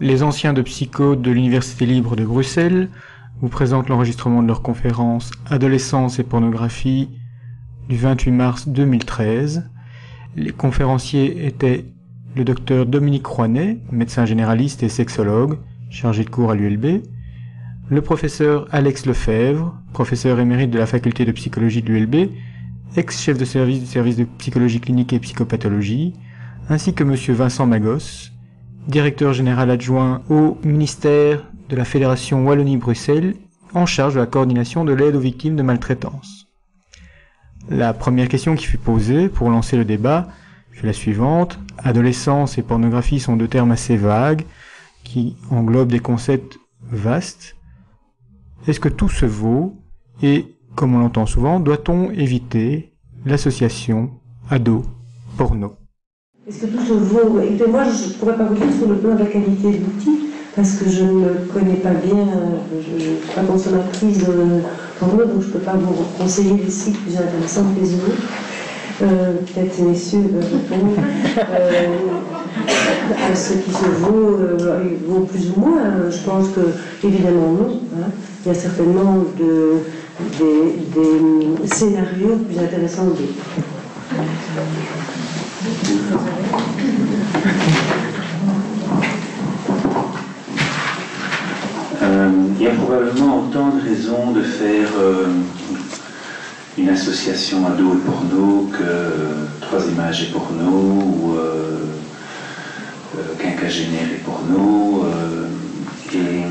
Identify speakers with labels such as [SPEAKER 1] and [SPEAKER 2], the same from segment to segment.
[SPEAKER 1] Les anciens de Psycho de l'Université libre de Bruxelles vous présentent l'enregistrement de leur conférence Adolescence et pornographie du 28 mars 2013. Les conférenciers étaient le docteur Dominique Rouanet, médecin généraliste et sexologue, chargé de cours à l'ULB, le professeur Alex Lefebvre, professeur émérite de la faculté de psychologie de l'ULB, ex-chef de service du service de psychologie clinique et psychopathologie, ainsi que monsieur Vincent Magos, directeur général adjoint au ministère de la Fédération Wallonie-Bruxelles, en charge de la coordination de l'aide aux victimes de maltraitance. La première question qui fut posée pour lancer le débat fut la suivante. Adolescence et pornographie sont deux termes assez vagues qui englobent des concepts vastes. Est-ce que tout se vaut et, comme on l'entend souvent, doit-on éviter l'association ado-porno?
[SPEAKER 2] Est-ce que tout se vaut moi, je ne pourrais pas vous dire sur le plan de la qualité de l'outil, parce que je ne connais pas bien, je ne suis pas consommatrice de porno, donc je ne peux pas vous conseiller des sites plus intéressants que les autres. Euh, Peut-être messieurs. Euh, à ce qui se vaut, euh, vaut plus ou moins. Euh, Je pense que, évidemment, non. hein. Il y a certainement de- des, des scénarios plus intéressants que d'autres.
[SPEAKER 3] Euh, il y a probablement autant de raisons de faire euh, une association ado et porno que trois images et porno ou euh, euh, quinquagénaire et porno. euh, et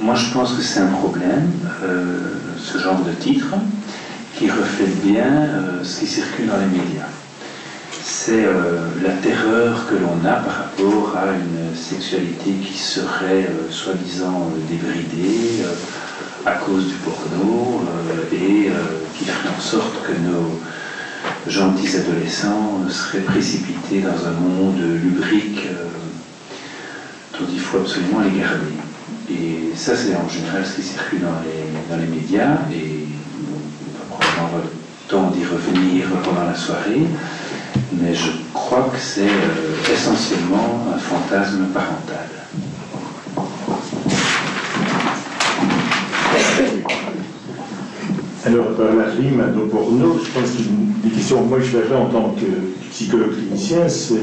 [SPEAKER 3] moi je pense que c'est un problème, euh, ce genre de titre, qui reflète bien euh, ce qui circule dans les médias c'est euh, la terreur que l'on a par rapport à une sexualité qui serait euh, soi-disant euh, débridée à cause du porno et qui ferait en sorte que nos gentils adolescents seraient précipités dans un monde lubrique dont il faut absolument les garder. Et ça, c'est en général ce qui circule dans les, dans les médias et on va probablement avoir le temps d'y revenir pendant la soirée mais je crois que c'est euh, essentiellement un fantasme parental.
[SPEAKER 4] Alors, par la rime à je pense qu'il des questions que moi je verrais en tant que psychologue clinicien, c'est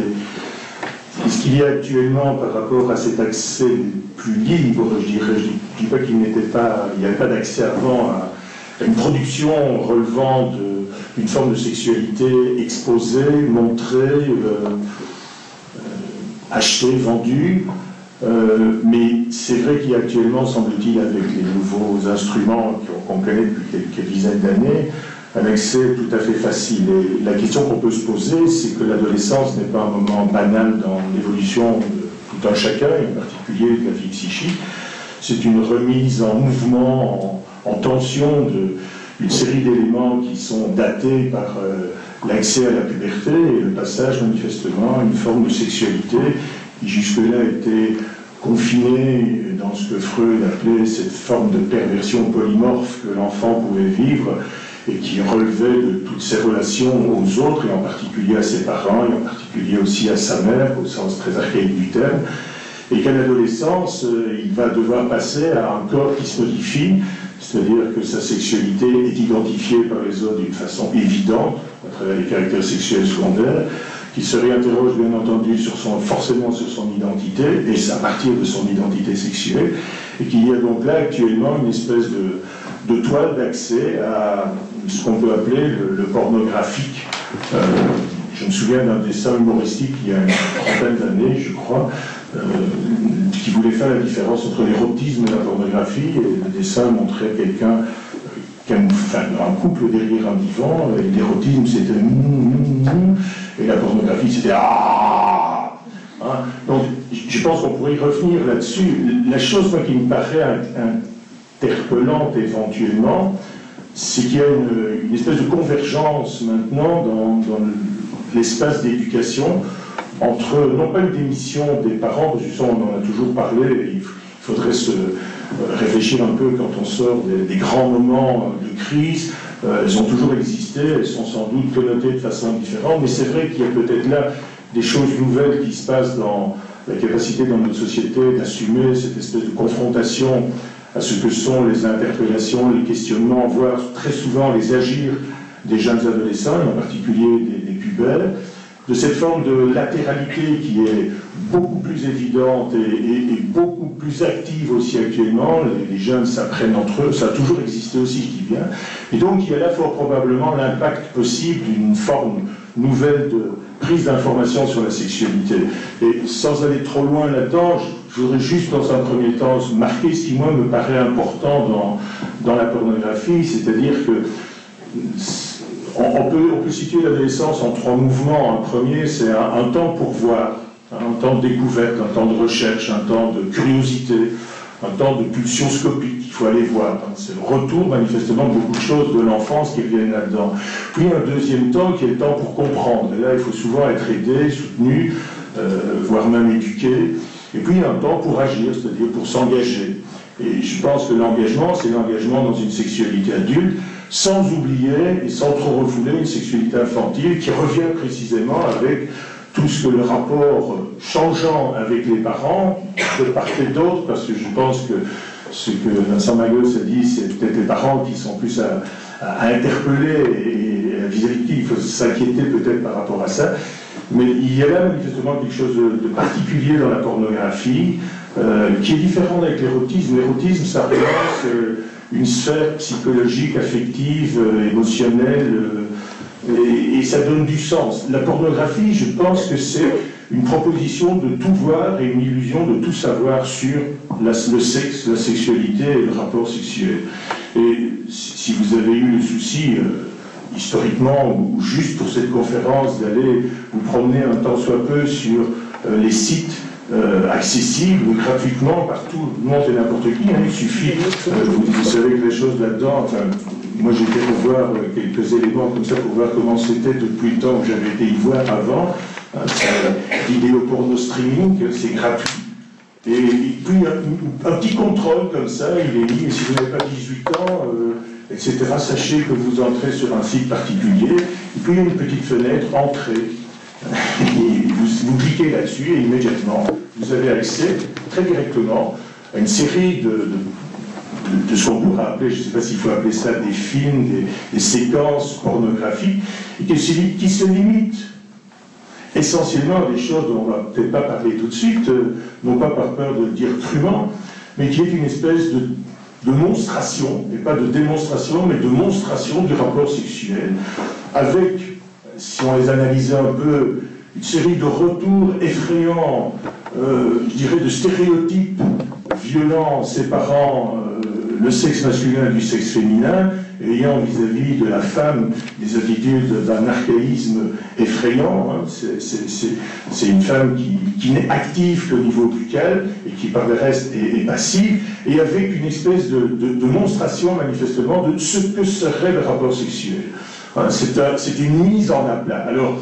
[SPEAKER 4] est-ce qu'il y a actuellement par rapport à cet accès plus libre, je dirais, je ne dis pas qu'il n'était pas, il n'y avait pas d'accès avant à une production relevant d'une forme de sexualité exposée, montrée, euh, euh, achetée, vendue. Euh, mais c'est vrai qu'il y a actuellement, semble-t-il, avec les nouveaux instruments qu'on connaît depuis quelques dizaines d'années, un accès tout à fait facile. Et la question qu'on peut se poser, c'est que l'adolescence n'est pas un moment banal dans l'évolution de tout un chacun, et en particulier de la vie psychique. C'est une remise en mouvement, en, en tension de une série d'éléments qui sont datés par euh, l'accès à la puberté et le passage manifestement à une forme de sexualité qui jusque-là était confinée dans ce que Freud appelait cette forme de perversion polymorphe que l'enfant pouvait vivre et qui relevait de toutes ses relations aux autres et en particulier à ses parents et en particulier aussi à sa mère au sens très archaïque du terme et qu'à l'adolescence, euh, il va devoir passer à un corps qui se modifie, c'est-à-dire que sa sexualité est identifiée par les autres d'une façon évidente, à travers les caractères sexuels secondaires, qu'il se réinterroge bien entendu sur son, forcément sur son identité, et à partir de son identité sexuelle, et qu'il y a donc là actuellement une espèce de, toile d'accès à ce qu'on peut appeler le, le pornographique. Euh, je me souviens d'un dessin humoristique il y a une trentaine d'années, je crois, euh, qui voulait faire la différence entre l'érotisme et la pornographie. Et le dessin montrait quelqu'un, euh, un couple derrière un divan, et l'érotisme c'était et la pornographie c'était ah Hein, Donc je pense qu'on pourrait y revenir là-dessus. La chose moi, qui me paraît in- interpellante éventuellement, c'est qu'il y a une, espèce de convergence maintenant dans, dans le- l'espace d'éducation entre, non pas une démission des parents, parce que ça on en a toujours parlé, il faudrait se euh, réfléchir un peu quand on sort des, grands moments de crise, euh, elles ont toujours existé, elles sont sans doute connotées de façon différente, mais c'est vrai qu'il y a peut-être là des choses nouvelles qui se passent dans la capacité dans notre société d'assumer cette espèce de confrontation à ce que sont les interpellations, les questionnements, voire très souvent les agirs des jeunes adolescents, en particulier des, des pubères, de cette forme de latéralité qui est beaucoup plus évidente et, beaucoup plus active aussi actuellement. Les, jeunes s'apprennent entre eux, ça a toujours existé aussi, je dis bien. Et donc il y a là fort probablement l'impact possible d'une forme nouvelle de prise d'information sur la sexualité. Et sans aller trop loin là-dedans, je voudrais juste dans un premier temps marquer ce qui moi me paraît important dans, dans la pornographie, c'est-à-dire que on, peut, situer l'adolescence en trois mouvements. Un premier, c'est un, temps pour voir, un temps de découverte, un temps de recherche, un temps de curiosité, un temps de pulsion scopique. Il faut aller voir. C'est le retour, manifestement, de beaucoup de choses de l'enfance qui viennent là-dedans. Puis un deuxième temps qui est le temps pour comprendre. Et là, il faut souvent être aidé, soutenu, euh, voire même éduqué. Et puis un temps pour agir, c'est-à-dire pour s'engager. Et je pense que l'engagement, c'est l'engagement dans une sexualité adulte sans oublier et sans trop refouler une sexualité infantile qui revient précisément avec tout ce que le rapport changeant avec les parents, de part et d'autre, parce que je pense que ce que Vincent Magos a dit, c'est peut-être les parents qui sont plus à, interpeller et vis-à-vis de qui il faut s'inquiéter peut-être par rapport à ça. Mais il y a là manifestement quelque chose de, particulier dans la pornographie, euh, qui est différent avec l'érotisme. L'érotisme, ça représente euh, une sphère psychologique, affective, euh, émotionnelle, euh, et, ça donne du sens. La pornographie, je pense que c'est une proposition de tout voir et une illusion de tout savoir sur le sexe, la sexualité et le rapport sexuel. Et si vous avez eu le souci, euh, historiquement, ou juste pour cette conférence, d'aller vous promener un temps soit peu sur les sites euh, accessible gratuitement partout, monde et n'importe qui. Hein, il suffit, euh, vous, savez que les choses là-dedans, moi j'étais pour voir euh, quelques éléments comme ça pour voir comment c'était depuis le temps où j'avais été y voir avant. Hein, vidéo porno streaming, c'est gratuit. Et puis un, petit contrôle comme ça, il est mis, si vous n'avez pas 18 ans, etc., sachez que vous entrez sur un site particulier, et puis il y a une petite fenêtre, entrée vous, cliquez là-dessus et immédiatement, vous avez accès très directement à une série de, de, ce qu'on pourrait appeler, je ne sais pas s'il faut appeler ça des films, des, séquences pornographiques, qui, se limitent essentiellement à des choses dont on ne va peut-être pas parler tout de suite, euh, non pas par peur de dire crûment, mais qui est une espèce de, de monstration, et pas de démonstration, mais de monstration du rapport sexuel, avec si on les analysait un peu, une série de retours effrayants, euh, je dirais de stéréotypes violents séparant euh, le sexe masculin du sexe féminin, ayant vis-à-vis de la femme des attitudes d'un archaïsme effrayant. Hein. C'est une femme qui, n'est active qu'au niveau buccal et qui par le reste est, passive, et avec une espèce de, de, monstration manifestement de ce que serait le rapport sexuel. C'est une mise en aplat. Alors,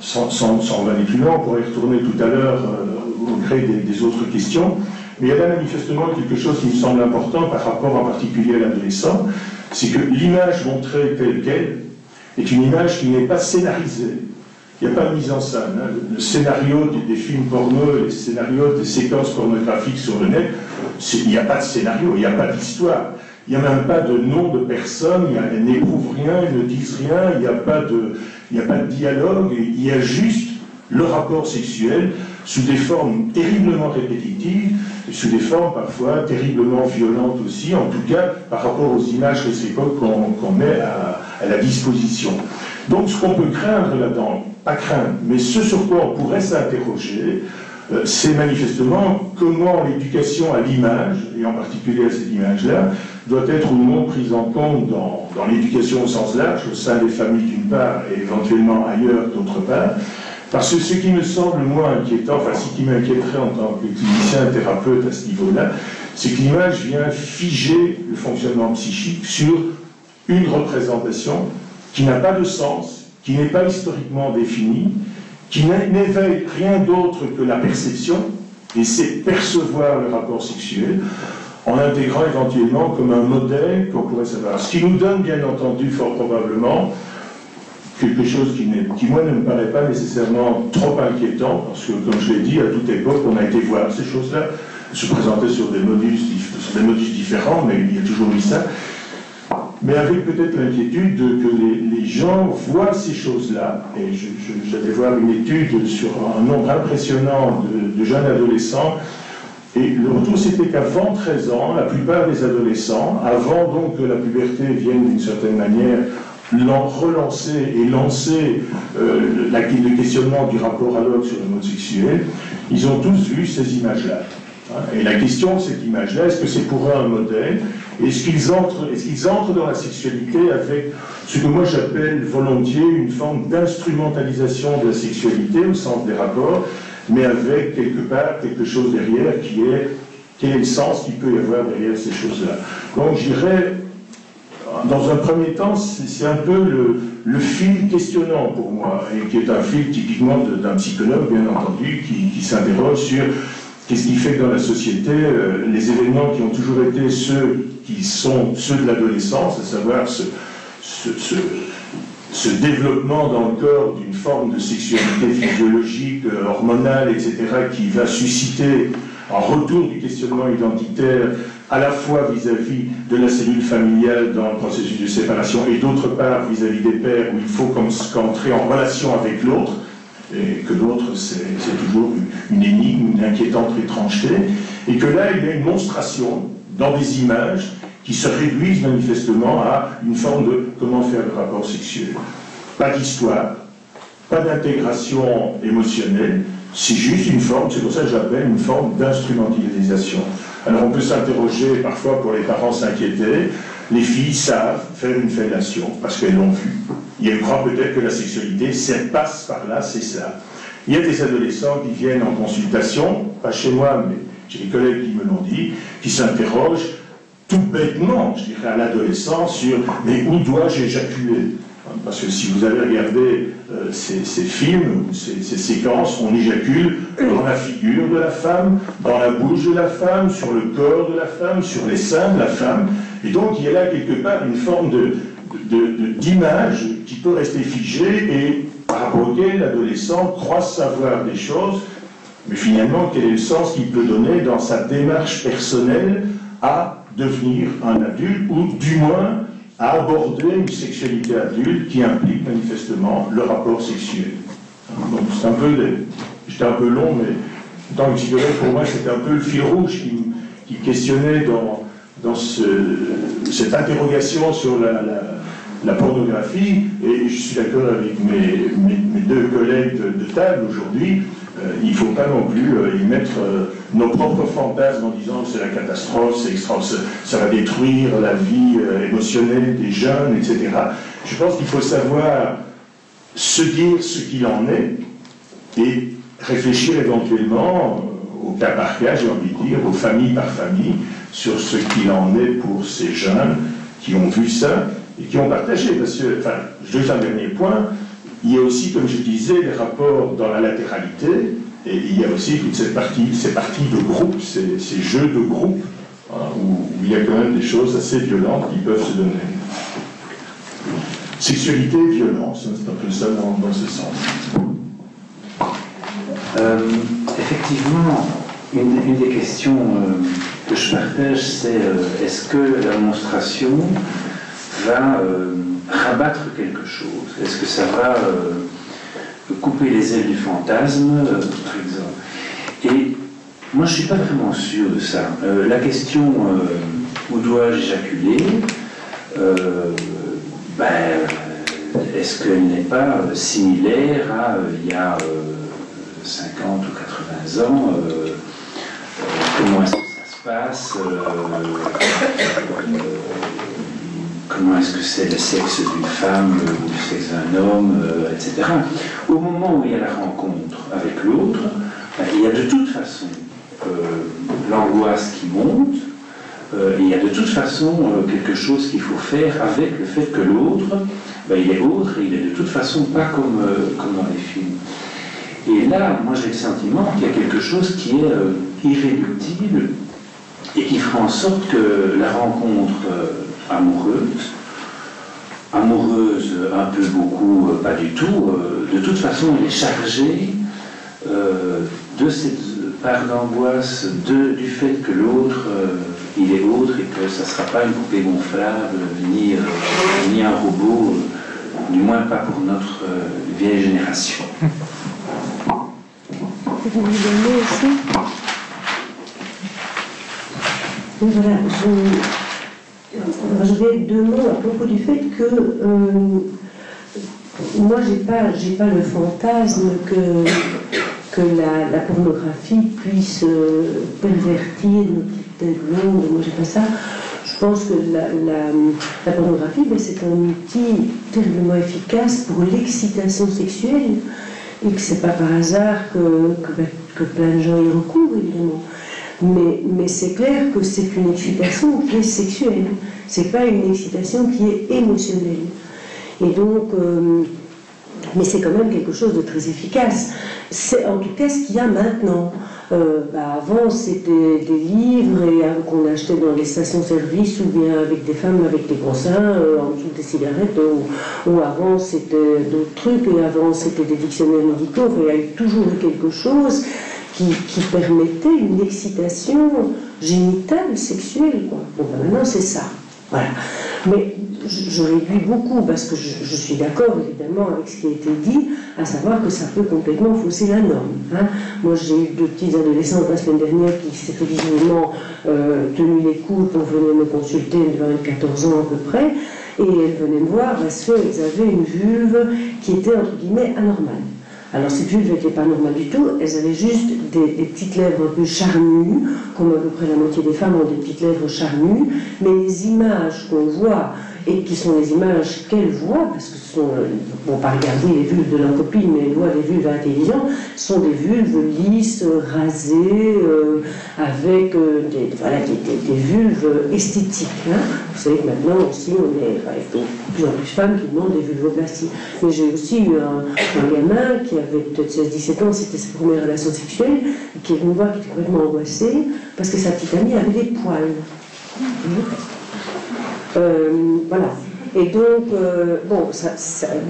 [SPEAKER 4] sans, sans, aller plus loin, on pourrait retourner tout à l'heure euh, au gré des, autres questions, mais il y a là manifestement quelque chose qui me semble important par rapport en particulier à l'adolescent, c'est que l'image montrée telle qu'elle est une image qui n'est pas scénarisée. Il n'y a pas de mise en scène. Hein. Le, scénario des, films porno, les scénarios des séquences pornographiques sur le net, il n'y a pas de scénario, il n'y a pas d'histoire. Il n'y a même pas de nom de personne, ils n'éprouvent rien, ils ne disent rien, il n'y a, a pas de dialogue, il y a juste le rapport sexuel sous des formes terriblement répétitives, sous des formes parfois terriblement violentes aussi, en tout cas par rapport aux images réciproques qu'on met à, la disposition. Donc ce qu'on peut craindre là-dedans, pas craindre, mais ce sur quoi on pourrait s'interroger, euh, c'est manifestement comment l'éducation à l'image, et en particulier à cette image-là, doit être ou non prise en compte dans, l'éducation au sens large, au sein des familles d'une part et éventuellement ailleurs d'autre part. Parce que ce qui me semble moins inquiétant, enfin ce qui m'inquiéterait en tant que clinicien thérapeute à ce niveau-là, c'est que l'image vient figer le fonctionnement psychique sur une représentation qui n'a pas de sens, qui n'est pas historiquement définie, qui n'éveille rien d'autre que la perception, et c'est percevoir le rapport sexuel, en l'intégrant éventuellement comme un modèle qu'on pourrait savoir. Ce qui nous donne, bien entendu, fort probablement, quelque chose qui, moi, ne me paraît pas nécessairement trop inquiétant, parce que, comme je l'ai dit, à toute époque, on a été voir ces choses-là, se présenter sur des modus, différents, mais il y a toujours eu ça mais avec peut-être l'inquiétude que les, gens voient ces choses-là. Et j'allais voir une étude sur un nombre impressionnant de, jeunes adolescents, et le retour c'était qu'avant 13 ans, la plupart des adolescents, avant donc que la puberté vienne d'une certaine manière relancer et lancer euh, le questionnement du rapport à l'autre sur le mode sexuel, ils ont tous vu ces images-là. Hein, et la question, cette image-là, est-ce que c'est pour eux un modèle? Est-ce qu'ils entrent, est entrent dans la sexualité avec ce que moi j'appelle volontiers une forme d'instrumentalisation de la sexualité au sens des rapports, mais avec quelque part quelque chose derrière qui est quel est le sens qu'il peut y avoir derrière ces choses-là? Donc je dirais, dans un premier temps, c'est un peu le, fil questionnant pour moi, et qui est un fil typiquement d'un psychologue, bien entendu, qui, qui s'interroge sur qu'est-ce qui fait que dans la société, euh, les événements qui ont toujours été ceux qui sont ceux de l'adolescence, à savoir ce, ce, développement dans le corps d'une forme de sexualité physiologique, euh, hormonale, etc., qui va susciter un retour du questionnement identitaire à la fois vis-à-vis de la cellule familiale dans le processus de séparation et d'autre part vis-à-vis des pères où il faut qu'entrer en relation avec l'autre, et que l'autre c'est toujours une énigme, une inquiétante étrangeté, et que là il y a une monstration dans des images qui se réduisent manifestement à une forme de comment faire le rapport sexuel. Pas d'histoire, pas d'intégration émotionnelle, c'est juste une forme, c'est pour ça que j'appelle une forme d'instrumentalisation. Alors on peut s'interroger, parfois pour les parents s'inquiéter, les filles savent faire une fellation parce qu'elles l'ont vu. Elles croient peut-être que la sexualité, ça passe par là, c'est ça. Il y a des adolescents qui viennent en consultation, pas chez moi, mais j'ai des collègues qui me l'ont dit, qui s'interrogent tout bêtement, je dirais, à l'adolescent sur mais où dois-je éjaculer? Parce que si vous avez regardé euh, ces, films ces, séquences, on éjacule dans la figure de la femme, dans la bouche de la femme, sur le corps de la femme, sur les seins de la femme. Et donc il y a là quelque part une forme d'image qui peut rester figée et par rapport l'adolescent croit savoir des choses, mais finalement quel est le sens qu'il peut donner dans sa démarche personnelle à devenir un adulte ou du moins à aborder une sexualité adulte qui implique manifestement le rapport sexuel. Donc c'est un peu, j'étais un peu long, mais tant que pour moi, c'était un peu le fil rouge qui, questionnait dans, cette interrogation sur la, pornographie, et je suis d'accord avec mes, deux collègues de table aujourd'hui, il ne faut pas non plus euh, y mettre euh, nos propres fantasmes en disant c'est la catastrophe, c'est ça va détruire la vie émotionnelle des jeunes, etc. Je pense qu'il faut savoir se dire ce qu'il en est et réfléchir éventuellement au cas par cas, j'ai envie de dire, aux familles par famille, sur ce qu'il en est pour ces jeunes qui ont vu ça et qui ont partagé. Parce que, enfin, un dernier point, il y a aussi, comme je disais, des rapports dans la latéralité, et il y a aussi toute cette partie, ces parties de groupe, ces, jeux de groupe, hein, où, il y a quand même des choses assez violentes qui peuvent se donner. Sexualité et violence, hein, c'est un peu ça dans, ce sens.
[SPEAKER 3] Euh, effectivement, une, des questions euh, que je partage, c'est euh, est-ce que la démonstration va rabattre quelque chose. Est-ce que ça va euh, couper les ailes du fantasme, euh, par exemple? Et moi, je ne suis pas vraiment sûr de ça. Euh, la question où dois-je éjaculer? Ben, Est-ce qu'elle n'est pas similaire à il y a 50 ou 80 ans? Comment est-ce que ça se passe? Comment est-ce que c'est le sexe d'une femme ou le sexe d'un homme, euh, etc. Au moment où il y a la rencontre avec l'autre, ben, il y a de toute façon euh, l'angoisse qui monte, euh, il y a de toute façon quelque chose qu'il faut faire avec le fait que l'autre, ben, il est autre et il est de toute façon pas comme, comme dans les films. Et là, moi j'ai le sentiment qu'il y a quelque chose qui est irréductible et qui fera en sorte que la rencontre amoureuse amoureuse un peu, beaucoup, pas du tout. de toute façon, il est chargé de cette part d'angoisse du fait que l'autre, il est autre et que ça ne sera pas une poupée gonflable, ni, ni un robot, du moins pas pour notre vieille génération.
[SPEAKER 2] Je vais deux mots à propos du fait que euh, moi, j'ai pas, j'ai pas le fantasme que, que la, pornographie puisse euh, pervertir têtes longues. Moi, j'ai pas ça. Je pense que la, pornographie, ben, c'est un outil terriblement efficace pour l'excitation sexuelle et que c'est pas par hasard que, que, que plein de gens y recourent, évidemment. Mais, c'est clair que c'est une excitation qui est sexuelle, c'est pas une excitation qui est émotionnelle. Et donc, euh, mais c'est quand même quelque chose de très efficace. C'est en tout cas ce qu'il y a maintenant. Euh, bah, avant, c'était des livres euh, qu'on achetait dans les stations-service ou bien avec des femmes avec des gros seins en dessous des cigarettes. Ou, avant, c'était d'autres trucs. Et avant, c'était des dictionnaires médicaux. il y a toujours eu quelque chose qui, permettait une excitation génitale, sexuelle. Quoi. Bon, ben maintenant, c'est ça. Voilà. Mais je, réduis beaucoup parce que je, suis d'accord évidemment avec ce qui a été dit, à savoir que ça peut complètement fausser la norme. Hein. Moi j'ai eu deux petites adolescentes la semaine dernière qui s'étaient visiblement euh, tenu les coups pour venir me consulter, elles avaient 14 ans à peu près, et elles venaient me voir parce qu'elles avaient une vulve qui était entre guillemets anormale. Alors ces vulves n'étaient pas normales du tout, elles avaient juste des, petites lèvres un peu charnues, comme à peu près la moitié des femmes ont des petites lèvres charnues, mais les images qu'on voit et qui sont les images qu'elles voient, parce que ce sont, euh, bon, pas regarder les vulves de leur copine, mais elles voient des vulves à sont des vulves lisses, rasées, euh, avec euh, des, voilà, des, vulves esthétiques. Hein. Vous savez que maintenant aussi, on est, enfin, il y a de plus en plus de femmes qui demandent des vulvoplasties. Mais j'ai aussi eu un, gamin qui avait peut-être 16-17 ans, c'était sa première relation sexuelle, qui est venu voir, qui était complètement angoissé, parce que sa petite amie avait des poils. Euh, voilà. Et donc, euh, bon,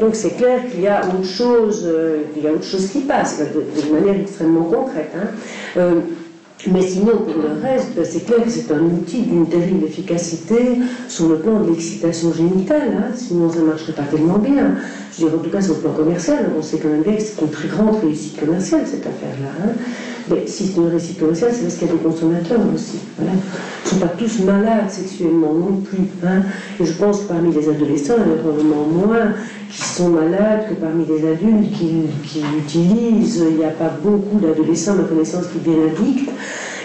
[SPEAKER 2] donc c'est clair qu'il y a autre chose, euh, il y a autre chose qui passe, de, manière extrêmement concrète. Hein. Mais sinon, pour le reste, c'est clair que c'est un outil d'une terrible efficacité sur le plan de l'excitation génitale, hein. sinon ça ne marcherait pas tellement bien. Je dire, en tout cas sur le plan commercial, on sait quand même bien que c'est une très grande réussite commerciale cette affaire-là. Hein. Mais si c'est une réussite commerciale, c'est parce qu'il y a des consommateurs aussi. Ils ne sont pas tous malades sexuellement non plus. Hein. Et je pense que parmi les adolescents, il y en a probablement moins qui sont malades que parmi les adultes qui, l'utilisent. Il n'y a pas beaucoup d'adolescents, ma connaissance, qui deviennent addicts.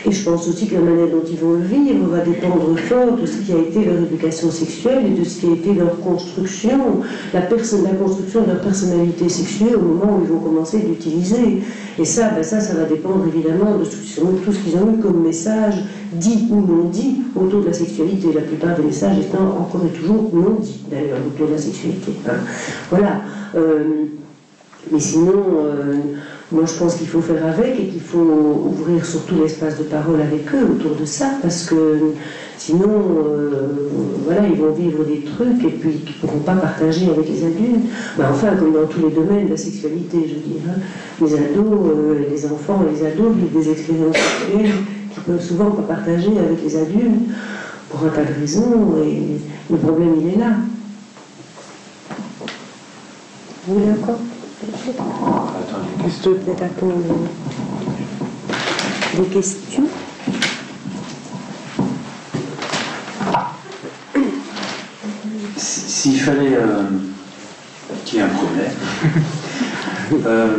[SPEAKER 2] Et je pense aussi que la manière dont ils vont vivre va dépendre fort de ce qui a été leur éducation sexuelle et de ce qui a été leur construction, la, la construction de leur personnalité sexuelle au moment où ils vont commencer d'utiliser. Et ça, ben ça, ça va dépendre évidemment de tout ce qu'ils ont eu comme message, dit ou non dit, autour de la sexualité. La plupart des messages étant encore et toujours non dit, d'ailleurs, autour de la sexualité. Hein. Voilà. Euh, mais sinon, euh, moi, je pense qu'il faut faire avec et qu'il faut ouvrir surtout l'espace de parole avec eux autour de ça, parce que sinon, euh, voilà, ils vont vivre des trucs et puis qu'ils ne pourront pas partager avec les adultes. Ben, enfin, comme dans tous les domaines de la sexualité, je veux dire. Hein. Les ados, euh, les enfants les ados vivent des expériences sexuelles qu'ils peuvent souvent pas partager avec les adultes pour un tas de raisons, et le problème, il est là. Vous voulez encore? Peut-être des questions
[SPEAKER 3] S'il fallait euh, qu'il y ait un problème, euh,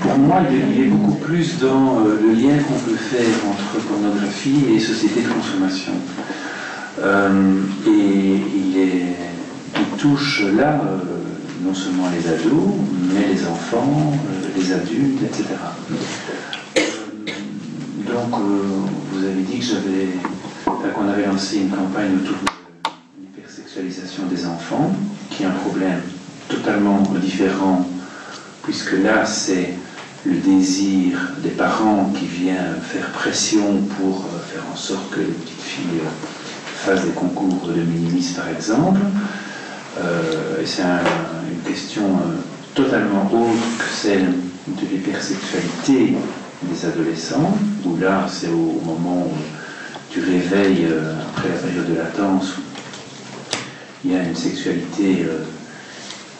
[SPEAKER 3] pour moi, il est beaucoup plus dans euh, le lien qu'on peut faire entre pornographie et société de consommation. et il, est, il touche là non seulement les ados, mais les enfants, euh, les adultes, etc. Euh, donc, euh, vous avez dit qu'on avait lancé une campagne autour de l'hypersexualisation des enfants, qui est un problème totalement différent, puisque là, c'est le désir des parents qui vient faire pression pour faire en sorte que les petites filles fassent des concours de minimis, par exemple. et c'est une question totalement autre que celle de l'hypersexualité des adolescents, où là c'est au moment du réveil après la période de latence, il y a une sexualité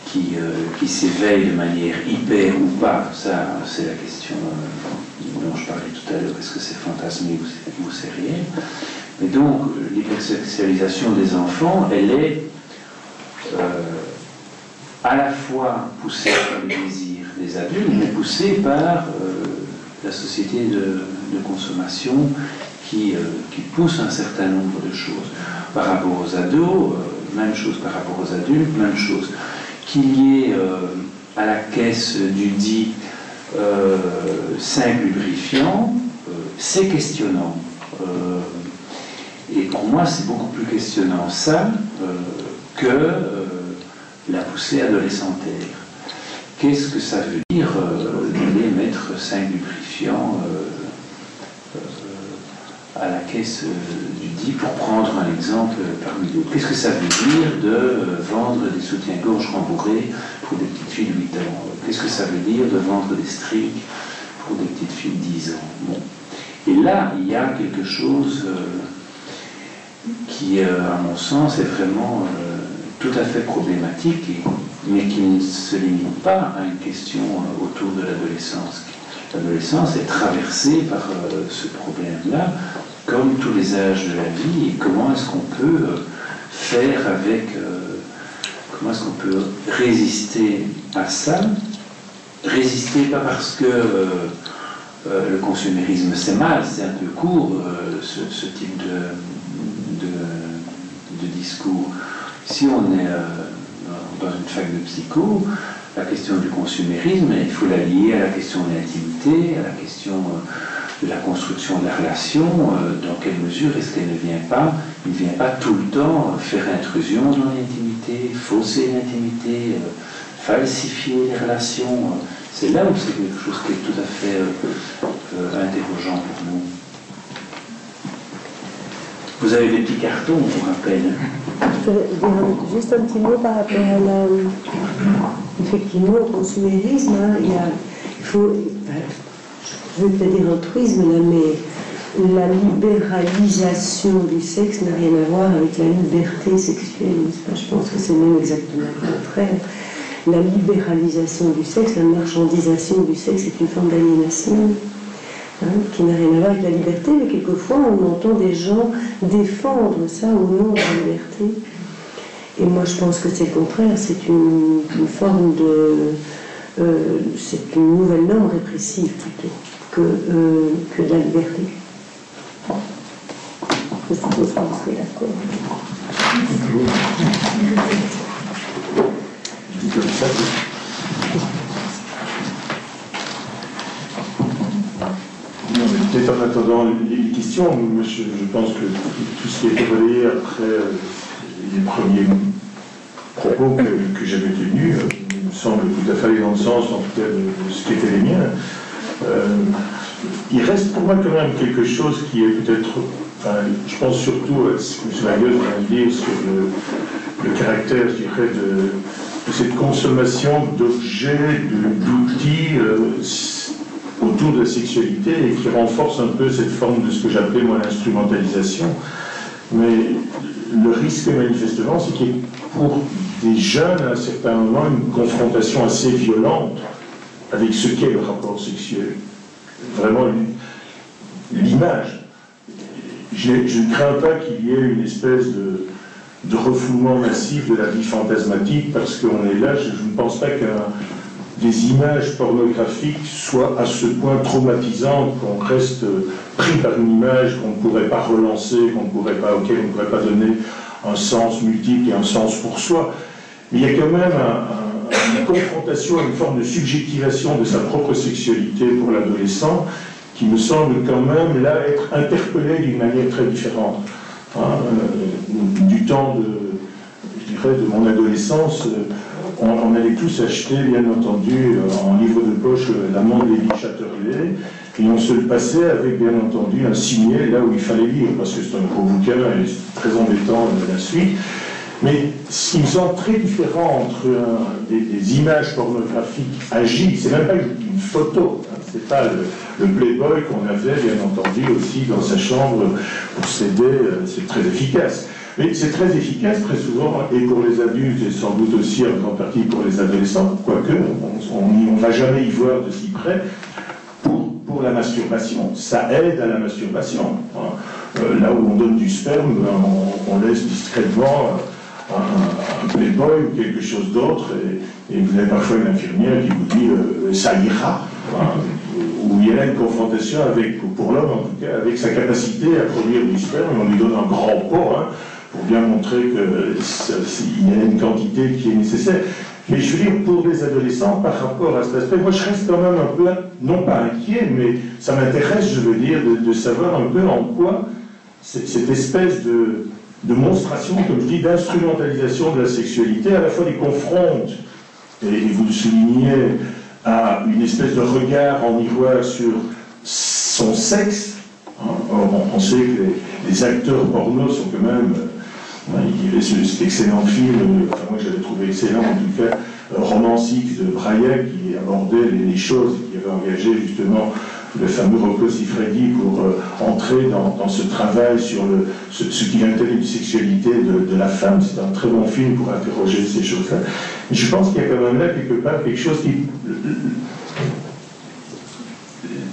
[SPEAKER 3] qui, qui s'éveille de manière hyper ou pas, ça c'est la question dont je parlais tout à l'heure, est-ce que c'est fantasmé ou c'est réel? Mais donc, l'hypersexualisation des enfants, elle est euh, à la fois poussée par les désirs des adultes, mais poussée par euh, la société de, consommation qui, euh, qui, pousse un certain nombre de choses. Par rapport aux ados, même chose par rapport aux adultes, même chose. Qu'il y ait à la caisse du dit euh, simple lubrifiant, euh, c'est questionnant. Euh, et pour moi, c'est beaucoup plus questionnant ça que la poussée adolescentaire. Qu'est-ce que ça veut dire d'aller mettre 5 lubrifiants à la caisse du dit pour prendre un exemple parmi d'autres? Qu'est-ce que ça veut dire de vendre des soutiens-gorge rembourrés pour des petites filles de 8 ans? Qu'est-ce que ça veut dire de vendre des strings pour des petites filles de 10 ans? Et là, il y a quelque chose euh, qui, euh, à mon sens, est vraiment euh, tout à fait problématique, mais qui ne se limite pas à une question autour de l'adolescence. L'adolescence est traversée par ce problème-là, comme tous les âges de la vie, et comment est-ce qu'on peut faire avec comment est-ce qu'on peut résister à ça? Résister, pas parce que euh, euh, le consumérisme c'est mal, c'est un peu court euh, ce, type de, discours. Si on est dans une fac de psycho, la question du consumérisme, il faut la lier à la question de l'intimité, à la question de la construction de la relation, dans quelle mesure est-ce qu'elle ne vient pas, il ne vient pas tout le temps faire intrusion dans l'intimité, fausser l'intimité, falsifier les relations. C'est là où c'est quelque chose qui est tout à fait euh, euh, interrogeant pour nous. Vous avez des petits cartons, on rappelle.
[SPEAKER 2] Je vais dire juste un petit mot par rapport à la. Effectivement, au consumérisme, hein, il, faut. Je ne veux pas dire altruisme, mais la libéralisation du sexe n'a rien à voir avec la liberté sexuelle. Je pense que c'est même exactement le contraire la libéralisation du sexe, la marchandisation du sexe est une forme d'aliénation hein, qui n'a rien à voir avec la liberté, mais quelquefois on entend des gens défendre ça au nom de la liberté. Et moi je pense que c'est le contraire, c'est une, forme de. Euh, c'est une nouvelle norme répressive plutôt que, euh, que la liberté. Je suppose qu'on serait d'accord
[SPEAKER 4] peut-être en attendant les questions, je, pense que tout ce qui a été relayé après euh, les premiers propos que, j'avais tenus euh, me semble tout à fait aller dans le sens, en tout cas, de, ce qui était les miens. Euh, il reste pour moi quand même quelque chose qui est peut-être, je pense surtout à ce que M. Magueux a dit sur le, caractère, je dirais, de, cette consommation d'objets, d'outils autour de la sexualité et qui renforce un peu cette forme de ce que j'appelais moi l'instrumentalisation. Mais le risque manifestement, c'est qu'il y ait pour des jeunes à un certain moment une confrontation assez violente avec ce qu'est le rapport sexuel. Vraiment l'image. Je ne crains pas qu'il y ait une espèce de, de refoulement massif de la vie fantasmatique, parce qu'on est là, je, ne pense pas que des images pornographiques soient à ce point traumatisantes qu'on reste pris par une image qu'on ne pourrait pas relancer, qu'on ne pourrait pas, auquel on ne pourrait pas donner un sens multiple et un sens pour soi. Mais il y a quand même une confrontation une forme de subjectivation de sa propre sexualité pour l'adolescent qui me semble quand même là être interpellé d'une manière très différente. Hein, euh, du temps de, je dirais, de mon adolescence, euh, on, allait tous acheter, bien entendu, euh, en livre de poche, La Monde Lévi Chatterley, et on se le passait avec, bien entendu, un signet là où il fallait lire, parce que c'est un gros bouquin et c'est très embêtant la suite. Mais ce qui me semble très différent entre des, images pornographiques agiles, c'est même pas une photo, hein, c'est pas le, Playboy qu'on avait bien entendu aussi dans sa chambre pour s'aider, euh, c'est très efficace. Mais c'est très efficace très souvent, et pour les adultes, et sans doute aussi en grande partie pour les adolescents, quoique on ne va jamais y voir de si près, pour, pour, la masturbation. Ça aide à la masturbation. Hein. Euh, là où on donne du sperme, on, laisse discrètement un, playboy ou quelque chose d'autre, et, vous avez parfois une infirmière qui vous dit euh, ça ira, hein, où il y a une confrontation avec, pour l'homme en tout cas, avec sa capacité à produire du sperme, on lui donne un grand pot hein, pour bien montrer qu'il y a une quantité qui est nécessaire. Mais je veux dire, pour les adolescents, par rapport à cet aspect, moi je reste quand même un peu, non pas inquiet, mais ça m'intéresse, je veux dire, de, savoir un peu en quoi cette espèce de, de monstration, comme je dis, d'instrumentalisation de la sexualité, à la fois les confronte, et, vous le soulignez, à une espèce de regard en miroir sur son sexe. Hein. on, sait que les, acteurs porno sont quand même. Il cet excellent film, enfin, moi j'avais trouvé excellent en tout cas, romantique de Braille qui abordait les, les choses, qui avait engagé justement le fameux Rocco Siffredi pour euh, entrer dans, ce travail sur le, ce, qui intéresse une sexualité de, la femme. C'est un très bon film pour interroger ces choses-là. Je pense qu'il y a quand même là quelque part quelque chose qui...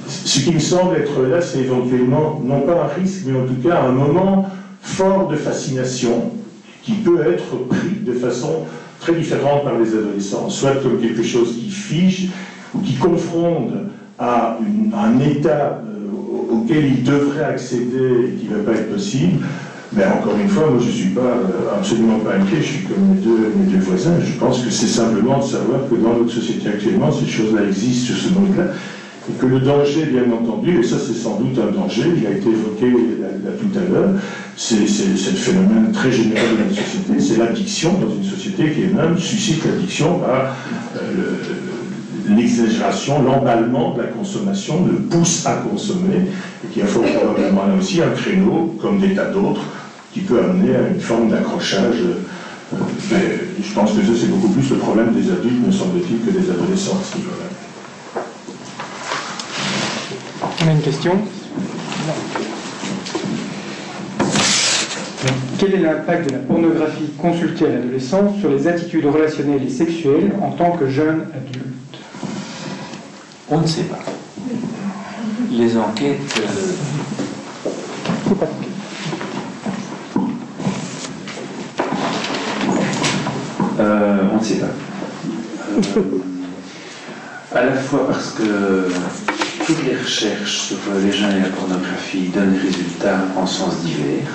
[SPEAKER 4] Ce qui me semble être là, c'est éventuellement, non pas un risque, mais en tout cas un moment fort de fascination qui peut être pris de façon très différente par les adolescents, soit comme quelque chose qui fige ou qui confronte à un état euh, auquel il devrait accéder et qui ne va pas être possible, mais encore une fois, moi je ne suis pas, euh, absolument pas inquiet, je suis comme mes deux, voisins, je pense que c'est simplement de savoir que dans notre société actuellement, ces choses-là existent sur ce mode-là, et que le danger, bien entendu, et ça c'est sans doute un danger, il a été évoqué là, tout à l'heure, c'est le phénomène très général de notre société, c'est l'addiction dans une société qui elle-même suscite l'addiction par euh, le, l'exagération, l'emballement de la consommation, le pousse à consommer, et qui a fort probablement là aussi un créneau, comme des tas d'autres, qui peut amener à une forme d'accrochage. Euh, mais je pense que ça, c'est beaucoup plus le problème des adultes, me semble-t-il, que des adolescents à ce niveau-là.
[SPEAKER 1] On a une question Quel est l'impact de la pornographie consultée à l'adolescence sur les attitudes relationnelles et sexuelles en tant que jeune adulte?
[SPEAKER 3] On ne sait pas. Les enquêtes. Euh, euh, on ne sait pas. Euh, à la fois parce que toutes les recherches sur les gens et la pornographie donnent des résultats en sens divers.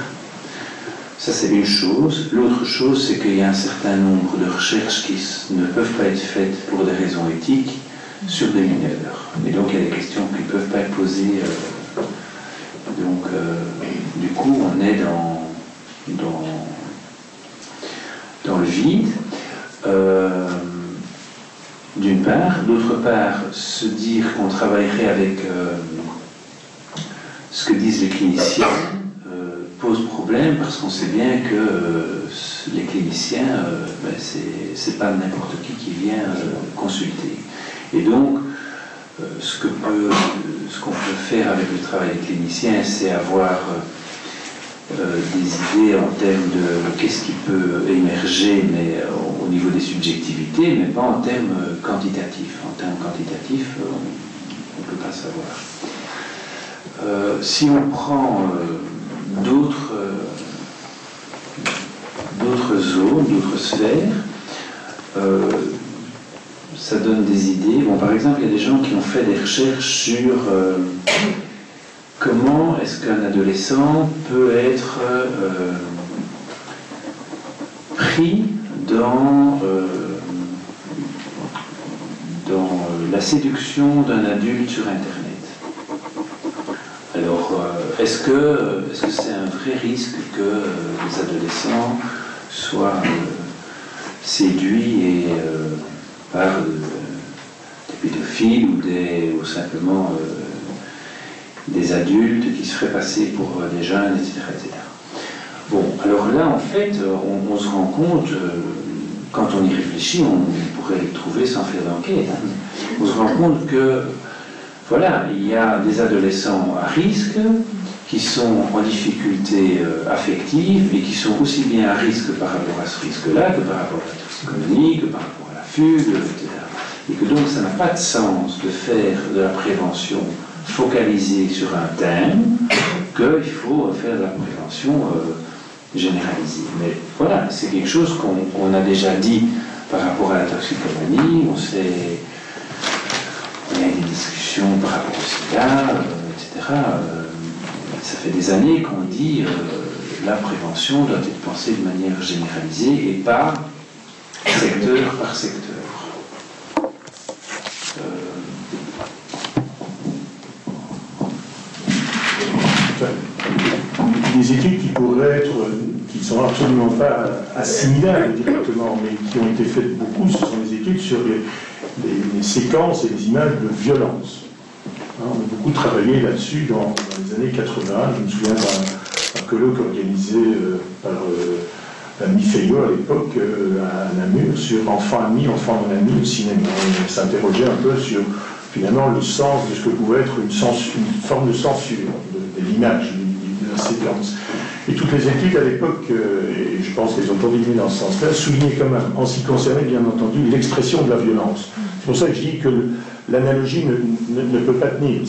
[SPEAKER 3] Ça, c'est une chose. L'autre chose, c'est qu'il y a un certain nombre de recherches qui ne peuvent pas être faites pour des raisons éthiques sur des mineurs. Et donc il y a des questions qui ne peuvent pas être posées. Euh, donc euh, du coup on est dans, dans, dans le vide. Euh, d'une part. D'autre part, se dire qu'on travaillerait avec ce que disent les cliniciens pose problème parce qu'on sait bien que les cliniciens, ben, c'est pas n'importe qui qui vient consulter. Et donc, euh, ce qu'on peut, faire avec le travail des cliniciens, c'est avoir euh, euh, des idées en termes de qu'est-ce qui peut émerger mais, au niveau des subjectivités, mais pas en termes quantitatifs. En termes quantitatifs, on ne peut pas savoir. si on prend d'autres zones, d'autres sphères, ça donne des idées. Bon, par exemple, il y a des gens qui ont fait des recherches sur euh, comment est-ce qu'un adolescent peut être euh, pris dans, euh, dans la séduction d'un adulte sur Internet? Alors, est-ce que c'est -ce c'est un vrai risque que les adolescents soient séduits par des pédophiles ou, des, ou simplement euh, des adultes qui se feraient passer pour euh, des jeunes, etc. etc. Bon, alors là, en fait, on, se rend compte, quand on y réfléchit, on pourrait le trouver sans faire d'enquête, hein. on se rend compte que, voilà, il y a des adolescents à risque, qui sont en difficulté euh, affective et qui sont aussi bien à risque par rapport à ce risque-là que par rapport à la toxicomanie, que par rapport à la fugue, etc. Et que donc ça n'a pas de sens de faire de la prévention focalisée sur un thème, qu'il faut faire de la prévention euh, généralisée. Mais voilà, c'est quelque chose qu'on a déjà dit par rapport à la toxicomanie, on sait, on a eu des discussions par rapport au sida, euh, etc ça fait des années qu'on dit euh, la prévention doit être pensée de manière généralisée et pas secteur par secteur.
[SPEAKER 4] Des études qui pourraient être, qui ne sont absolument pas assimilables directement, mais qui ont été faites beaucoup, ce sont des études sur les séquences et les images de violence. Hein, on a beaucoup travaillé là-dessus dans, les années 80. Je me souviens d'un colloque organisé euh, par euh, l'ami Fayot à l'époque euh, à Namur sur Enfants amis, enfants mon ami au cinéma. On s'interrogeait un peu sur finalement le sens de ce que pouvait être une, forme de censure de, l'image, de, la séquence. Et toutes les études à l'époque, et je pense qu'elles ont continué dans ce sens-là, soulignaient quand même, en ce qui concernait bien entendu l'expression de la violence. C'est pour ça que je dis que l'analogie ne, peut pas tenir.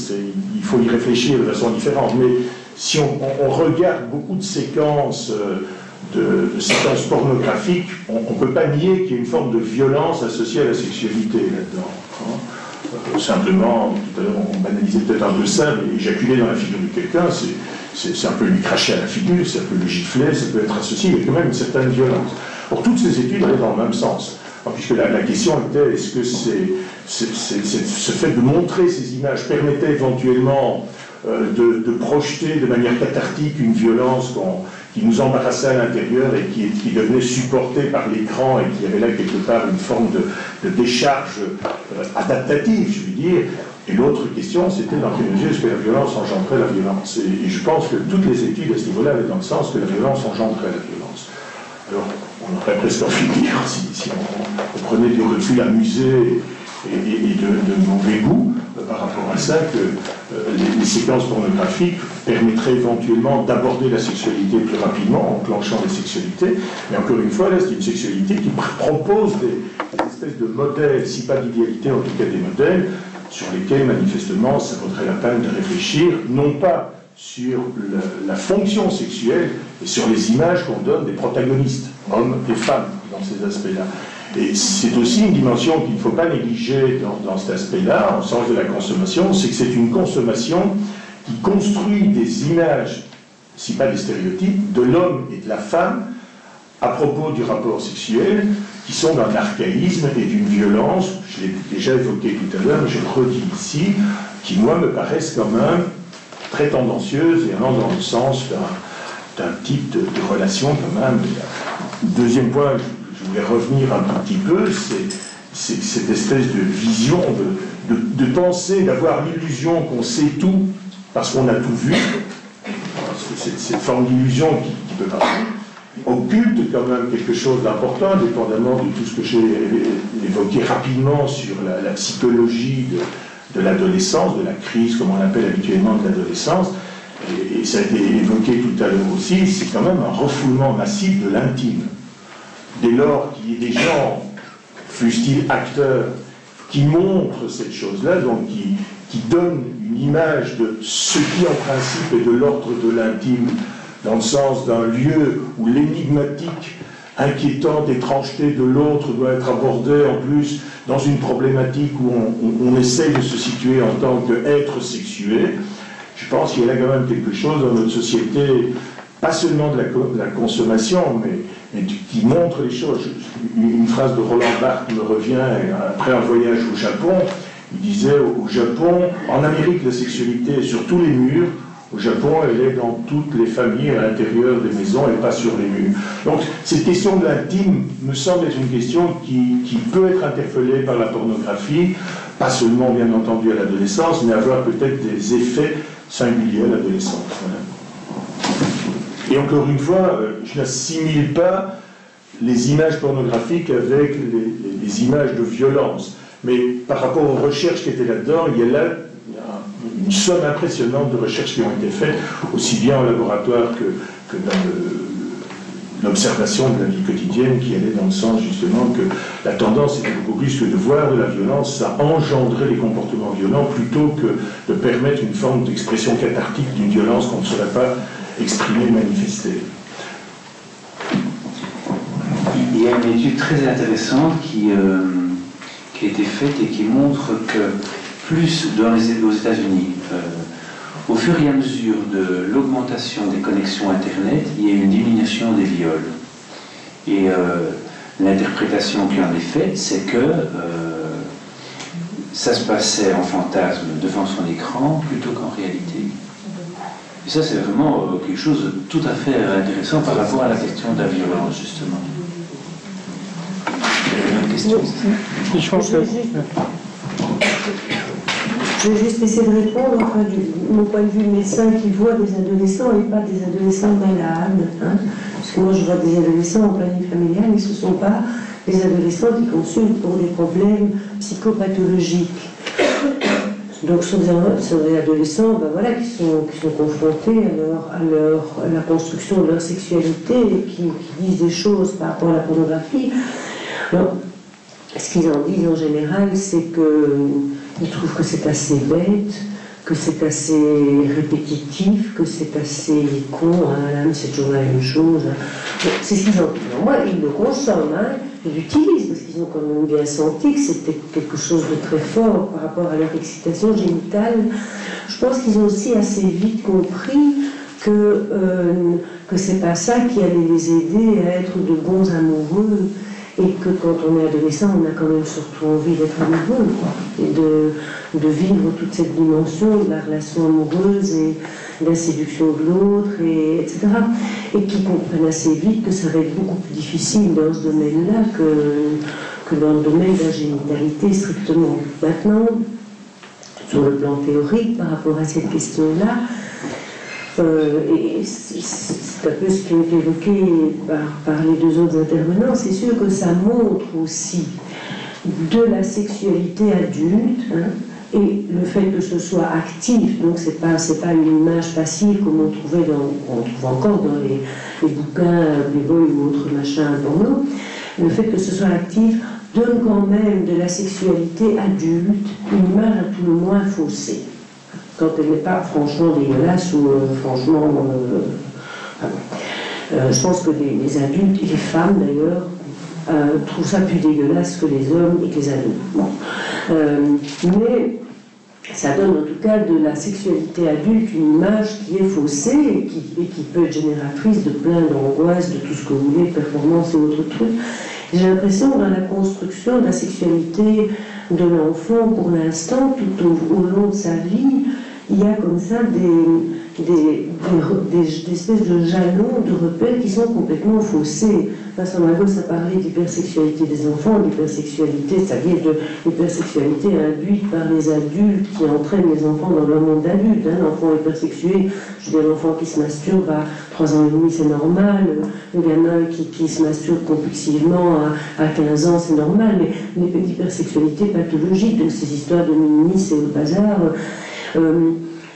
[SPEAKER 4] Il faut y réfléchir de façon différente. Mais si on, regarde beaucoup de séquences, euh, de, séquences pornographiques, on ne peut pas nier qu'il y a une forme de violence associée à la sexualité là-dedans. Hein. Euh, simplement, tout à l'heure on banalisait peut-être un peu ça, mais éjaculer dans la figure de quelqu'un, c'est un peu lui cracher à la figure, c'est un peu le gifler, ça peut être associé, mais quand même une certaine violence. Pour toutes ces études allaient dans le même sens. puisque la, question était, est-ce que ce fait de montrer ces images permettait éventuellement euh, de, projeter de manière cathartique une violence qui nous embarrassait à l'intérieur et qui, qui, devenait supportée par l'écran et qui avait là quelque part une forme de, décharge euh, adaptative, je veux dire. Et l'autre question, c'était dans quelle mesure est-ce que la violence engendrait la violence et, je pense que toutes les études à ce niveau-là allaient dans le sens que la violence engendrait la violence. Alors, on aurait presque de dire, si, on, prenait du recul amusé et, de, mauvais goût euh, par rapport à ça que euh, les, séquences pornographiques permettraient éventuellement d'aborder la sexualité plus rapidement, en enclenchant les sexualités. Mais encore une fois, là, c'est une sexualité qui propose des, espèces de modèles, si pas d'idéalité, en tout cas des modèles, sur lesquels manifestement ça vaudrait la peine de réfléchir, non pas sur la, fonction sexuelle, mais sur les images qu'on donne des protagonistes, hommes et femmes, dans ces aspects-là. Et c'est aussi une dimension qu'il ne faut pas négliger dans, cet aspect-là, en sens de la consommation, c'est que c'est une consommation qui construit des images, si pas des stéréotypes, de l'homme et de la femme à propos du rapport sexuel, qui sont d'un archaïsme et d'une violence, je l'ai déjà évoqué tout à l'heure, mais je le redis ici, qui, moi, me paraissent quand même très tendancieuses et allant dans le sens d'un type de, relation quand même. Deuxième point, je voulais revenir un petit peu, c'est cette espèce de vision, de, penser, d'avoir l'illusion qu'on sait tout parce qu'on a tout vu, cette, cette forme d'illusion qui, peut pas occulte quand même quelque chose d'important, dépendamment de tout ce que j'ai évoqué rapidement sur la, psychologie de, l'adolescence, de la crise, comme on l'appelle habituellement de l'adolescence. Et, ça a été évoqué tout à l'heure aussi, c'est quand même un refoulement massif de l'intime dès lors qu'il y ait des gens, fussent-ils acteurs, qui montrent cette chose-là, donc qui, qui donnent une image de ce qui en principe est de l'ordre de l'intime, dans le sens d'un lieu où l'énigmatique, inquiétante étrangeté de l'autre doit être abordée en plus dans une problématique où on, essaye de se situer en tant qu'être sexué. Je pense qu'il y a là quand même quelque chose dans notre société, pas seulement de la, consommation, mais et qui montre les choses. Une phrase de Roland Barthes me revient après un voyage au Japon. Il disait au Japon, en Amérique, la sexualité est sur tous les murs. Au Japon, elle est dans toutes les familles, à l'intérieur des maisons et pas sur les murs. Donc, cette question de l'intime me semble être une question qui, peut être interpellée par la pornographie, pas seulement, bien entendu, à l'adolescence, mais avoir peut-être des effets singuliers à l'adolescence. Et encore une fois, euh, je n'assimile pas les images pornographiques avec les, images de violence. Mais par rapport aux recherches qui étaient là-dedans, il y a là une somme impressionnante de recherches qui ont été faites, aussi bien en laboratoire que, dans l'observation de la vie quotidienne qui allait dans le sens justement que la tendance était beaucoup plus que de voir de la violence, ça engendrait les comportements violents plutôt que de permettre une forme d'expression cathartique d'une violence qu'on ne saurait pas exprimer, manifester.
[SPEAKER 3] Il y a une étude très intéressante qui, euh, qui a été faite et qui montre que plus dans les, aux États-Unis, euh, au fur et à mesure de l'augmentation des connexions Internet, il y a une diminution des viols. Et euh, l'interprétation qui en est faite, c'est que ça se passait en fantasme devant son écran plutôt qu'en réalité. Et ça, c'est vraiment quelque chose de tout à fait intéressant par rapport à la question de la violence, justement.
[SPEAKER 2] Je pense que... Je vais juste essayer de répondre, enfin, du mon point de vue médecin qui voit des adolescents et pas des adolescents malades. Hein. Parce que moi, je vois des adolescents en planning familial, mais ce ne sont pas des adolescents qui consultent pour des problèmes psychopathologiques. Donc, ce sont des, adolescents ben voilà, qui, sont, confrontés à, leur, à, la construction de leur sexualité et qui, qui disent des choses par rapport à la pornographie ce qu'ils en disent en général, c'est qu'ils trouvent que c'est assez bête, que c'est assez répétitif, que c'est assez con, hein, c'est toujours la même chose. C'est ce qu'ils disent. Moi, ils le consomment, hein, ils l'utilisent, parce qu'ils ont quand même bien senti que c'était quelque chose de très fort par rapport à leur excitation génitale. Je pense qu'ils ont aussi assez vite compris que, euh, que c'est pas ça qui allait les aider à être de bons amoureux et que quand on est adolescent, on a quand même surtout envie d'être amoureux, et de, vivre toute cette dimension de la relation amoureuse et de la séduction de l'autre, et, etc. Et qui comprennent assez vite que ça va être beaucoup plus difficile dans ce domaine-là que, que dans le domaine de la génitalité strictement. Maintenant, sur le plan théorique, par rapport à cette question-là, euh, c'est un peu ce qui a été évoqué par, les deux autres intervenants, c'est sûr que ça montre aussi de la sexualité adulte, hein, et le fait que ce soit actif, donc c'est pas pas une image passive comme on trouvait on trouve encore dans les, les bouquins Playboy ou autres machins porno, le fait que ce soit actif donne quand même de la sexualité adulte une image à tout le moins faussée quand elle n'est pas franchement dégueulasse ou euh, franchement. Euh, euh, je pense que les, adultes et les femmes d'ailleurs trouvent ça plus dégueulasse que les hommes et que les adultes. mais ça donne en tout cas de la sexualité adulte une image qui est faussée et qui, et qui peut être génératrice de plein d'angoisses, de tout ce que vous voulez, performance et autres trucs. J'ai l'impression dans la construction de la sexualité de l'enfant pour l'instant, tout au, long de sa vie, il y a comme ça des, des, espèces de jalons, de repères qui sont complètement faussés. Vincent Magos a parlé d'hypersexualité des enfants, d'hypersexualité, c'est-à-dire de l'hypersexualité induite par les adultes qui entraînent les enfants dans leur monde d'adulte. Hein. L'enfant hypersexué, je veux dire, l'enfant qui se masturbe à 3 ans et demi, c'est normal. Le gamin qui, qui se masturbe compulsivement à, à 15 ans, c'est normal. Mais l'hypersexualité pathologique, donc ces histoires de minimis et au bazar, euh,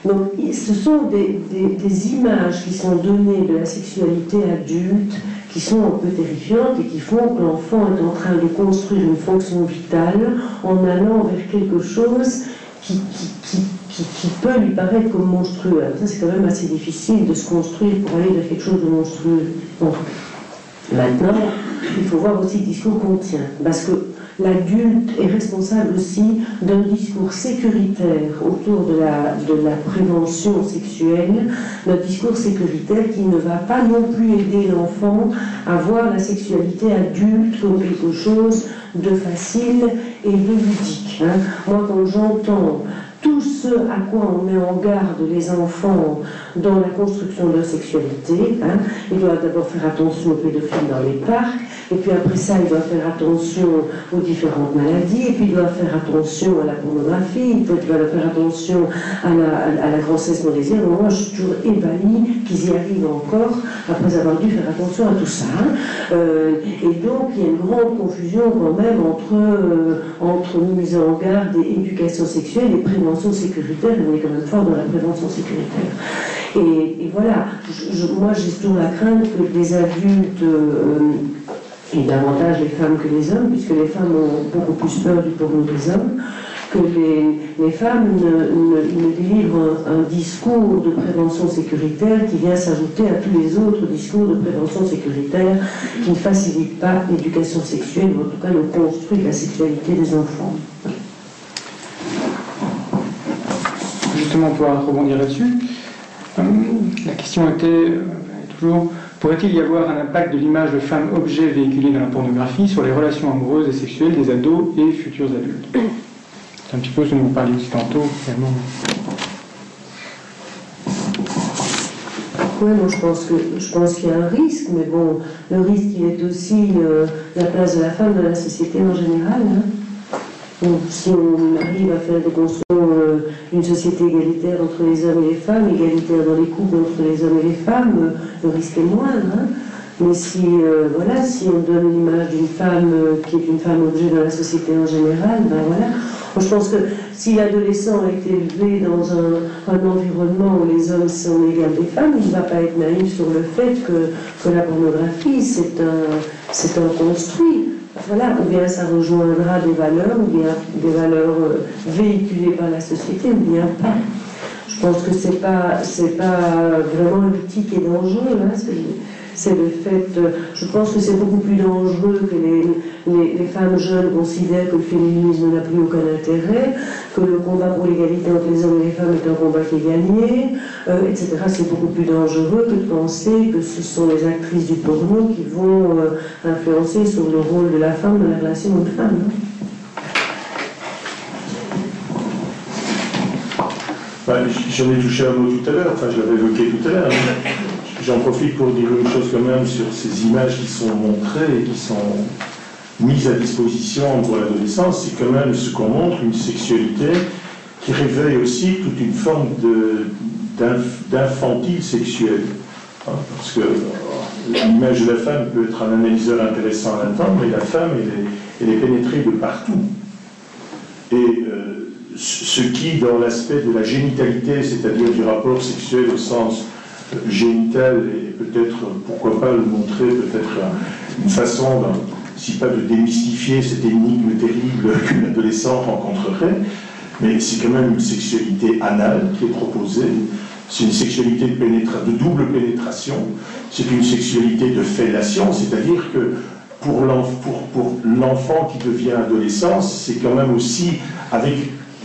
[SPEAKER 2] donc, ce sont des, images qui sont données de la sexualité adulte, qui sont un peu terrifiantes et qui font que l'enfant est en train de construire une fonction vitale en allant vers quelque chose qui, peut lui paraître comme monstrueux. Ça, c'est quand même assez difficile de se construire pour aller vers quelque chose de monstrueux. Maintenant, il faut voir aussi le discours qu'on tient. Parce que l'adulte est responsable aussi d'un discours sécuritaire autour de la, prévention sexuelle, d'un discours sécuritaire qui ne va pas non plus aider l'enfant à voir la sexualité adulte comme quelque chose de facile et de ludique. Hein. Moi, quand j'entends tout ce à quoi on met en garde les enfants dans la construction de leur sexualité. Hein. Ils doivent d'abord faire attention aux pédophiles dans les parcs, et puis après ça, ils doivent faire attention aux différentes maladies, et puis ils doivent faire attention à la pornographie, ils doivent faire attention à la, à grossesse non désirée. Moi, je suis toujours ébahie qu'ils y arrivent encore, après avoir dû faire attention à tout ça. Hein. Euh, et donc, il y a une grande confusion quand même entre, euh, entre mise en garde et éducation sexuelle et prévention sécuritaire. Et on est quand même fort dans la prévention sécuritaire. Et, voilà, moi j'ai toujours la crainte que les adultes, euh, et davantage les femmes que les hommes, puisque les femmes ont beaucoup plus peur du porno des hommes, que les, femmes ne, délivrent un, discours de prévention sécuritaire qui vient s'ajouter à tous les autres discours de prévention sécuritaire qui ne facilitent pas l'éducation sexuelle, ou en tout cas ne construisent la sexualité des enfants.
[SPEAKER 1] Justement, pour rebondir là-dessus, euh, la question était euh, toujours pourrait-il y avoir un impact de l'image de femme objet véhiculée dans la pornographie sur les relations amoureuses et sexuelles des ados et futurs adultes? C'est un petit peu ce dont vous parliez aussi tantôt, finalement.
[SPEAKER 2] Oui, moi je pense que je pense qu'il y a un risque, mais bon, le risque il est aussi euh, la place de la femme dans la société en général. Hein si on arrive à faire des construire euh, une société égalitaire entre les hommes et les femmes, égalitaire dans les couples entre les hommes et les femmes, euh, le risque est moindre. Hein. Mais si, euh, voilà, si on donne l'image d'une femme qui est une femme objet dans la société en général, ben voilà. je pense que si l'adolescent a été élevé dans un, environnement où les hommes sont égaux des femmes, il ne va pas être naïf sur le fait que, la pornographie, c'est un, un construit voilà, ou bien ça rejoindra des valeurs, ou bien des valeurs euh, véhiculées par la société, ou bien pas. Je pense que c'est pas, pas vraiment l'outil qui est dangereux, c'est le fait, je pense que c'est beaucoup plus dangereux que les, les, femmes jeunes considèrent que le féminisme n'a plus aucun intérêt, que le combat pour l'égalité entre les hommes et les femmes est un combat qui est gagné, euh, etc. C'est beaucoup plus dangereux que de penser que ce sont les actrices du porno qui vont euh, influencer sur le rôle de la femme dans la relation homme-femme.
[SPEAKER 4] J'en ai touché un mot tout à l'heure, enfin je l'avais évoqué tout à l'heure. J'en profite pour dire une chose quand même sur ces images qui sont montrées et qui sont mises à disposition pour l'adolescence. C'est quand même ce qu'on montre, une sexualité qui réveille aussi toute une forme d'infantile sexuel. Hein, parce que euh, l'image de la femme peut être un analyseur intéressant à l'entendre, mais la femme, elle est, pénétrée de partout. Et euh, ce qui, dans l'aspect de la génitalité, c'est-à-dire du rapport sexuel au sens génital et peut-être, pourquoi pas le montrer, peut-être une façon, si pas de démystifier cette énigme terrible qu'une adolescente rencontrerait, mais c'est quand même une sexualité anale qui est proposée. C'est une sexualité de, double pénétration. C'est une sexualité de fellation, c'est-à-dire que pour l'enfant qui devient adolescent, c'est quand même aussi avec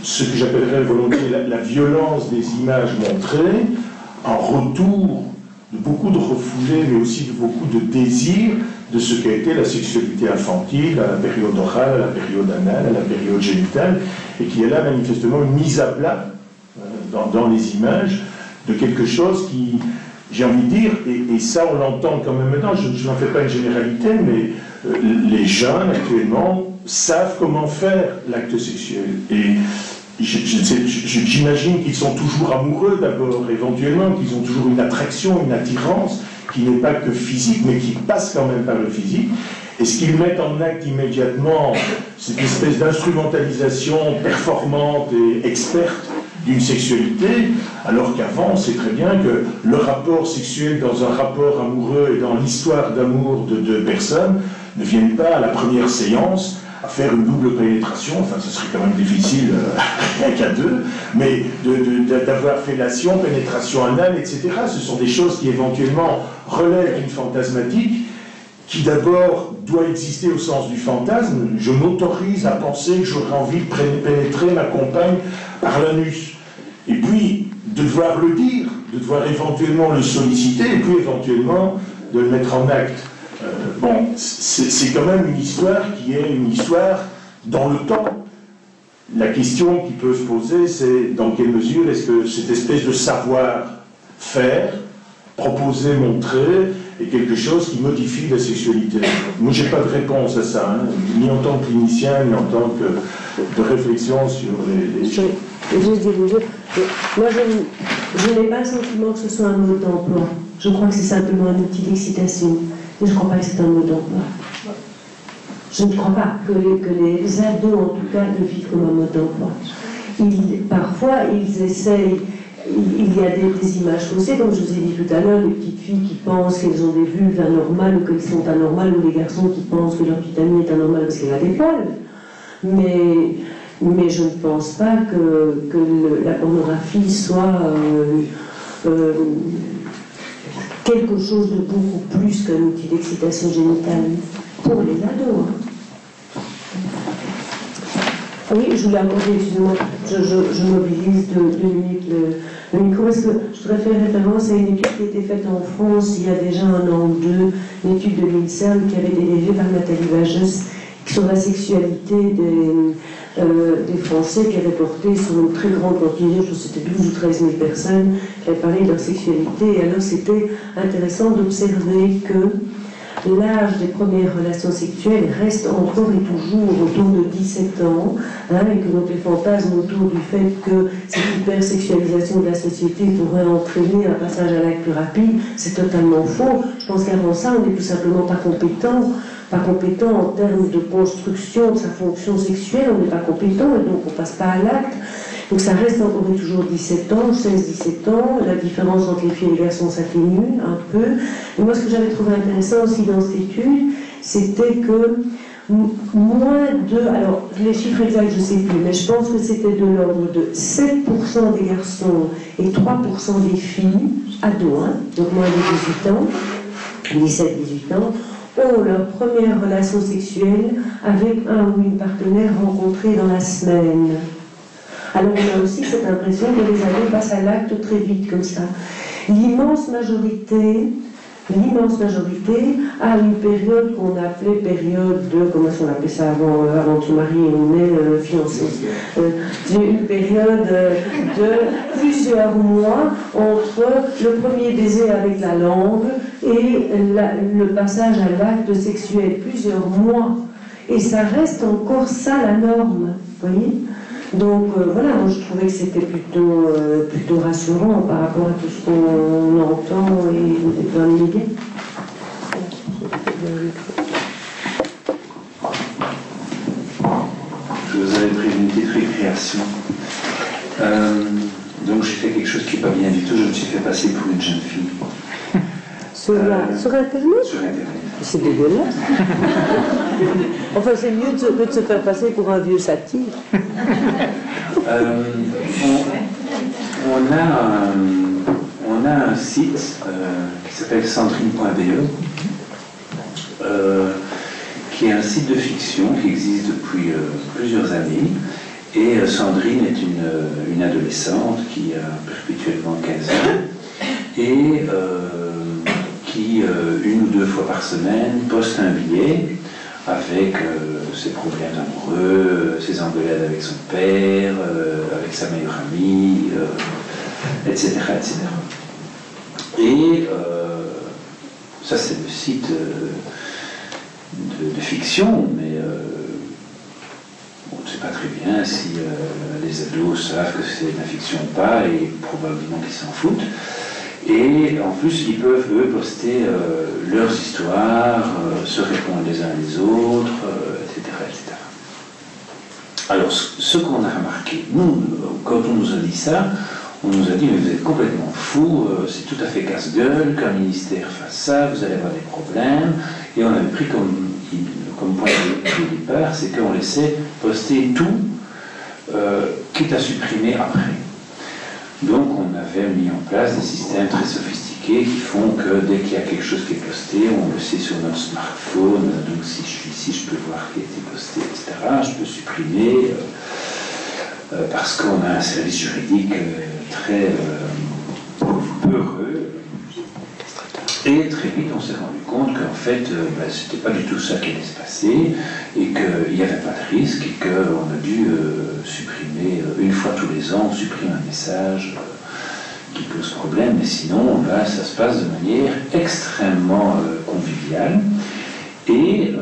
[SPEAKER 4] ce que j'appellerais volontiers la, violence des images montrées, en retour de beaucoup de refoulés, mais aussi de beaucoup de désirs de ce qu'a été la sexualité infantile à la période orale, à la période anale, à la période génitale, et qui est là manifestement une mise à plat euh, dans, les images de quelque chose qui, j'ai envie de dire, et, ça on l'entend quand même maintenant, je, n'en fais pas une généralité, mais euh, les jeunes actuellement savent comment faire l'acte sexuel. Et J'imagine qu'ils sont toujours amoureux d'abord, éventuellement, qu'ils ont toujours une attraction, une attirance qui n'est pas que physique, mais qui passe quand même par le physique. Et ce qu'ils mettent en acte immédiatement, cette espèce d'instrumentalisation performante et experte d'une sexualité, alors qu'avant, on sait très bien que le rapport sexuel dans un rapport amoureux et dans l'histoire d'amour de deux personnes ne viennent pas à la première séance à faire une double pénétration, enfin ce serait quand même difficile euh, qu'à deux, mais d'avoir fellation, pénétration anale, etc. Ce sont des choses qui éventuellement relèvent d'une fantasmatique qui d'abord doit exister au sens du fantasme. Je m'autorise à penser que j'aurais envie de pénétrer ma compagne par l'anus. Et puis, de devoir le dire, de devoir éventuellement le solliciter, et puis éventuellement de le mettre en acte. Bon, c'est quand même une histoire qui est une histoire dans le temps. la question qui peut se poser, c'est dans quelle mesure est-ce que cette espèce de savoir-faire, proposer, montrer, est quelque chose qui modifie la sexualité Moi, je n'ai pas de réponse à ça, hein, ni en tant que clinicien, ni en tant que réflexion sur les,
[SPEAKER 2] choses. moi, je, n'ai pas le sentiment que ce soit un mode d'emploi. Je crois que c'est simplement un outil d'excitation. Mais je ne crois pas que c'est un mode d'emploi. Je ne crois pas que les, les ados, en tout cas, le vivent comme un mode d'emploi. parfois, ils essayent, il, y a des, images faussées, comme je vous ai dit tout à l'heure, des petites filles qui pensent qu'elles ont des vulves anormales ou qu'elles sont anormales, ou des garçons qui pensent que leur petite amie est anormale parce qu'elle a des poils. Mais, je ne pense pas que, que la pornographie soit euh, euh, quelque chose de beaucoup plus qu'un outil d'excitation génitale pour les ados. Hein. Oui, je voulais aborder, excusez-moi, je, mobilise deux, minutes le, micro parce que je voudrais faire référence à une étude qui a été faite en France il y a déjà un an ou deux, une étude de l'INSERM qui avait été dirigée par Nathalie Vagès sur la sexualité des, euh, des Français qui avait porté sur une très grande quantité, je c'était 12 ou 13 000 personnes qui avaient parlé de leur sexualité. Et alors c'était intéressant d'observer que l'âge des premières relations sexuelles reste encore et toujours autour de 17 ans, hein, et que donc les fantasmes autour du fait que cette hypersexualisation de la société pourrait entraîner un passage à l'acte plus rapide, c'est totalement faux. Je pense qu'avant ça, on n'est tout simplement pas compétent pas compétent en termes de construction de sa fonction sexuelle, on n'est pas compétent et donc on passe pas à l'acte. Donc ça reste encore et toujours 17 ans, 16-17 ans, la différence entre les filles et les garçons s'atténue un peu. Et moi ce que j'avais trouvé intéressant aussi dans cette étude, c'était que moins de, alors les chiffres exacts je ne sais plus, mais je pense que c'était de l'ordre de 7% des garçons et 3% des filles, ados, hein, donc moins de 18 ans, 17-18 ans, ont leur première relation sexuelle avec un ou une partenaire rencontré dans la semaine. Alors on a aussi cette impression que les ados passent à l'acte très vite comme ça. L'immense majorité, l'immense majorité a une période qu'on appelait période de, comment on appelait ça avant, euh, avant de se marier, on est euh, fiancé, euh, une période de plusieurs mois entre le premier baiser avec la langue et le passage à l'acte sexuel, plusieurs mois. Et ça reste encore ça la norme, voyez? Donc euh, voilà, moi je trouvais que c'était plutôt, euh, plutôt rassurant par rapport à tout ce qu'on entend et dans les médias.
[SPEAKER 3] Je vous avais prévu une petite récréation. Euh, donc j'ai fait quelque chose qui n'est pas bien du tout, je me suis fait passer pour une jeune fille.
[SPEAKER 2] Sur, Internet Sur
[SPEAKER 3] Internet.
[SPEAKER 2] C'est dégueulasse. enfin, c'est mieux que de se faire passer pour un vieux satire.
[SPEAKER 3] Euh, on, a un, on, a un, site euh, qui s'appelle sandrine.be, euh, qui est un site de fiction qui existe depuis plusieurs années. Et Sandrine est une, une, adolescente qui a perpétuellement 15 ans et qui, une ou deux fois par semaine, poste un billet avec euh, ses problèmes amoureux, ses engueulades avec son père, euh, avec sa meilleure amie, etc., euh, etc. Et ça, c'est le site de, fiction, mais on ne sait pas très bien si les ados savent que c'est de la fiction ou pas, et probablement qu'ils s'en foutent. Et en plus, ils peuvent, eux, poster euh, leurs histoires, euh, se répondre les uns les autres, etc., euh, etc. Alors, ce qu'on a remarqué, nous, quand on nous a dit ça, on nous a dit, mais vous êtes complètement fous, c'est tout à fait casse-gueule qu'un ministère fasse ça, vous allez avoir des problèmes. Et on avait pris comme, comme point de départ, c'est qu'on laissait poster tout, quitte à supprimer après. Donc on avait mis en place des systèmes très sophistiqués qui font que dès qu'il y a quelque chose qui est posté, on le sait sur notre smartphone. Donc si je suis ici, je peux voir qui a été posté, etc. Je peux supprimer euh, euh, parce qu'on a un service juridique euh, très Et très vite, on s'est rendu compte qu'en fait, ben, c'était pas du tout ça qui allait se passer, et qu'il n'y avait pas de risque, et qu'on a dû euh, supprimer, euh, une fois tous les ans, on supprime un message qui pose problème, mais sinon, ben, ça se passe de manière extrêmement conviviale. Et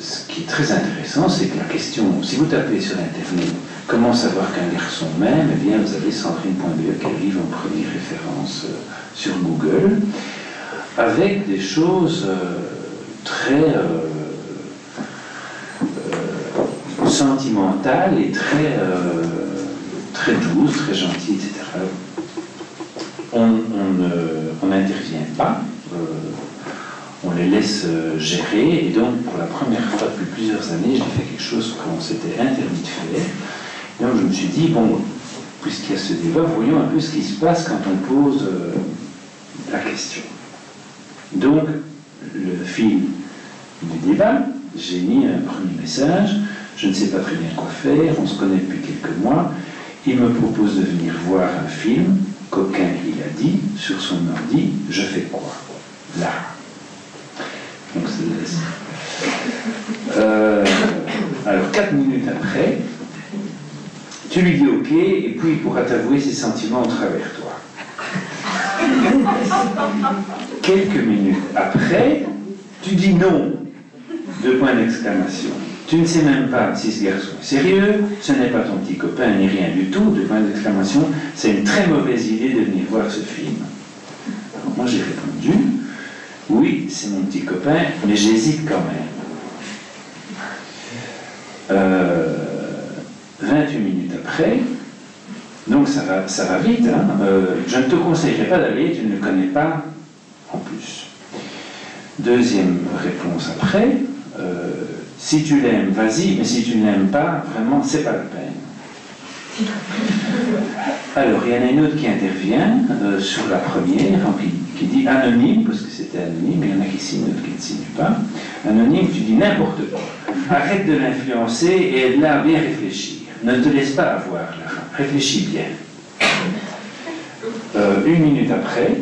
[SPEAKER 3] ce qui est très intéressant, c'est que la question, si vous tapez sur Internet comment savoir qu'un garçon m'aime, eh bien vous avez Sandrine.be qui arrive en première référence sur Google, avec des choses euh, très euh, euh, sentimentales et très, très douces, très gentilles, etc. On n'intervient pas. on les laisse gérer. Et donc, pour la première fois depuis plusieurs années, j'ai fait quelque chose qu'on s'était interdit de faire. Et donc, je me suis dit, bon, puisqu'il y a ce débat, voyons un peu ce qui se passe quand on pose la question. Donc, le fil du débat, j'ai mis un premier message. Je ne sais pas très bien quoi faire, on se connaît depuis quelques mois. Il me propose de venir voir un film. Coquin, il a dit, sur son ordi, je fais quoi? Là. Donc c'est Euh, alors, quatre minutes après, tu lui dis OK, et puis il pourra t'avouer ses sentiments au travers toi. Quelques minutes après, tu dis non. Deux points d'exclamation. Tu ne sais même pas si ce garçon est sérieux, ce n'est pas ton petit copain ni rien du tout. Deux points d'exclamation. C'est une très mauvaise idée de venir voir ce film. Alors moi j'ai répondu oui, c'est mon petit copain, mais j'hésite quand même. Euh, 28 minutes après, donc ça va, ça va vite, hein, euh, je ne te conseillerais pas d'aller, tu ne le connais pas en plus. Deuxième réponse après, euh, si tu l'aimes, vas-y, mais si tu ne l'aimes pas, vraiment, c'est pas la peine. Alors, il y en a une autre qui intervient euh, sur la première, qui, qui dit anonyme, parce que c'était anonyme, il y en a qui signent, qui ne signent pas. Anonyme, tu dis n'importe quoi. Arrête de l'influencer et aide-la à bien réfléchir. Ne te laisse pas avoir la fin. Réfléchis bien. Euh, une minute après,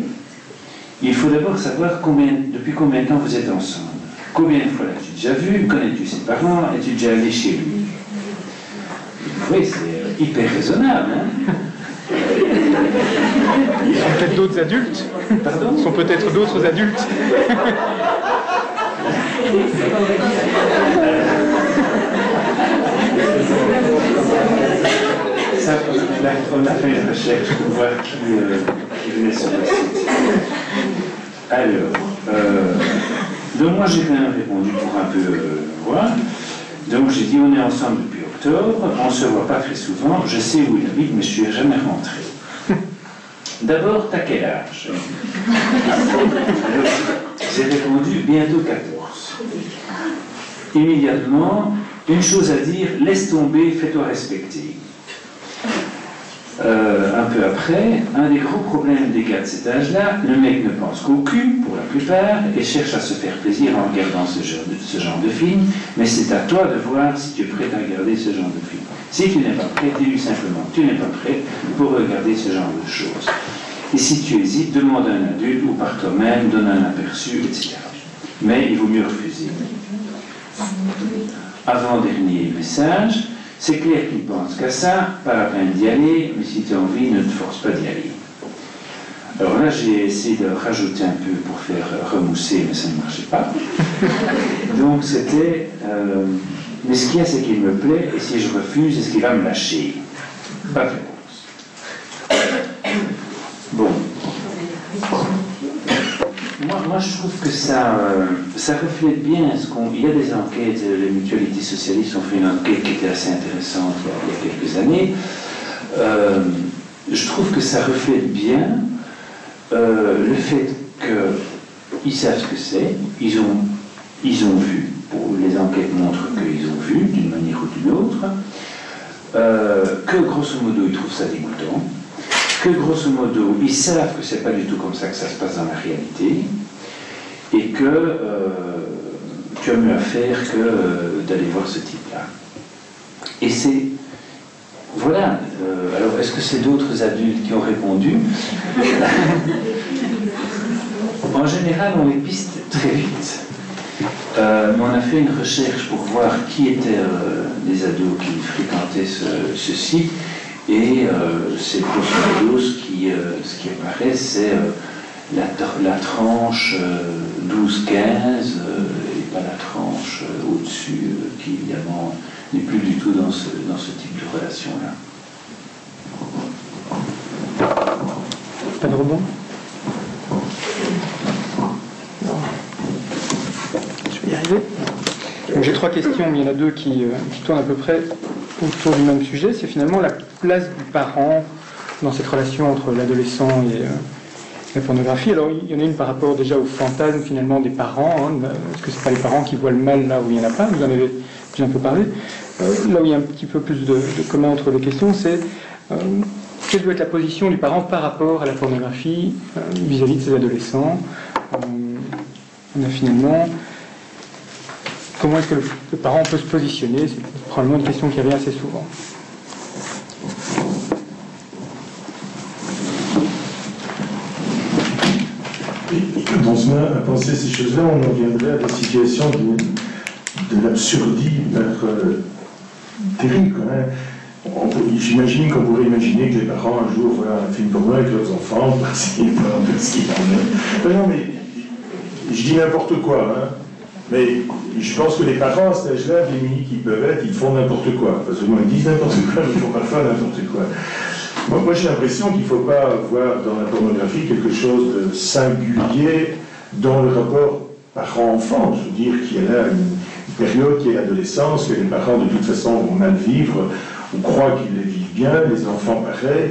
[SPEAKER 3] il faut d'abord savoir combien, depuis combien de temps vous êtes ensemble. Combien de fois l'as-tu déjà vu Connais-tu ses parents Es-tu déjà allé chez lui? Oui, c'est euh, hyper raisonnable. Hein?
[SPEAKER 1] Ils sont peut-être d'autres adultes.
[SPEAKER 3] Pardon?
[SPEAKER 1] Ils sont peut-être d'autres adultes.
[SPEAKER 3] On a fait une recherche pour voir qui, euh, qui venait sur le site. Alors, euh, donc moi j'ai quand même répondu pour un peu euh, voir. Donc j'ai dit on est ensemble depuis octobre, on ne se voit pas très souvent, je sais où il habite mais je suis jamais rentré. D'abord, t'as quel âge? J'ai répondu bientôt 14. Immédiatement, une chose à dire, laisse tomber, fais-toi respecter. Euh, un peu après, un des gros problèmes des gars de cet âge-là, le mec ne pense qu'au cul, pour la plupart, et cherche à se faire plaisir en regardant ce genre, de, ce genre de film, mais c'est à toi de voir si tu es prêt à regarder ce genre de film. Si tu n'es pas prêt, dis-lui simplement tu n'es pas prêt pour regarder ce genre de choses. Et si tu hésites, demande à un adulte ou par toi-même, donne un aperçu, etc. Mais il vaut mieux refuser. Avant-dernier message, c'est clair qu'il pense qu'à ça, pas la peine d'y aller, mais si tu as envie, ne te force pas d'y aller. Alors là, j'ai essayé de rajouter un peu pour faire remousser, mais ça ne marchait pas. Donc c'était, euh, mais ce qu'il y a, c'est qu'il me plaît, et si je refuse, est-ce qu'il va me lâcher? Pas de réponse. Bon. Moi, je trouve que ça, euh, ça reflète bien ce qu'on. Il y a des enquêtes, euh, les mutualités socialistes ont fait une enquête qui était assez intéressante il y a, quelques années. Euh, je trouve que ça reflète bien le fait qu'ils savent ce que c'est, ils ont, ils ont vu, les enquêtes montrent qu'ils ont vu d'une manière ou d'une autre, que grosso modo ils trouvent ça dégoûtant, que grosso modo ils savent que c'est pas du tout comme ça que ça se passe dans la réalité, et que euh, tu as mieux à faire que euh, d'aller voir ce type-là. Et c'est. Voilà. euh, alors, est-ce que c'est d'autres adultes qui ont répondu? En général, on les piste très vite. Mais on a fait une recherche pour voir qui étaient les ados qui fréquentaient ce, site. Et c'est grosso modo ce qui, ce qui apparaît, c'est la, tranche 12-15 et pas la tranche au-dessus, qui évidemment n'est plus du tout dans ce, dans ce type de relation-là.
[SPEAKER 1] Pas de rebond? Je vais y arriver. J'ai trois questions, mais il y en a deux qui, euh, qui, tournent à peu près autour du même sujet. C'est finalement la place du parent dans cette relation entre l'adolescent et euh, la pornographie. Alors, il y en a une par rapport déjà au fantasme finalement des parents. Hein. Est-ce que ce pas les parents qui voient le mal là où il n'y en a pas Vous en avez déjà un peu parlé. Euh, là où il y a un petit peu plus de, commun entre les questions, c'est quelle doit être la position du parent par rapport à la pornographie euh, vis-à-vis de ses adolescents euh, On a finalement comment est-ce que le, parent peut se positionner? C'est probablement une question qui revient assez souvent.
[SPEAKER 4] Se met à penser ces choses-là, on en viendrait à des situations de, de l'absurdie euh, terrible même. J'imagine qu'on pourrait imaginer que les parents un jour voient un film porno avec leurs enfants parce qu'ils parlent ce. Non, mais je dis n'importe quoi, hein. Mais je pense que les parents à cet âge-là, démunis qu'ils peuvent être, ils font n'importe quoi. Parce que moi, ils disent n'importe quoi, mais ils font parfois n'importe quoi. Moi, j'ai l'impression qu'il ne faut pas voir dans la pornographie quelque chose de singulier dans le rapport parent-enfant. Je veux dire qu'il y a là une période qui est l'adolescence, que les parents de toute façon vont mal vivre, on croit qu'ils les vivent bien, les enfants pareil.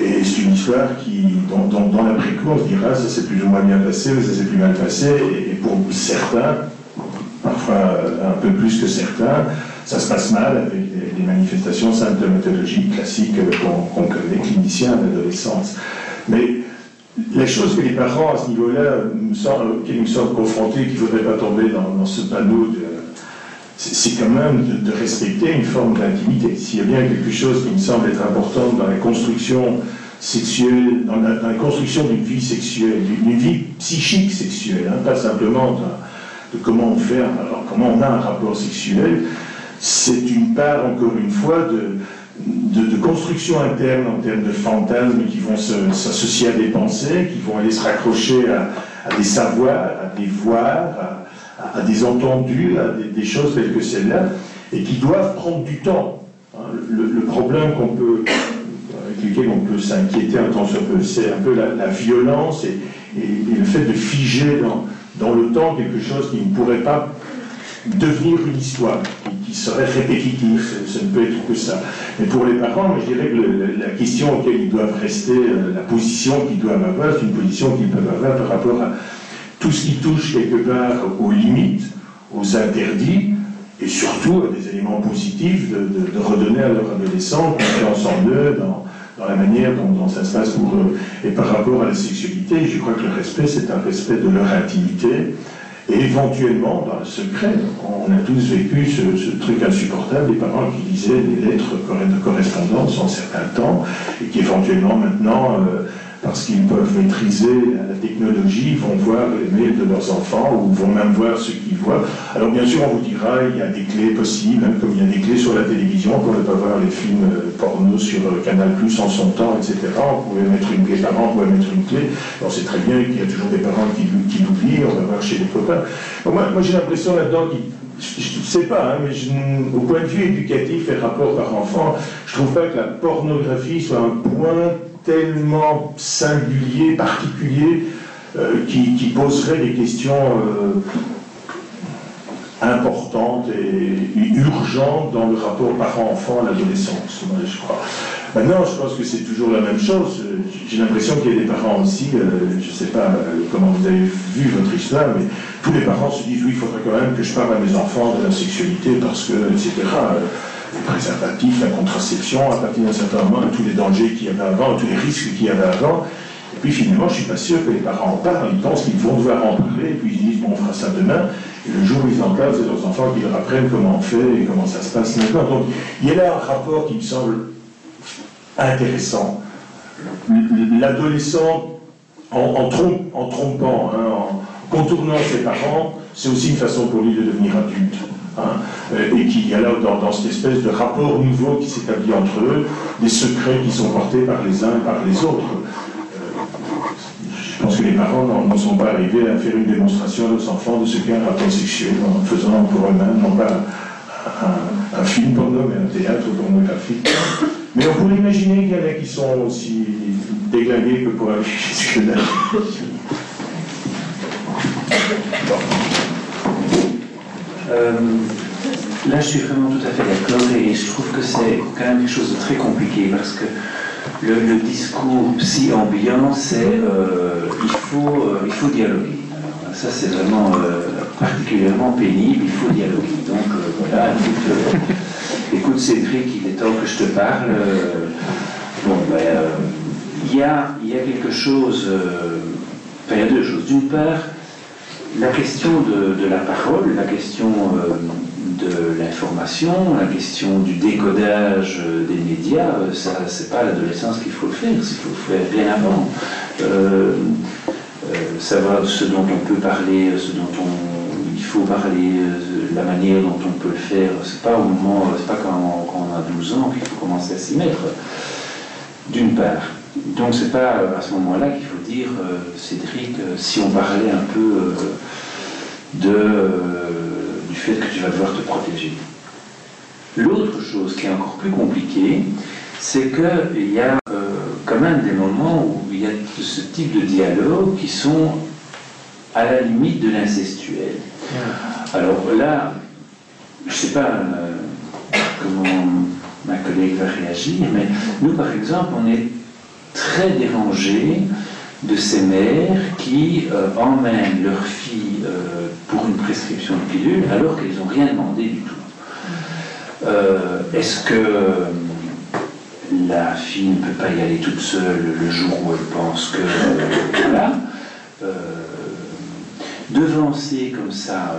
[SPEAKER 4] Et c'est une histoire qui, dans, dans, l'après-coup, on se dira ça s'est plus ou moins bien passé, mais ça s'est plus mal passé. Et, pour certains, parfois un peu plus que certains, ça se passe mal avec des, manifestations symptomatologiques classiques qu'on connaît, cliniciens d'adolescence. Mais les choses que les parents à ce niveau-là, qui nous semblent confrontés, qu'il ne faudrait pas tomber dans, ce panneau de c'est quand même de, respecter une forme d'intimité. S'il y a bien quelque chose qui me semble être important dans la construction sexuelle, dans la, construction d'une vie sexuelle, d'une vie psychique sexuelle, hein, pas simplement de, comment on fait, alors comment on a un rapport sexuel, c'est une part, encore une fois, de, construction interne en termes de fantasmes qui vont s'associer à des pensées, qui vont aller se raccrocher à, des savoirs, à des voirs, à, des entendus, à des, choses telles que celles-là, et qui doivent prendre du temps. Hein, le, problème qu'on peut, avec lequel on peut s'inquiéter un temps peu, c'est un peu la, violence et, le fait de figer dans, le temps quelque chose qui ne pourrait pas devenir une histoire, serait répétitif, ça ne peut être que ça. Mais pour les parents, je dirais que la question auquel ils doivent rester, euh, la position qu'ils doivent avoir, c'est une position qu'ils peuvent avoir par rapport à, tout ce qui touche quelque part aux limites, aux interdits, et surtout à des éléments positifs de, redonner à leur adolescent confiance en eux, dans, la manière dont, ça se passe pour eux. Et par rapport à la sexualité, je crois que le respect, c'est un respect de leur intimité, et éventuellement, dans le secret, on a tous vécu ce, truc insupportable des parents qui disaient des lettres de correspondance en certains temps, et qui éventuellement maintenant... Euh, parce qu'ils peuvent maîtriser la technologie, vont voir les mails de leurs enfants ou vont même voir ce qu'ils voient. Alors bien sûr, on vous dira, il y a des clés possibles, comme il y a des clés sur la télévision, on ne peut pas voir les films euh, porno sur euh, Canal Plus en son temps, etc. On pouvait mettre une clé, parents on pouvait mettre une clé. On sait très bien qu'il y a toujours des parents qui, l'oublient, on va voir chez les copains. moi, j'ai l'impression là-dedans je ne sais pas, hein, mais au point de vue éducatif et rapport par enfant, je ne trouve pas que la pornographie soit un point tellement singulier, particulier, euh, qui, poserait des questions euh, importantes et, urgentes dans le rapport parent-enfant à l'adolescence, je crois. Maintenant, je pense que c'est toujours la même chose. J'ai l'impression qu'il y a des parents aussi, euh, je ne sais pas comment vous avez vu votre histoire, mais tous les parents se disent oui, il faudrait quand même que je parle à mes enfants de la sexualité parce que, etc les préservatifs, la contraception, à partir d'un certain moment, tous les dangers qu'il y avait avant, tous les risques qu'il y avait avant. Et puis finalement, je ne suis pas sûr que les parents en parlent, ils pensent qu'ils vont devoir en parler, et puis ils disent, bon, on fera ça demain. Et le jour où ils en parlent, c'est leurs enfants qui leur apprennent comment on fait et comment ça se passe maintenant. Donc il y a là un rapport qui me semble intéressant. L'adolescent en, trompant, hein, en contournant ses parents, c'est aussi une façon pour lui de devenir adulte. Hein, euh, et qu'il y a là, dans, cette espèce de rapport nouveau qui s'établit entre eux, des secrets qui sont portés par les uns et par les autres. Euh, je pense que les parents n'en sont pas arrivés à faire une démonstration à leurs enfants de ce qu'est un rapport sexuel en faisant pour eux-mêmes, non pas un, film porno, mais un théâtre pornographique. Mais on pourrait imaginer qu'il y en a qui sont aussi déglingués que pour aller jusque-là.
[SPEAKER 3] Euh, là, je suis vraiment tout à fait d'accord et je trouve que c'est quand même quelque chose de très compliqué parce que le, discours si ambiant, c'est euh, il, faut, euh, il faut dialoguer. ça, c'est vraiment particulièrement pénible, il faut dialoguer. Donc voilà, écoute, Cédric, il est temps que je te parle. bon, ben, il y, a, y a quelque chose, enfin, il y a deux choses. D'une part, la question de, la parole, la question euh, de l'information, la question du décodage des médias, euh, ça, c'est pas l'adolescence qu'il faut le faire, il faut faire bien avant. Euh, savoir ce dont on peut parler, ce dont il faut parler, la manière dont on peut le faire, c'est pas au moment, c'est pas quand, quand on a 12 ans qu'il faut commencer à s'y mettre, d'une part. Donc c'est pas à ce moment-là qu'il faut dire, euh, Cédric, euh, si on parlait un peu euh, de, du fait que tu vas devoir te protéger. L'autre chose qui est encore plus compliquée, c'est qu'il y a quand même des moments où il y a ce type de dialogue qui sont à la limite de l'incestuel. Alors là, je ne sais pas comment ma collègue va réagir, mais nous, par exemple, on est très dérangé de ces mères qui euh, emmènent leur fille euh, pour une prescription de pilule alors qu'elles n'ont rien demandé du tout. Euh, est-ce que la fille ne peut pas y aller toute seule le jour où elle pense que voilà devancer comme ça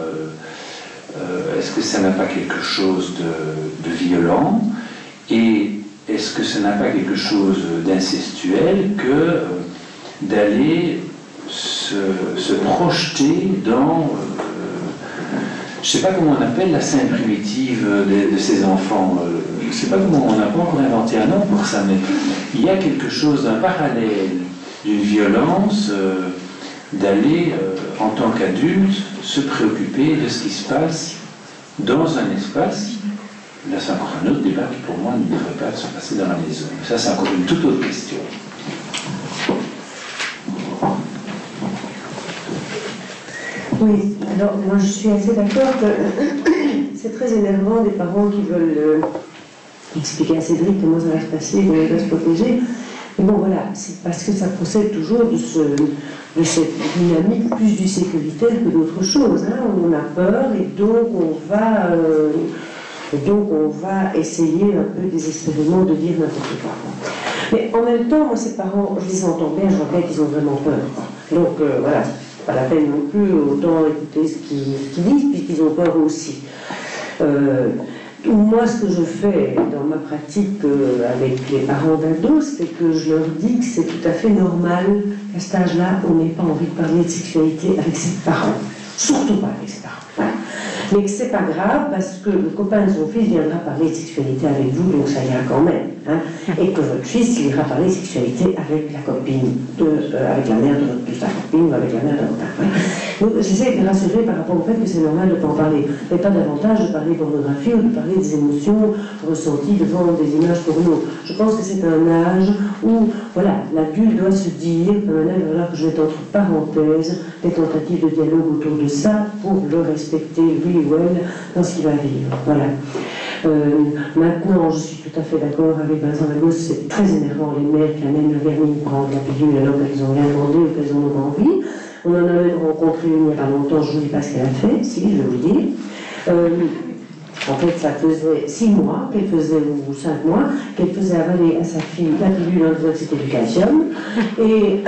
[SPEAKER 3] est-ce que ça n'a pas quelque chose de, violent et est-ce que ça n'a pas quelque chose d'incestuel que d'aller se, projeter dans, euh, je sais pas comment on appelle la scène primitive de, ces enfants, euh, je sais pas comment on n'a pas encore inventé un nom pour ça, mais il y a quelque chose d'un parallèle, d'une violence, d'aller, en tant qu'adulte, se préoccuper de ce qui se passe dans un espace Là, c'est encore un autre débat qui, pour moi, ne devrait pas se passer dans la maison. Ça, c'est encore une toute autre question.
[SPEAKER 2] Oui, alors moi je suis assez d'accord que c'est très énervant des parents qui veulent euh, expliquer à Cédric comment ça va se passer, comment il va se protéger. Mais bon, voilà, c'est parce que ça procède toujours de, ce, de cette dynamique plus du sécuritaire que d'autre chose. Hein. On a peur et donc on va. Euh, donc on va essayer un peu désespérément de dire n'importe quoi. Mais en même temps, moi, ces parents, je les entends bien, je vois bien qu'ils ont vraiment peur. Donc euh, voilà, pas la peine non plus autant écouter ce qu'ils disent, puisqu'ils ont peur aussi. Euh, moi, ce que je fais dans ma pratique euh, avec les parents d'ados, c'est que je leur dis que c'est tout à fait normal qu'à cet âge-là, on n'ait pas envie de parler de sexualité avec ses parents. Surtout pas avec ses parents mais que c'est pas grave parce que le copain de son fils viendra parler de sexualité avec vous, donc ça ira quand même. Hein, et que votre fils ira parler de sexualité avec la copine, euh, avec la mère de, sa copine ou avec la mère de votre hein. Donc j'essaie de rassurer par rapport au fait que c'est normal de ne pas en parler, mais pas davantage de parler pornographie ou de parler des émotions ressenties devant des images porno. Je pense que c'est un âge où, voilà, l'adulte doit se dire, voilà, que je vais entre parenthèses des tentatives de dialogue autour de ça pour le respecter, lui dans ce qu'il va vivre. Voilà. Euh, maintenant, je suis tout à fait d'accord avec Vincent Lagos, c'est très énervant les mères qui amènent le vernis prendre la pilule alors qu'elles ont rien demandé ou qu'elles en ont envie. On en a même rencontré une il n'y a pas longtemps, je ne vous dis pas ce qu'elle a fait, si, je vous dire. Euh, en fait, ça faisait six mois qu'elle faisait, ou cinq mois, qu'elle faisait avaler à sa fille la pilule calcium. Et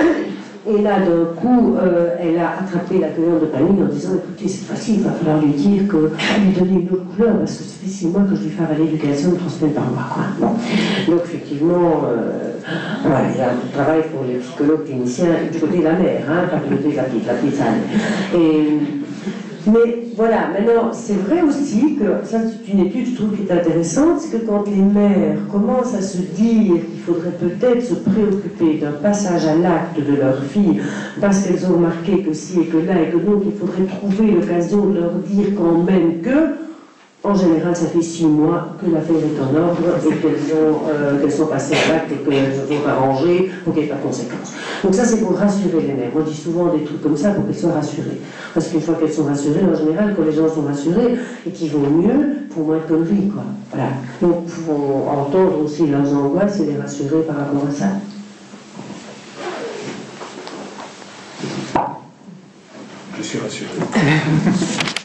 [SPEAKER 2] Et là, d'un coup, euh, elle a attrapé la couleur de panique en disant Écoutez, cette fois-ci, il va falloir lui dire que lui donner une autre couleur, parce que ça fait six mois que je lui fais avaler l'éducation trois semaines par mois. Donc, effectivement, euh, voilà, il y a un travail pour les psychologues cliniciens du côté de la mère, hein, pas du côté de la petite, la mais voilà, maintenant, c'est vrai aussi que, ça c'est une étude, je trouve, qui est intéressante, c'est que quand les mères commencent à se dire qu'il faudrait peut-être se préoccuper d'un passage à l'acte de leur fille, parce qu'elles ont remarqué que si et que là, et que donc il faudrait trouver l'occasion de leur dire quand même que, en général, ça fait six mois que l'affaire est en ordre et qu'elles euh, sont passées à l'acte et qu'elles sont arrangées pour qu'il n'y ait pas de conséquences. Donc ça, c'est pour rassurer les mères. On dit souvent des trucs comme ça pour qu'elles soient rassurées. Parce qu'une fois qu'elles sont rassurées, en général, quand les gens sont rassurés et qu'ils vont mieux, pour moins de conneries, quoi. Voilà. Donc, pour entendre aussi leurs angoisses et les rassurer par rapport à ça.
[SPEAKER 4] Je suis rassuré.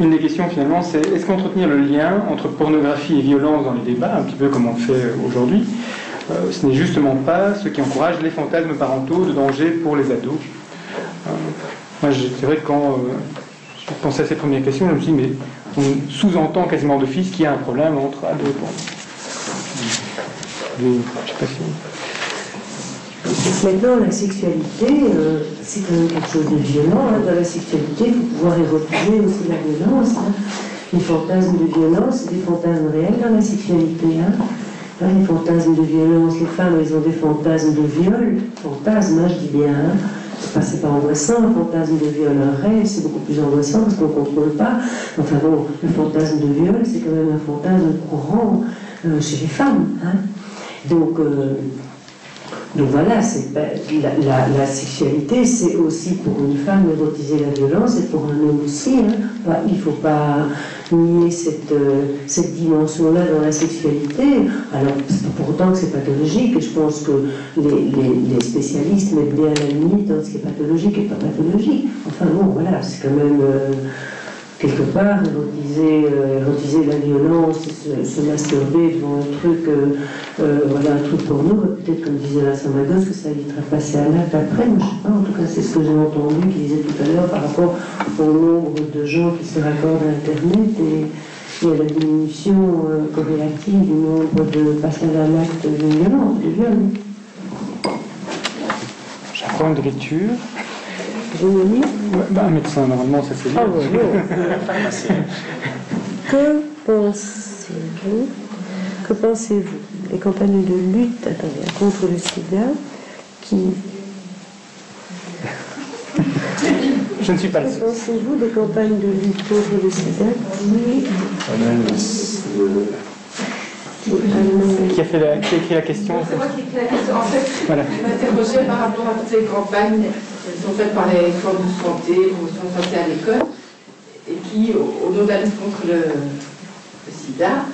[SPEAKER 1] une des questions finalement, c'est est-ce qu'entretenir le lien entre pornographie et violence dans les débats, un petit peu comme on le fait aujourd'hui, euh, ce n'est justement pas ce qui encourage les fantasmes parentaux de danger pour les ados euh, Moi, c'est vrai que quand euh, je pensais à ces premières questions, je me suis dit, mais on sous-entend quasiment de fils qu'il y a un problème entre ados et Je sais pas si...
[SPEAKER 2] Maintenant, la sexualité, euh, c'est quand même quelque chose de violent. Hein. Dans la sexualité, il faut pouvoir érotiser aussi la violence. Hein. Les fantasmes de violence, c'est des fantasmes réels dans la sexualité. Hein. Les fantasmes de violence, les femmes, elles ont des fantasmes de viol. Fantasmes, je dis bien. Hein. C'est pas, angoissant, le fantasme de viol, un rêve, c'est beaucoup plus angoissant parce qu'on ne contrôle pas. Enfin bon, le fantasme de viol, c'est quand même un fantasme courant euh, chez les femmes. Donc, euh, donc voilà, la, sexualité, c'est aussi pour une femme érotiser la violence et pour un homme aussi. Hein. il ne faut pas nier cette, euh, cette dimension-là dans la sexualité. Alors, pour autant que c'est pathologique, et je pense que les, spécialistes mettent bien la limite dans ce qui est pathologique et pas pathologique. Enfin bon, voilà, c'est quand même. Euh, quelque part, érotiser, euh, la violence, se, masturber devant un truc, euh, euh, voilà, un truc pour nous, peut-être comme disait la Samagos, que ça éviterait de passer à l'acte après, mais je sais pas, en tout cas c'est ce que j'ai entendu, qu'il disait tout à l'heure par rapport au nombre de gens qui se raccordent à Internet et, à la diminution corrélative du nombre de passages à l'acte de violence, de viol.
[SPEAKER 1] J'apprends de lecture.
[SPEAKER 2] Bah,
[SPEAKER 1] un médecin, normalement, ça c'est
[SPEAKER 2] ah, que pensez-vous? Que pensez-vous? Les campagnes de lutte contre le sida qui.
[SPEAKER 1] Je ne suis pas
[SPEAKER 2] Que pensez-vous des campagnes de lutte contre le sida qui.
[SPEAKER 1] Qui a, fait la, qui a écrit la question
[SPEAKER 5] C'est moi qui ai écrit la question. En fait, voilà. je m'interrogeais par rapport à toutes ces campagnes qui sont faites par les formes de santé, promotion de santé à l'école, et qui, au, nom de la lutte contre le, sida,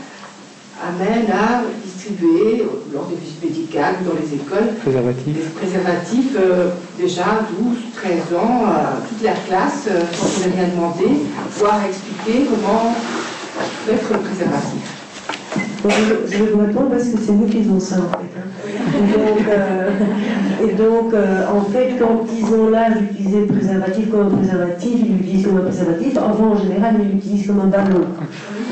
[SPEAKER 5] amènent à distribuer, lors des visites médicales, dans les écoles, des préservatifs euh, déjà 12, 13 ans, à toute la classe, euh, sans qu'on ait rien demandé, voire expliquer comment mettre le préservatif
[SPEAKER 2] je, vais vous répondre parce que c'est nous qui faisons ça en fait. Hein. Et donc, euh, euh, en fait, quand ils ont l'âge d'utiliser le préservatif comme un préservatif, ils l'utilisent comme un préservatif. Avant, en général, ils l'utilisent comme un ballon.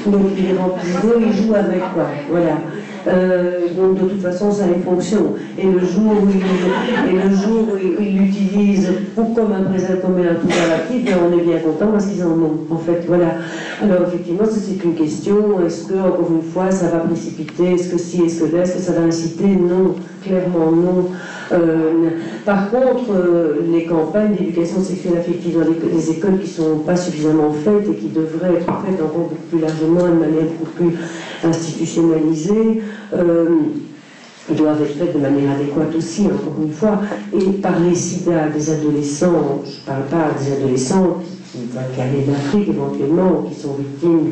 [SPEAKER 2] Donc, ils les remplissent ils jouent avec quoi. Voilà. Euh, donc de toute façon, ça a une fonction. Et le jour où ils, l'utilisent comme un présent, comme un préservatif, ben, on est bien content parce qu'ils en ont. En fait, voilà. Alors effectivement, c'est une question. Est-ce que, encore une fois, ça va précipiter? Est-ce que si Est-ce que là Est-ce que ça va inciter? Non, clairement non. Euh, par contre, euh, les campagnes d'éducation sexuelle affective dans les, écoles qui ne sont pas suffisamment faites et qui devraient être faites encore beaucoup plus largement, de manière beaucoup plus institutionnalisée, euh, doivent être faites de manière adéquate aussi, encore une fois. Et parler sida des adolescents, je ne parle pas des adolescents qui arrivent d'Afrique éventuellement, qui sont victimes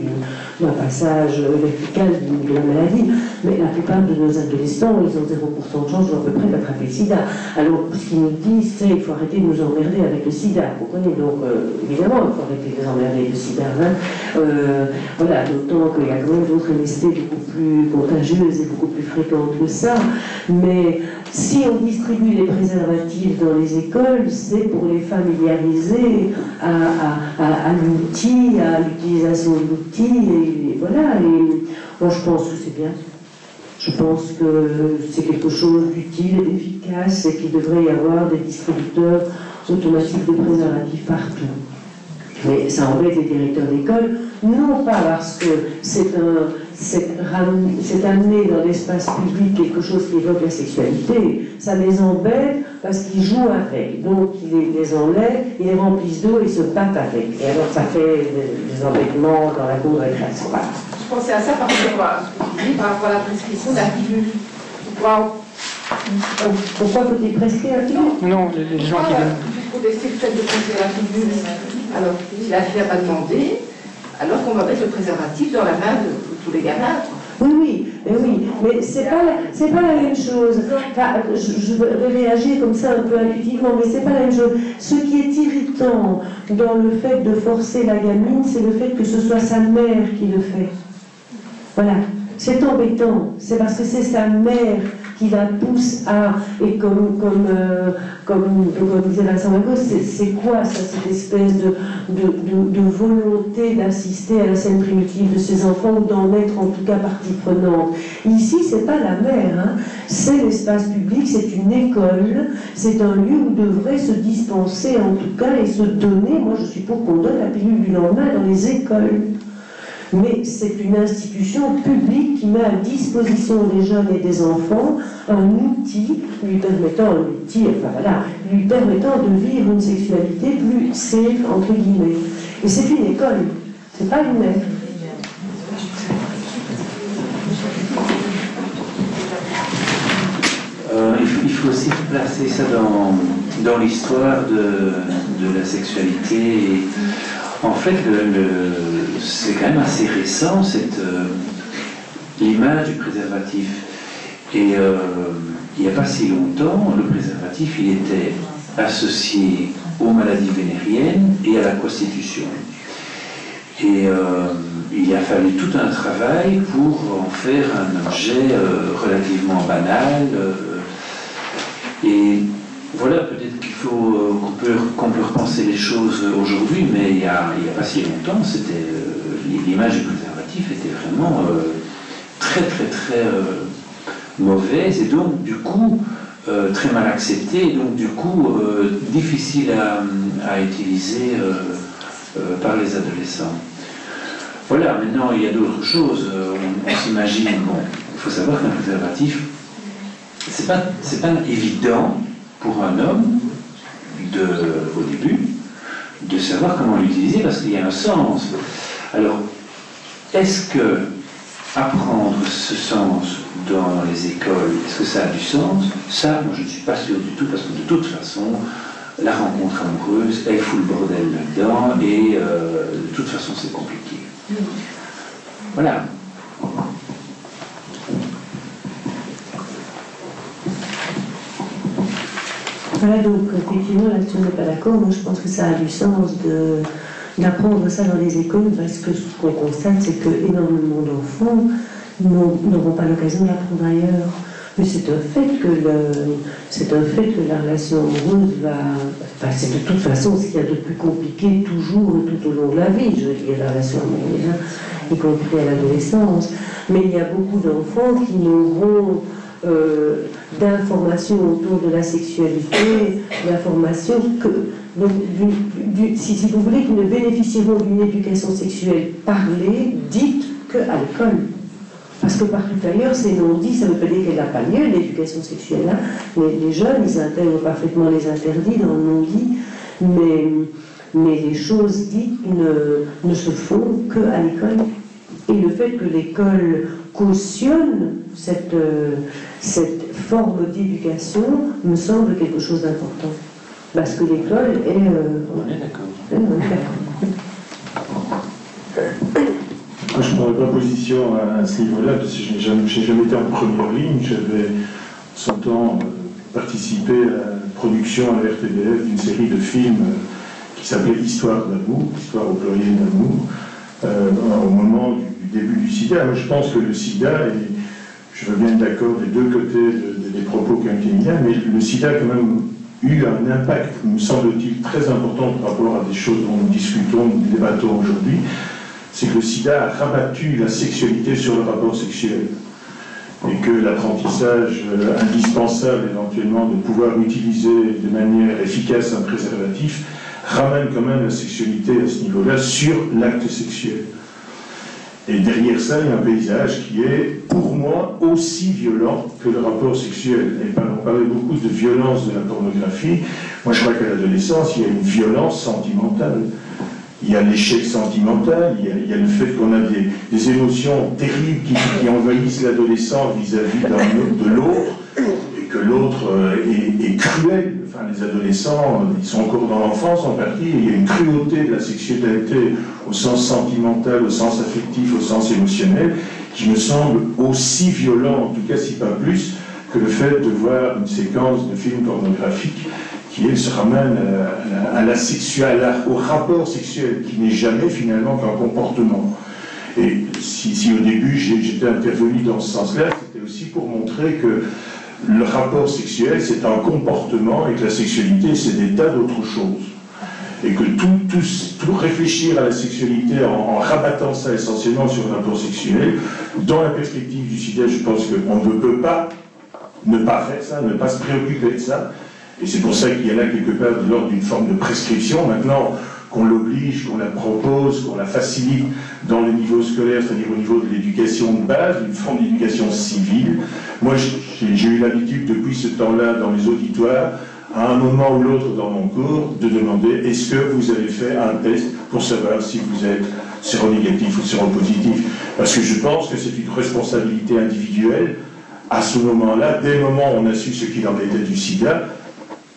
[SPEAKER 2] d'un passage vertical de la maladie. Mais la plupart de nos adolescents, ils ont 0% de chance à peu près d'attraper le sida. Alors, ce qu'ils nous disent, c'est qu'il faut arrêter de nous emmerder avec le sida. Vous comprenez Donc, euh, évidemment, il faut arrêter de nous emmerder avec le sida. Hein. Euh, voilà, d'autant qu'il y a quand même d'autres MST beaucoup plus contagieuses et beaucoup plus fréquentes que ça. Mais si on distribue les préservatifs dans les écoles, c'est pour les familiariser à, l'outil, à l'utilisation de l'outil, et, voilà. Et moi, je pense que c'est bien. Je pense que c'est quelque chose d'utile et d'efficace et qu'il devrait y avoir des distributeurs automatiques de préservatifs partout. Mais ça embête les directeurs d'école, non pas parce que c'est amener dans l'espace public quelque chose qui évoque la sexualité, ça les embête parce qu'ils jouent avec. Donc ils les, enlèvent, ils les remplissent d'eau et se battent avec. Et alors ça fait des, embêtements dans la cour de récréation.
[SPEAKER 5] Je pensais à ça par rapport à, par rapport à la prescription de la pilule.
[SPEAKER 2] Pourquoi faut-il prescrire la pilule?
[SPEAKER 1] Non, les, gens qui viennent.
[SPEAKER 5] Pour tester le fait de prescrire la pilule. Alors, la fille n'a pas demandé, alors qu'on va mettre le préservatif dans la main de, tous les gamins.
[SPEAKER 2] Oui, oui, mais oui, mais c'est pas pas la même chose. je, vais réagir comme ça un peu intuitivement, mais c'est pas la même chose. Ce qui est irritant dans le fait de forcer la gamine, c'est le fait que ce soit sa mère qui le fait. Voilà, c'est embêtant. C'est parce que c'est sa mère qui la pousse à, et comme, comme, euh, disait Vincent c'est quoi ça, cette espèce de, de, volonté d'assister à la scène primitive de ses enfants ou d'en être en tout cas partie prenante? Ici, c'est pas la mère, hein. c'est l'espace public, c'est une école, c'est un lieu où devrait se dispenser en tout cas et se donner, moi je suis pour qu'on donne la pilule du lendemain dans les écoles mais c'est une institution publique qui met à disposition des jeunes et des enfants un outil lui permettant, lui permettant de vivre une sexualité plus safe, entre guillemets. Et c'est une école, c'est pas une mère.
[SPEAKER 3] Euh, il, faut, aussi placer ça dans, dans l'histoire de, de, la sexualité. En fait, c'est quand même assez récent, cette euh, l'image du préservatif. Et euh, il n'y a pas si longtemps, le préservatif, il était associé aux maladies vénériennes et à la prostitution. Et euh, il a fallu tout un travail pour en faire un objet relativement banal. et voilà, peut-être qu'il faut euh, qu'on peut, repenser les choses aujourd'hui, mais il n'y a, pas si longtemps, c'était euh, l'image du préservatif était vraiment euh, très très très mauvaise et donc du coup très mal acceptée et donc du coup difficile à, utiliser par les adolescents. Voilà, maintenant il y a d'autres choses. On, s'imagine, bon, il faut savoir qu'un préservatif, c'est pas, pas évident pour un homme, de, au début, de savoir comment l'utiliser parce qu'il y a un sens. Alors, est-ce que apprendre ce sens dans les écoles, est-ce que ça a du sens? Ça, moi, je ne suis pas sûr du tout parce que de toute façon, la rencontre amoureuse, elle fout le bordel là-dedans et euh, de toute façon, c'est compliqué. Voilà.
[SPEAKER 2] Voilà, donc effectivement, là-dessus, on n'est pas d'accord. Moi, je pense que ça a du sens d'apprendre ça dans les écoles, parce que ce qu'on constate, c'est que énormément d'enfants n'auront pas l'occasion d'apprendre ailleurs. Mais c'est un fait que la relation amoureuse va. c'est de toute façon ce qu'il y a de plus compliqué toujours tout au long de la vie. Je veux dire, la relation amoureuse, y compris à l'adolescence. Mais il y a beaucoup d'enfants qui n'auront euh, d'informations autour de la sexualité, d'informations que, si, vous voulez, qui ne bénéficieront d'une éducation sexuelle parlée, dite qu'à l'école. Parce que partout ailleurs, c'est non dit, ça ne veut pas dire qu'elle n'a pas lieu, l'éducation sexuelle. Hein. Les, les, jeunes, ils intègrent parfaitement les interdits dans le non dit, mais, mais les choses dites ne, ne se font qu'à l'école. Et le fait que l'école cautionne cette, euh, cette forme d'éducation me semble quelque chose d'important. Parce que l'école est. Euh,
[SPEAKER 3] on est d'accord.
[SPEAKER 4] Moi, je ne prendrai pas position à, ce niveau-là, parce que je n'ai jamais, jamais, été en première ligne. J'avais, son temps, euh, participé à la production à la RTBF d'une série de films qui s'appelait Histoire d'amour, Histoire au pluriel d'amour, au moment du, début du sida. Moi, je pense que le sida est je veux bien être d'accord des deux côtés des propos qui ont été mis là, mais le sida a quand même eu un impact, me semble-t-il, très important par rapport à des choses dont nous discutons, nous débattons aujourd'hui, c'est que le sida a rabattu la sexualité sur le rapport sexuel et que l'apprentissage euh, indispensable éventuellement de pouvoir utiliser de manière efficace un préservatif ramène quand même la sexualité à ce niveau-là sur l'acte sexuel. Et derrière ça, il y a un paysage qui est, pour moi, aussi violent que le rapport sexuel. Et on parlait beaucoup de violence de la pornographie. Moi, je crois qu'à l'adolescence, il y a une violence sentimentale. Il y a l'échec sentimental, il y a, le fait qu'on a des, émotions terribles qui, envahissent l'adolescent vis-à-vis de l'autre, que l'autre euh, est, cruel. Enfin, les adolescents, ils sont encore dans l'enfance en partie, il y a une cruauté de la sexualité au sens sentimental, au sens affectif, au sens émotionnel, qui me semble aussi violent, en tout cas si pas plus, que le fait de voir une séquence de films pornographiques qui se ramène à, la au rapport sexuel, qui n'est jamais finalement qu'un comportement. Et si, au début j'étais intervenu dans ce sens-là, c'était aussi pour montrer que le rapport sexuel, c'est un comportement et que la sexualité, c'est des tas d'autres choses. Et que tout, réfléchir à la sexualité en, rabattant ça essentiellement sur le rapport sexuel, dans la perspective du sida, je pense qu'on ne peut pas ne pas faire ça, ne pas se préoccuper de ça, et c'est pour ça qu'il y a là quelque part de l'ordre d'une forme de prescription. Maintenant, qu'on l'oblige, qu'on la propose, qu'on la facilite dans le niveau scolaire, c'est-à-dire au niveau de l'éducation de base, une forme d'éducation civile. Moi, j'ai eu l'habitude depuis ce temps-là dans les auditoires, à un moment ou l'autre dans mon cours, de demander est-ce que vous avez fait un test pour savoir si vous êtes séronégatif ou séropositif? Parce que je pense que c'est une responsabilité individuelle à ce moment-là, dès le moment où on a su ce qu'il en était du sida,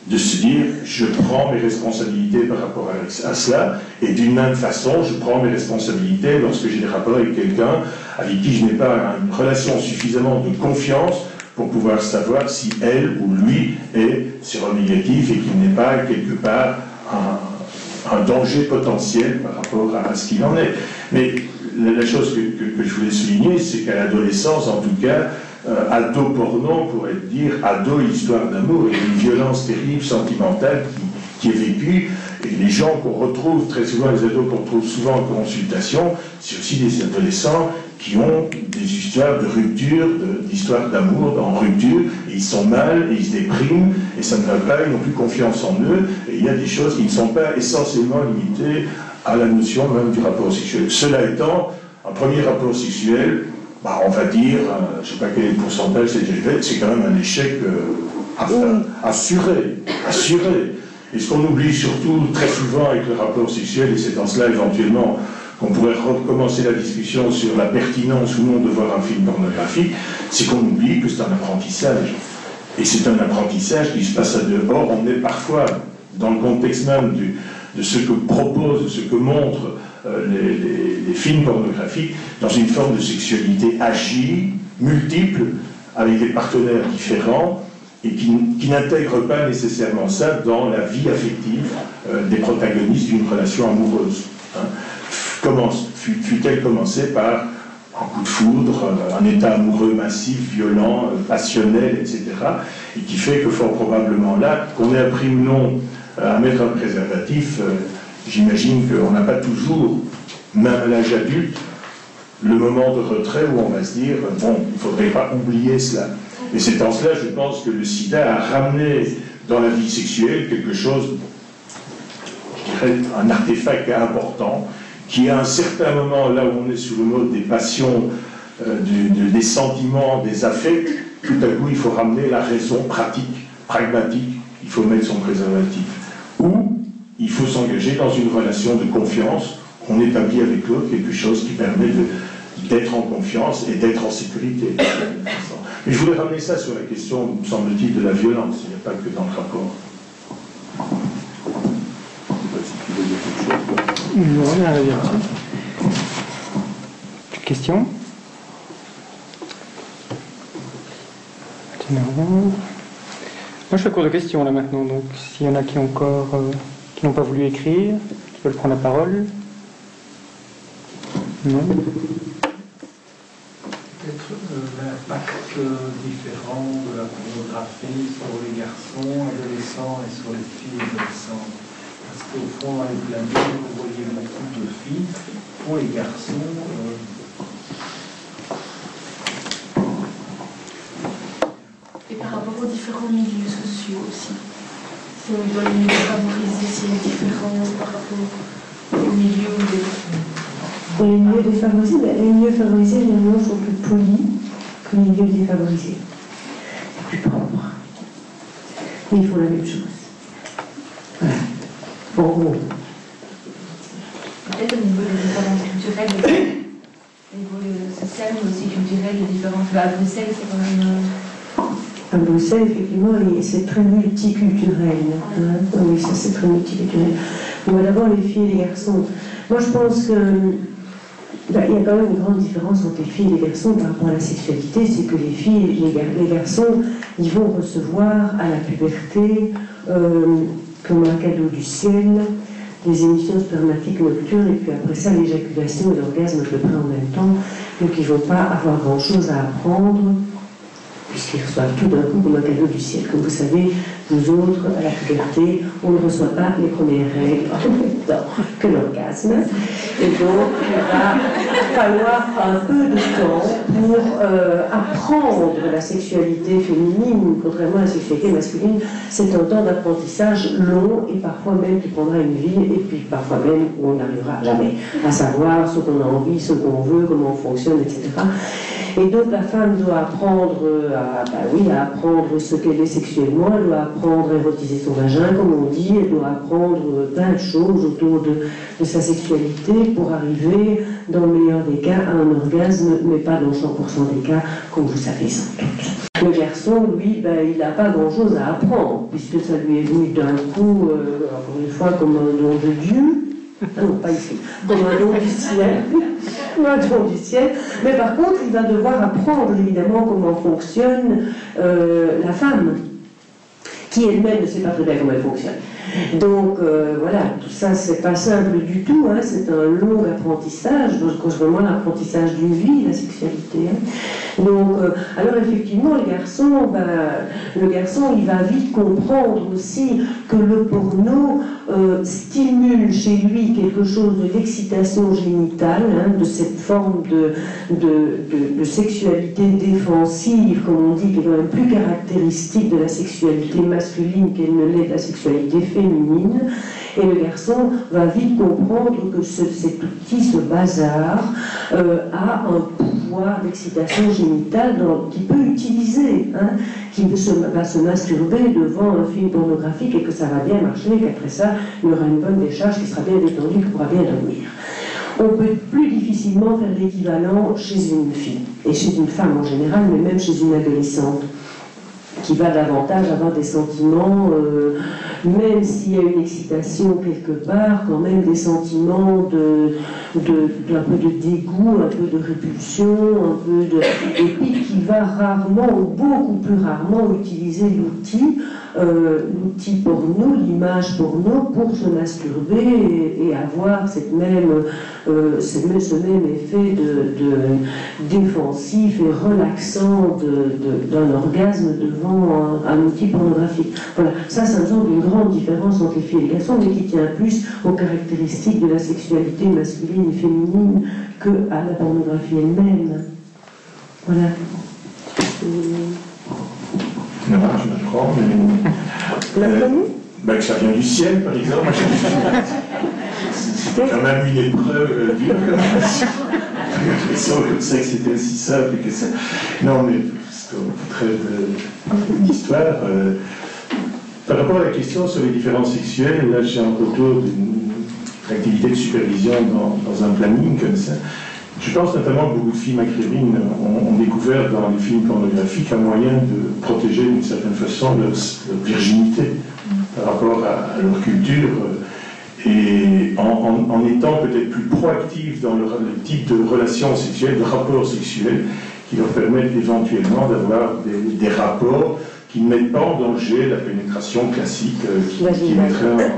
[SPEAKER 4] de se dire je prends mes responsabilités par rapport à, cela, et d'une même façon, je prends mes responsabilités lorsque j'ai des rapports avec quelqu'un avec qui je n'ai pas une relation suffisamment de confiance pour pouvoir savoir si elle ou lui est séronégatif et qu'il n'est pas quelque part un, danger potentiel par rapport à, ce qu'il en est. Mais la, chose que je voulais souligner, c'est qu'à l'adolescence, en tout cas, euh, ado porno pourrait dire ado histoire d'amour et une violence terrible sentimentale qui, est vécue. Et les gens qu'on retrouve très souvent, les ados qu'on retrouve souvent en consultation, c'est aussi des adolescents qui ont des histoires de rupture, d'histoires d'amour en rupture, et ils sont mal, et ils se dépriment, et ça ne va pas, ils n'ont plus confiance en eux, et il y a des choses qui ne sont pas essentiellement limitées à la notion même du rapport sexuel. Cela étant, un premier rapport sexuel, bah, on va dire, euh, je ne sais pas quel est le pourcentage c'est c'est quand même un échec euh, assuré, assuré. Et ce qu'on oublie surtout très souvent avec le rapport sexuel, et c'est dans cela éventuellement qu'on pourrait recommencer la discussion sur la pertinence ou non de voir un film pornographique, c'est qu'on oublie que c'est un apprentissage. Et c'est un apprentissage qui se passe à dehors. On est parfois, dans le contexte même de ce que propose, de ce que montre euh, les, films pornographiques dans une forme de sexualité agie, multiple, avec des partenaires différents, et qui, n'intègrent pas nécessairement ça dans la vie affective euh, des protagonistes d'une relation amoureuse. Hein. Commence, fut-elle commencée par un coup de foudre, euh, un état amoureux massif, violent, passionnel, etc., et qui fait que fort probablement là, qu'on ait appris ou non à mettre un préservatif, j'imagine qu'on n'a pas toujours, même à l'âge adulte, le moment de retrait où on va se dire, bon, il ne faudrait pas oublier cela. Et c'est en cela, je pense, que le sida a ramené dans la vie sexuelle quelque chose, je dirais, un artefact important, qui à un certain moment, là où on est sous le mode des passions, euh, des sentiments, des affects, tout à coup, il faut ramener la raison pratique, pragmatique, il faut mettre son préservatif. Ou il faut s'engager dans une relation de confiance. On établit avec l'autre quelque chose qui permet d'être en confiance et d'être en sécurité. Mais je voulais ramener ça sur la question, semble-t-il, de la violence. Il n'y a pas que dans le rapport.
[SPEAKER 1] Question Moi, je fais cours de questions là maintenant, donc s'il y en a qui ont encore. Euh, qui n'ont pas voulu écrire, qui veulent prendre la parole Non
[SPEAKER 6] Peut-être l'impact différent de la pornographie sur les garçons adolescents et sur les filles adolescentes Parce qu'au fond, avec la vie, vous voyez beaucoup de filles. Pour les garçons,
[SPEAKER 7] Et par rapport aux différents milieux sociaux aussi. On doit les favoriser, s'il est différent par rapport aux milieux ou des...
[SPEAKER 2] Pour les milieux défavorisés, ben, les milieux favorisés, généralement, sont plus polis que les milieux défavorisés. Plus propres. Mais ils font la même chose. Voilà. En gros.
[SPEAKER 7] Peut-être au niveau des différences culturelles, au niveau social, mais aussi culturel, les différences. Bah, à Bruxelles, c'est quand même.
[SPEAKER 2] Bruxelles, effectivement, c'est très multiculturel. hein. Oui, ça c'est très multiculturel. On va d'abord les filles et les garçons. Moi, je pense que ben, il y a quand même une grande différence entre les filles et les garçons par rapport à la sexualité, c'est que les filles, les, gar- les garçons, ils vont recevoir à la puberté, euh, comme un cadeau du ciel, des émissions spermatiques nocturnes, et puis après ça, l'éjaculation et l'orgasme à peu près en même temps. Donc ils ne vont pas avoir grand-chose à apprendre puisqu'ils reçoivent tout d'un coup comme un cadeau du ciel. Comme vous savez, nous autres, à la puberté, on ne reçoit pas les premières règles en même temps que l'orgasme. Et donc, il va falloir un peu de temps pour euh, apprendre la sexualité féminine, contrairement à la sexualité masculine. C'est un temps d'apprentissage long et parfois même qui prendra une vie, et puis parfois même où on n'arrivera jamais à savoir ce qu'on a envie, ce qu'on veut, comment on fonctionne, etc. Et donc la femme doit apprendre à, bah oui, à apprendre ce qu'elle est sexuellement, elle doit apprendre à érotiser son vagin, comme on dit, elle doit apprendre plein de choses autour de, sa sexualité pour arriver, dans le meilleur des cas, à un orgasme, mais pas dans 100% des cas, comme vous savez sans doute. Le garçon, lui, ben, il n'a pas grand-chose à apprendre, puisque ça lui est venu d'un coup, euh, encore une fois, comme un don de Dieu. Ah non, pas ici, comme un don du ciel. Mais par contre, il va devoir apprendre évidemment comment fonctionne euh, la femme, qui elle-même ne sait pas très bien comment elle fonctionne. Donc euh, voilà, tout ça, c'est pas simple du tout, hein, c'est un long apprentissage, donc c'est vraiment l'apprentissage d'une vie, la sexualité. hein. Donc, euh, alors effectivement, le garçon, ben, le garçon, il va vite comprendre aussi que le porno euh, stimule chez lui quelque chose de l'excitation génitale, hein, de cette forme de, de, de- de sexualité défensive, comme on dit, qui est quand même plus caractéristique de la sexualité masculine qu'elle ne l'est de la sexualité féminine. Et le garçon va vite comprendre que ce- cet outil, ce bazar, euh, a un pouvoir d'excitation génitale qu'il peut utiliser, hein, qui va se masturber devant un film pornographique et que ça va bien marcher, qu'après ça, il y aura une bonne décharge qui sera bien détendue, qui pourra bien dormir. On peut plus difficilement faire l'équivalent chez une fille, et chez une femme en général, mais même chez une adolescente qui va davantage avoir des sentiments, euh, même s'il y a une excitation quelque part, quand même des sentiments de, de- d'un peu de dégoût, un peu de répulsion, un peu de... Et puis qui va rarement, ou beaucoup plus rarement, utiliser l'outil, euh, l'outil porno, l'image porno, pour se masturber et, avoir cette euh, même- ce même effet de, défensif et relaxant d'un orgasme devant un, un outil pornographique. Voilà, ça, ça me semble une grande différence entre les filles et les garçons, mais qui tient plus aux caractéristiques de la sexualité masculine et féminine que à la pornographie elle-même. Voilà.
[SPEAKER 4] Non, je m'apprends, mais.
[SPEAKER 2] La
[SPEAKER 4] Euh, bah, que ça vient du ciel, par exemple. C'était quand même une épreuve euh, dure. J'ai l'impression comme ça que c'était aussi simple que ça. Non, mais parce qu'on traite d'histoire. euh, par rapport à la question sur les différences sexuelles, là, j'ai un retour d'une activité de supervision dans, un planning comme ça. Je pense notamment que beaucoup de filles maghrébines ont, découvert dans les films pornographiques un moyen de protéger d'une certaine façon leur, virginité par rapport à, leur culture euh, et en, étant peut-être plus proactifs dans le, type de relations sexuelles, de rapports sexuels qui leur permettent éventuellement d'avoir des rapports qui ne mettent pas en danger la pénétration classique, euh, qui, qui mettrait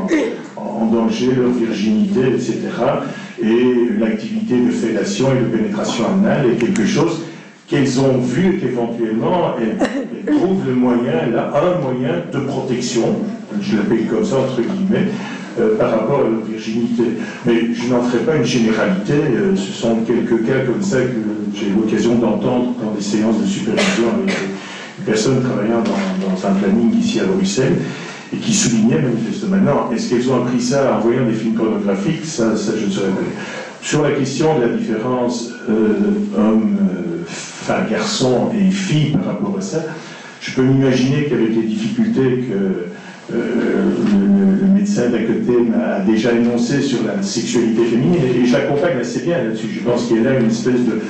[SPEAKER 4] en, danger leur virginité, etc. Et l'activité de fellation et de pénétration anale est quelque chose qu'elles ont vu et qu'éventuellement elles, trouvent le moyen, là, un moyen de protection, je l'appelle comme ça entre guillemets, euh, par rapport à leur virginité. Mais je n'en ferai pas une généralité, euh, ce sont quelques cas comme ça que j'ai eu l'occasion d'entendre dans des séances de supervision avec personnes travaillant dans, un planning ici à Bruxelles et qui soulignaient manifestement. Maintenant, est-ce qu'elles ont appris ça en voyant des films pornographiques? Ça, ça, je ne saurais pas. Sur la question de la différence euh, homme, enfin garçon et fille par rapport à ça, je peux m'imaginer qu'avec les difficultés que euh, le, médecin d'à côté m'a déjà énoncé sur la sexualité féminine, et, je l'accompagne assez bien là-dessus. Je pense qu'il y a là une espèce de...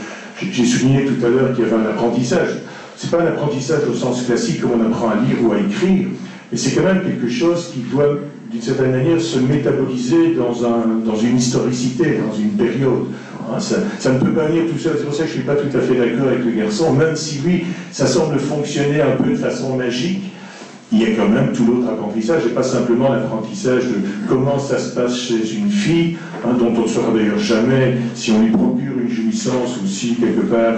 [SPEAKER 4] J'ai souligné tout à l'heure qu'il y avait un apprentissage. C'est pas un apprentissage au sens classique comme on apprend à lire ou à écrire, mais c'est quand même quelque chose qui doit, d'une certaine manière, se métaboliser dans, un, dans une historicité, dans une période. Hein, ça, ça, ne peut pas venir tout seul. C'est pour ça que je ne suis pas tout à fait d'accord avec le garçon, même si lui, ça semble fonctionner un peu de façon magique il y a quand même tout l'autre apprentissage, et pas simplement l'apprentissage de comment ça se passe chez une fille, hein, dont on ne saura d'ailleurs jamais si on lui procure une jouissance ou si quelque part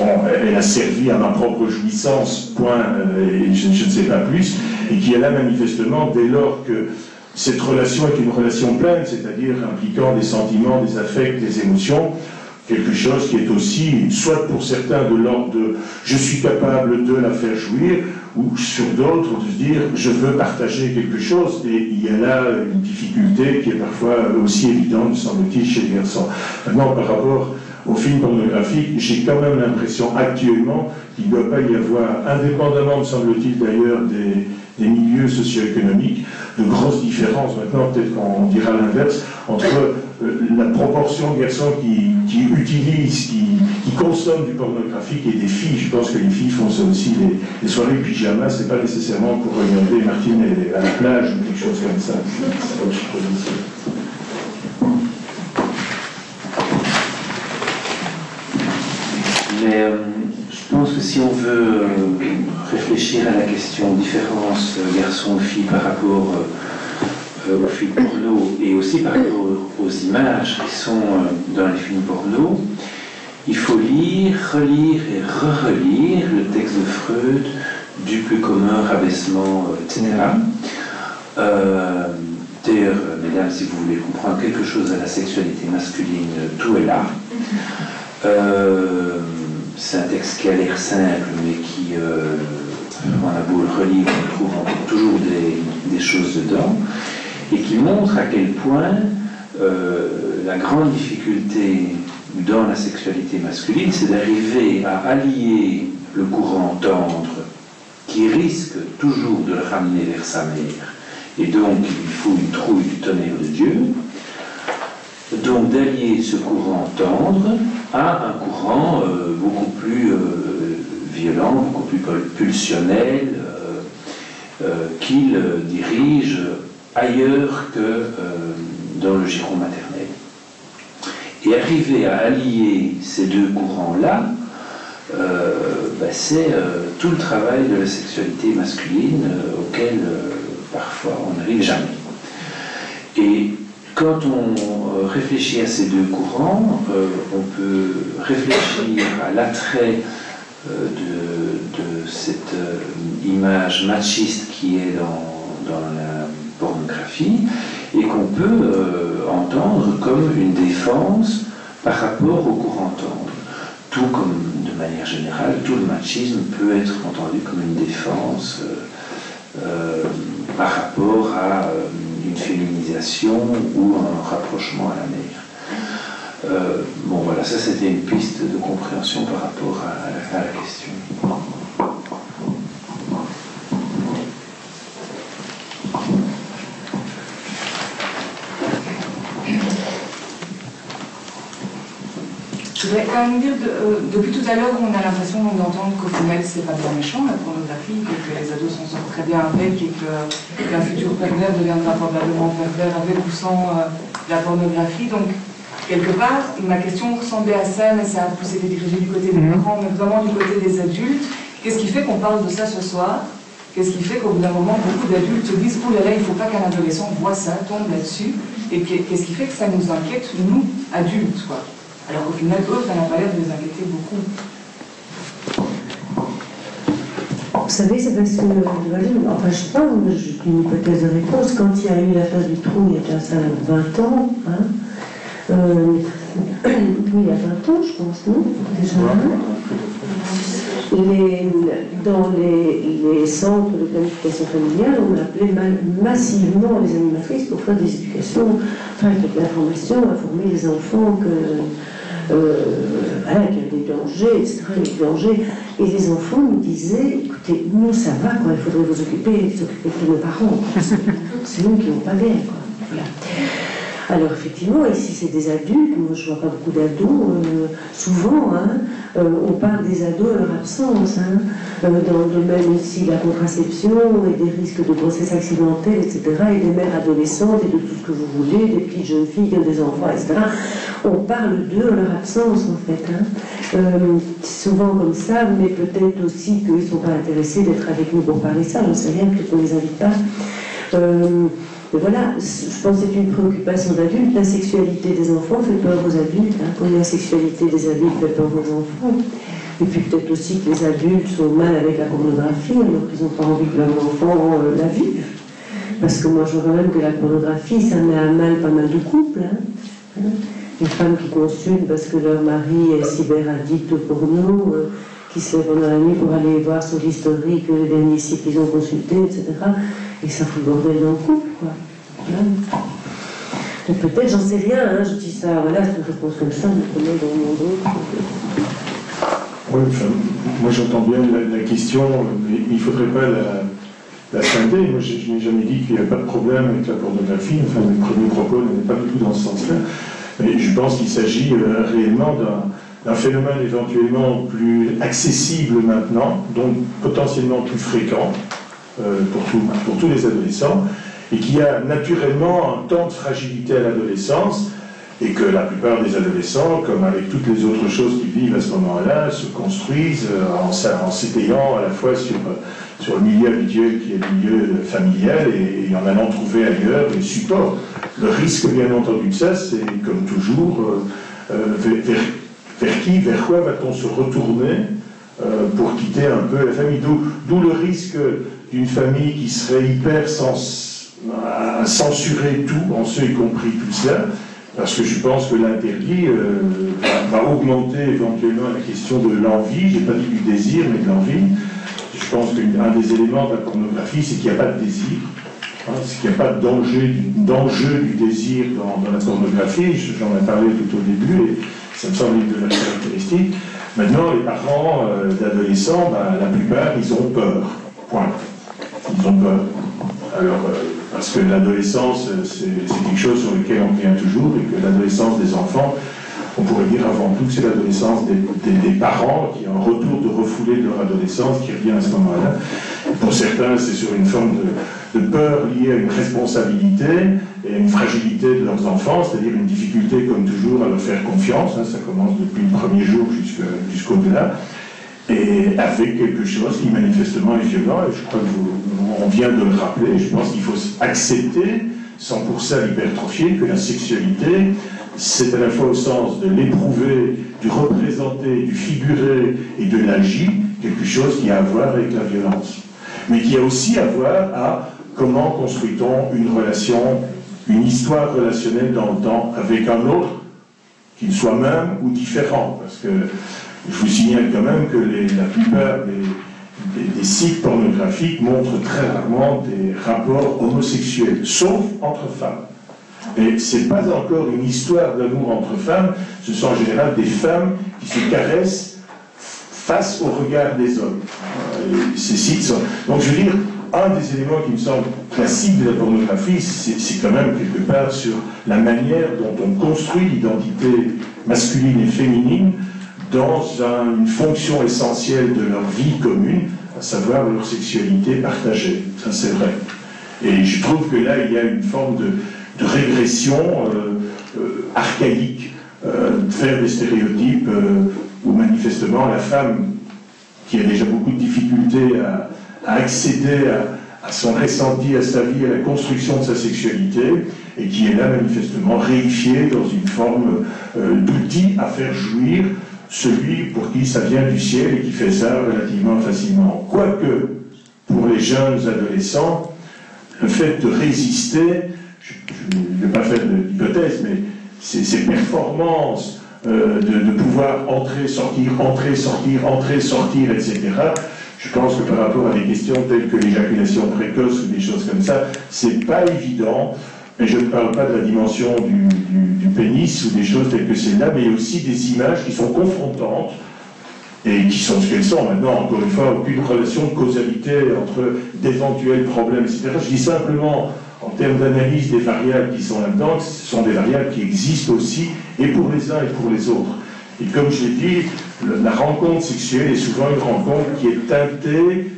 [SPEAKER 4] euh, elle a servi à ma propre jouissance, point, euh, et je, ne sais pas plus, et qui est là manifestement dès lors que cette relation est une relation pleine, c'est-à-dire impliquant des sentiments, des affects, des émotions, quelque chose qui est aussi, soit pour certains de l'ordre de je suis capable de la faire jouir, ou sur d'autres de se dire je veux partager quelque chose, et il y a là une difficulté qui est parfois aussi évidente, semble-t-il, chez les garçons. Maintenant, par rapport au film pornographique, j'ai quand même l'impression actuellement qu'il ne doit pas y avoir, indépendamment, me semble-t-il d'ailleurs, des, des milieux socio-économiques, de grosses différences. Maintenant, peut-être qu'on dira l'inverse, entre euh, la proportion de garçons qui, qui utilisent, qui, consomment du pornographique et des filles. Je pense que les filles font ça aussi. Les, soirées pyjama, c'est pas nécessairement pour regarder Martine à la plage ou quelque chose comme ça.
[SPEAKER 3] Mais euh, je pense que si on veut euh, réfléchir à la question différence garçon-fille par rapport euh, aux films porno et aussi par rapport aux images qui sont euh, dans les films porno, il faut lire, relire et re-relire le texte de Freud, du plus commun rabaissement, euh, etc. D'ailleurs, mesdames, si vous voulez comprendre quelque chose à la sexualité masculine, tout est là. c'est un texte qui a l'air simple, mais qui, on a beau le relire, on trouve toujours des, des choses dedans et qui montre à quel point euh, la grande difficulté dans la sexualité masculine, c'est d'arriver à allier le courant tendre qui risque toujours de le ramener vers sa mère, et donc il faut une trouille du tonnerre de Dieu, donc d'allier ce courant tendre à un courant euh, beaucoup plus euh, violent, beaucoup plus pulsionnel, qu'il dirige ailleurs que euh, dans le giron maternel. Et arriver à allier ces deux courants-là, euh, ben, c'est euh, tout le travail de la sexualité masculine auquel parfois on n'arrive jamais. Et quand on réfléchit à ces deux courants, on peut réfléchir à l'attrait de, cette image machiste qui est dans, dans la et qu'on peut euh, entendre comme une défense par rapport au courant tendre. Tout comme, de manière générale, tout le machisme peut être entendu comme une défense euh, euh, par rapport à une féminisation ou un rapprochement à la mère. bon voilà, ça c'était une piste de compréhension par rapport à la question.
[SPEAKER 8] Je voudrais quand même dire, euh, depuis tout à l'heure, on a l'impression d'entendre qu'au final, c'est pas bien méchant, la pornographie, que, les ados s'en sortent très bien avec et qu'un futur pervers deviendra probablement pervers avec ou sans euh, la pornographie. Donc, quelque part, ma question ressemblait à ça, mais ça a plus été dirigé du côté des mhm. parents, mais vraiment du côté des adultes. Qu'est-ce qui fait qu'on parle de ça ce soir? Qu'est-ce qui fait qu'au bout d'un moment, beaucoup d'adultes se disent Oh là là, il ne faut pas qu'un adolescent voit ça, tombe là-dessus Et qu'est-ce qui fait que ça nous inquiète, nous, adultes quoi? Alors qu'au final, eux, ça n'a pas l'air de les inquiéter beaucoup.
[SPEAKER 2] savez, c'est parce que, enfin je sais pas, j'ai une hypothèse de réponse, quand il y a eu l'affaire du trou, il y a déjà ça 20 ans, hein, euh, il y a 20 ans, je pense, non Déjà dans les, centres de planification familiale, on appelait massivement les animatrices pour faire des éducations, enfin, de l'information, informer les enfants que, euh, y a des dangers, etc., des dangers. Et les enfants nous disaient, écoutez, nous ça va, quoi, il faudrait vous occuper, s'occuper de nos parents. C'est nous qui n'ont pas bien, quoi. Voilà. Alors effectivement, ici c'est des adultes, moi je vois pas beaucoup d'ados, euh, souvent hein, euh, on parle des ados à leur absence, hein, euh, dans le domaine aussi de la contraception et des risques de grossesse accidentelle, etc., et des mères adolescentes et de tout ce que vous voulez, des petites jeunes filles qui ont des enfants, etc. On parle d'eux à leur absence en fait. Hein. souvent comme ça, mais peut-être aussi qu'ils ne sont pas intéressés d'être avec nous pour parler ça, j'en sais rien, peut-être qu'on ne les invite pas. Mais voilà, je pense que c'est une préoccupation d'adulte. La sexualité des enfants fait peur aux adultes, hein, la sexualité des adultes fait peur aux enfants. Et puis peut-être aussi que les adultes sont mal avec la pornographie, alors qu'ils n'ont pas envie que leurs enfants euh, la vivent. Parce que moi je vois même que la pornographie, ça met à mal pas mal de couples. Hein. Les femmes qui consultent parce que leur mari est cyberaddict au porno, euh, qui se lèvent pendant la nuit pour aller voir sur l'historique les derniers qu'ils ont consultés, etc. Et ça fout le bordel dans le couple, quoi. Peut-être, j'en sais rien, hein, je dis ça, voilà, c'est une réponse comme ça, mais comment dans le monde
[SPEAKER 4] Oui, enfin, moi j'entends bien la, question, mais il ne faudrait pas la, la scinder. Moi je, n'ai jamais dit qu'il n'y a pas de problème avec la pornographie, enfin le premier propos n'est pas du tout dans ce sens-là. Mais je pense qu'il s'agit euh, réellement d'un phénomène éventuellement plus accessible maintenant, donc potentiellement plus fréquent, euh, pour, tous les adolescents, et qui a naturellement un temps de fragilité à l'adolescence, et que la plupart des adolescents, comme avec toutes les autres choses qu'ils vivent à ce moment-là, se construisent euh, en, s'étayant à la fois sur, sur le milieu habituel qui est le milieu familial et, en allant trouver ailleurs les supports. Le risque, bien entendu, de ça, c'est comme toujours, euh, vers, qui, vers quoi va-t-on se retourner pour quitter un peu la famille D'où le risque d'une famille qui serait hyper sens, à censurer tout, en ce y compris tout cela, parce que je pense que l'interdit euh, va, augmenter éventuellement la question de l'envie, j'ai pas dit du désir, mais de l'envie. Je pense qu'un des éléments de la pornographie, c'est qu'il n'y a pas de désir, hein, c'est qu'il n'y a pas d'enjeu du désir dans, la pornographie, j'en ai parlé tout au début, et ça me semble une de leurs caractéristiques. Maintenant, les parents euh, d'adolescents, ben, la plupart, ils ont peur. Point ils ont peur. Alors, euh, parce que l'adolescence, euh, c'est quelque chose sur lequel on revient toujours, et que l'adolescence des enfants, on pourrait dire avant tout que c'est l'adolescence des, parents qui ont un retour de refoulé de leur adolescence qui revient à ce moment-là. Pour certains, c'est sur une forme de, peur liée à une responsabilité et à une fragilité de leurs enfants, c'est-à-dire une difficulté, comme toujours, à leur faire confiance. Hein, ça commence depuis le premier jour jusqu'au-delà et avec quelque chose qui manifestement est violent, et je crois qu'on vient de le rappeler, je pense qu'il faut accepter, sans pour ça l'hypertrophier, que la sexualité, c'est à la fois au sens de l'éprouver, du représenter, du figurer et de l'agir, quelque chose qui a à voir avec la violence. Mais qui a aussi à voir à comment construit-on une relation, une histoire relationnelle dans le temps avec un autre, qu'il soit même ou différent. Parce que je vous signale quand même que la plupart des, sites pornographiques montrent très rarement des rapports homosexuels, sauf entre femmes. Et ce n'est pas encore une histoire d'amour entre femmes, ce sont en général des femmes qui se caressent face au regard des hommes. Donc je veux dire, un des éléments qui me semble classique de la pornographie, c'est quand même quelque part sur la manière dont on construit l'identité masculine et féminine dans une fonction essentielle de leur vie commune, à savoir leur sexualité partagée. Ça, c'est vrai. Et je trouve que là, il y a une forme de, régression euh, euh, archaïque, euh, de faire des stéréotypes où manifestement la femme, qui a déjà beaucoup de difficultés à, accéder à, son ressenti, à sa vie, à la construction de sa sexualité, et qui est là manifestement réifiée dans une forme d'outil à faire jouir celui pour qui ça vient du ciel et qui fait ça relativement facilement. Quoique, pour les jeunes adolescents, le fait de résister, je ne vais pas faire d'hypothèse, mais ces, performances euh, de, pouvoir entrer, sortir, entrer, sortir, entrer, sortir, etc., je pense que par rapport à des questions telles que l'éjaculation précoce ou des choses comme ça, c'est pas évident. Et je ne parle pas de la dimension du, du pénis ou des choses telles que celle-là, mais aussi des images qui sont confrontantes et qui sont ce qu'elles sont. Maintenant, encore une fois, aucune relation de causalité entre d'éventuels problèmes, etc. Je dis simplement, en termes d'analyse des variables qui sont là-dedans, ce sont des variables qui existent aussi, et pour les uns et pour les autres. Et comme je l'ai dit, la rencontre sexuelle est souvent une rencontre qui est teintée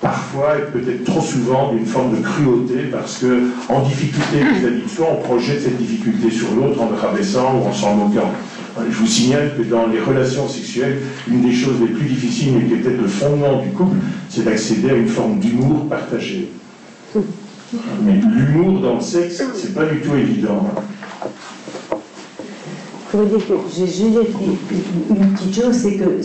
[SPEAKER 4] parfois et peut-être trop souvent d'une forme de cruauté parce que en difficulté vis-à-vis de soi, on projette cette difficulté sur l'autre en le rabaissant ou en s'en moquant. Je vous signale que dans les relations sexuelles, une des choses les plus difficiles, mais qui est peut-être le fondement du couple, c'est d'accéder à une forme d'humour partagé. Mais l'humour dans le sexe, c'est pas du tout évident.
[SPEAKER 2] Je dire que j'ai juste une petite chose, c'est que,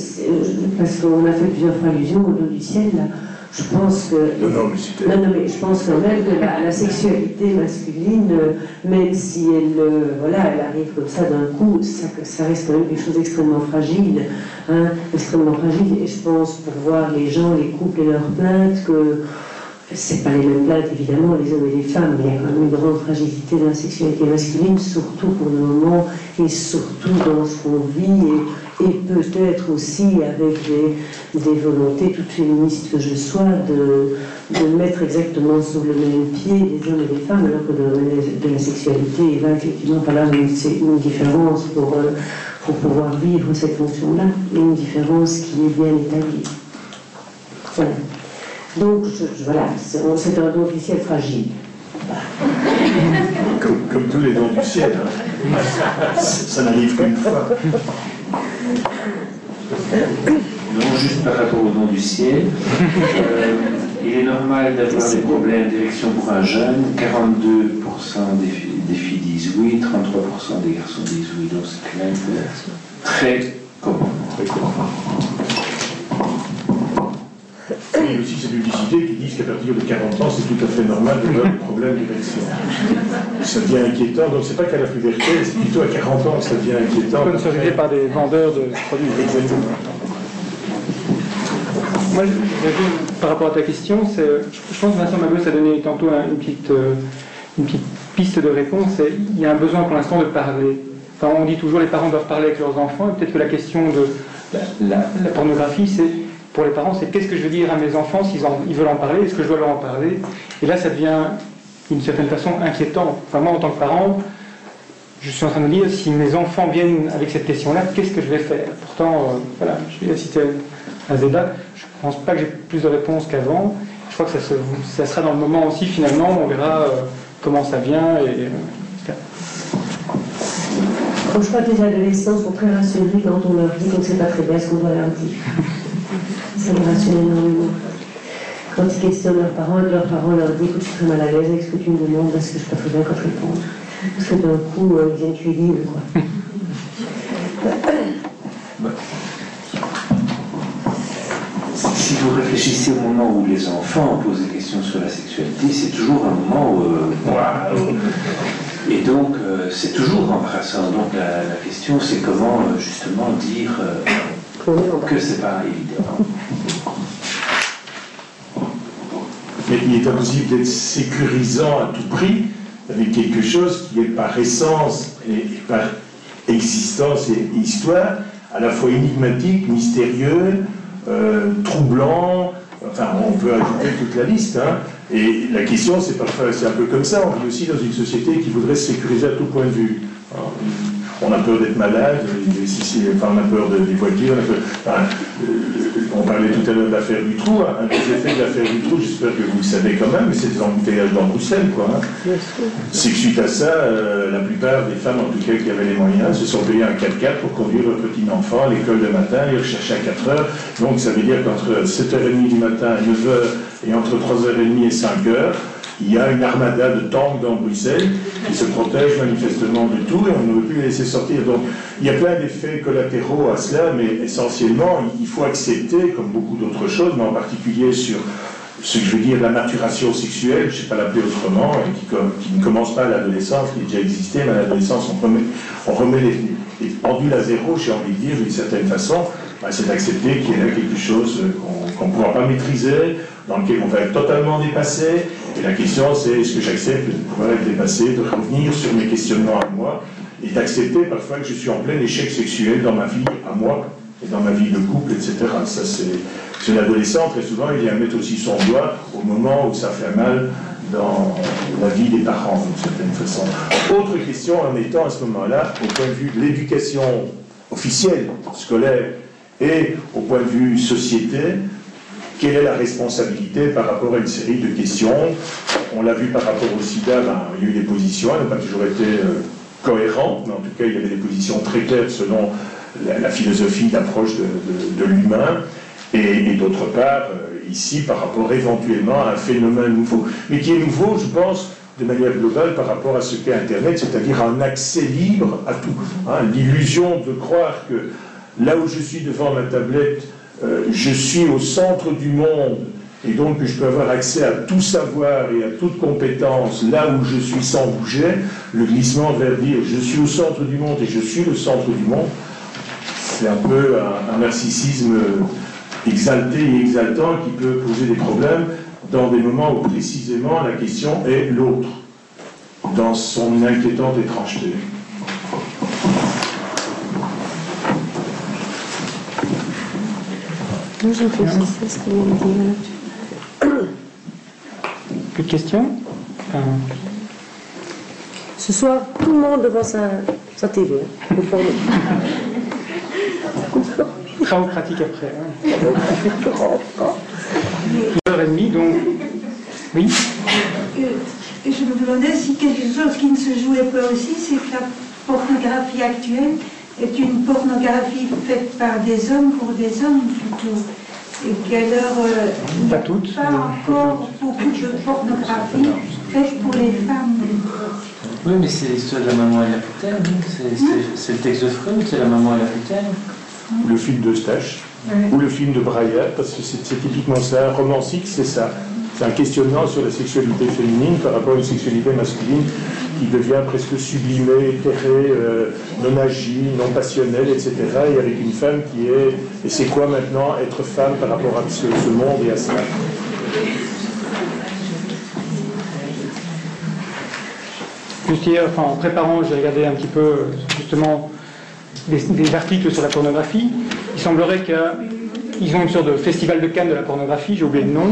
[SPEAKER 2] parce qu'on a fait plusieurs fois allusion au nom du ciel, là, je pense que.
[SPEAKER 4] Non, non,
[SPEAKER 2] mais, non, mais je pense quand même que la, sexualité masculine, euh, même si elle, euh, voilà, elle arrive comme ça d'un coup, ça, ça, reste quand même quelque chose d'extrêmement fragile, hein, extrêmement fragile. Et je pense pour voir les gens, les couples et leurs plaintes, que c'est pas les mêmes plaintes évidemment, les hommes et les femmes, mais il y a quand même une grande fragilité de la sexualité masculine, surtout pour le moment, et surtout dans ce qu'on vit, et, peut-être aussi avec des, volontés toutes féministes que je sois, de, mettre exactement sur le même pied les hommes et les femmes, alors que dans le domaine de la sexualité, il va effectivement falloir une, une différence pour, euh, pour pouvoir vivre cette fonction-là, et une différence qui est bien établie. Voilà. Donc, voilà, c'est un don du ciel fragile.
[SPEAKER 4] Comme, tous les dons du ciel, hein. ça, n'arrive qu'une fois.
[SPEAKER 3] Non, juste par rapport au don du ciel, euh, il est normal d'avoir des problèmes d'érection pour un jeune. 42% des filles, des filles, disent oui, 33% des garçons disent oui, donc c'est quand même très commun.
[SPEAKER 4] Il y a aussi ces publicités qui disent qu'à partir de 40 ans, c'est tout à fait normal d'avoir des problèmes d'érection. Ça devient inquiétant, donc c'est pas qu'à la puberté, c'est plutôt à 40 ans que ça devient inquiétant.
[SPEAKER 1] Sponsorisé par des vendeurs de produits. Exactement. Moi, par rapport à ta question, je pense que Vincent Mabeus a donné tantôt une petite, euh, une petite piste de réponse. Il y a un besoin pour l'instant de parler. Enfin, on dit toujours les parents doivent parler avec leurs enfants, et peut-être que la question de la pornographie, c'est pour les parents, c'est qu'est-ce que je veux dire à mes enfants s'ils ils veulent en parler, est-ce que je dois leur en parler? Et là, ça devient d'une certaine façon inquiétant. Enfin, moi, en tant que parent, je suis en train de me dire, si mes enfants viennent avec cette question-là, qu'est-ce que je vais faire? Pourtant, euh, voilà, je vais citer Azeda, je ne pense pas que j'ai plus de réponses qu'avant. Je crois que ça, ça, sera dans le moment aussi, finalement, on verra euh, comment ça vient. Et, euh,
[SPEAKER 2] je crois que les adolescents sont très rassurés quand on leur dit qu'on ne sait pas très bien ce qu'on doit leur dire. Ça me rassure énormément. Quand ils questionnent leurs parents, leurs parents leur disent que je suis très mal à l'aise avec ce que tu me demandes parce que je ne sais pas très bien quoi te répondre. Parce que d'un coup, euh, ils viennent tuer libre, quoi.
[SPEAKER 3] Si vous réfléchissez au moment où les enfants posent des questions sur la sexualité, c'est toujours un moment où. Euh, et donc, euh, c'est toujours embrassant. Donc, la, question, c'est comment, justement, dire que c'est pas évident.
[SPEAKER 4] Mais il est impossible d'être sécurisant à tout prix avec quelque chose qui est par essence et par existence et histoire à la fois énigmatique, mystérieux, euh, troublant, enfin on peut ajouter toute la liste. Hein. Et la question c'est parfois un peu comme ça, on vit aussi dans une société qui voudrait se sécuriser à tout point de vue on a peur d'être malade, enfin, on a peur des voitures, on, euh, on parlait tout à l'heure de l'affaire du trou, un des effets de l'affaire du trou, j'espère que vous le savez quand même, mais c'est des embouteillages dans Bruxelles, quoi. Hein. C'est que suite à ça, euh, la plupart des femmes, en tout cas, qui avaient les moyens, se sont payées un 4x4 pour conduire leur petit enfant à l'école le matin, les rechercher à 4 heures. Donc ça veut dire qu'entre 7h30 du matin et 9h, et entre 3h30 et 5h, il y a une armada de tanks dans Bruxelles qui se protègent manifestement de tout et on ne veut plus les laisser sortir. Donc il y a plein d'effets collatéraux à cela, mais essentiellement il faut accepter, comme beaucoup d'autres choses, mais en particulier sur ce que je veux dire, la maturation sexuelle, je ne sais pas l'appeler autrement, qui, ne commence pas à l'adolescence, qui a déjà existé, mais à l'adolescence, on remet, on remet les, les pendules à zéro, j'ai envie de dire, d'une certaine façon, c'est d'accepter qu'il y a quelque chose qu'on ne pourra pas maîtriser, dans lequel on va être totalement dépassé. Et la question, c'est est-ce que j'accepte de pouvoir être dépassé, de revenir sur mes questionnements à moi, et d'accepter parfois que je suis en plein échec sexuel dans ma vie à moi, et dans ma vie de couple, etc. Ça, c'est l'adolescent, très souvent, il vient mettre aussi son doigt au moment où ça fait mal dans la vie des parents, d'une certaine façon. Autre question en étant à ce moment-là, au point de vue de l'éducation officielle, scolaire, et au point de vue société, quelle est la responsabilité par rapport à une série de questions On l'a vu par rapport au sida, ben, il y a eu des positions, elles n'ont pas toujours été euh, cohérentes, mais en tout cas il y avait des positions très claires selon la, philosophie d'approche de, l'humain, et, d'autre part, euh, ici, par rapport éventuellement à un phénomène nouveau, mais qui est nouveau, je pense, de manière globale par rapport à ce qu'est Internet, c'est-à-dire un accès libre à tout. Hein, l'illusion de croire que là où je suis devant ma tablette, euh, je suis au centre du monde et donc je peux avoir accès à tout savoir et à toute compétence là où je suis sans bouger, le glissement vers dire je suis au centre du monde et je suis le centre du monde, c'est un peu un, narcissisme exalté et exaltant qui peut poser des problèmes dans des moments où précisément la question est l'autre, dans son inquiétante étrangeté.
[SPEAKER 1] Plus de questions
[SPEAKER 2] Ce soir, tout le monde devant sa, sa TV. Hein,
[SPEAKER 1] Travaux pratiques après. Hein. Une heure et demie, donc. Oui
[SPEAKER 9] et je me demandais si quelque chose qui ne se jouait pas aussi, c'est que la pornographie actuelle est une pornographie faite par des hommes pour des hommes plutôt. Et qu'alors, euh,
[SPEAKER 1] pas toutes,
[SPEAKER 9] pas encore beaucoup de pornographie faite pour les femmes.
[SPEAKER 10] Oui, mais c'est l'histoire de la maman et la putain, c'est le texte de Freud, c'est la maman et la putain.
[SPEAKER 4] Le film de Stache, ou le film de Braillard, parce que c'est typiquement ça, romantique, c'est ça. C'est un questionnement sur la sexualité féminine par rapport à une sexualité masculine qui devient presque sublimée, éthérée, euh, non agie, non passionnelle, etc. Et avec une femme qui est. Et c'est quoi maintenant être femme par rapport à ce, monde et à ça?
[SPEAKER 1] Juste hier, enfin, en préparant, j'ai regardé un petit peu justement des, des, articles sur la pornographie. Il semblerait qu'ils ont une sorte de festival de Cannes de la pornographie, j'ai oublié le nom,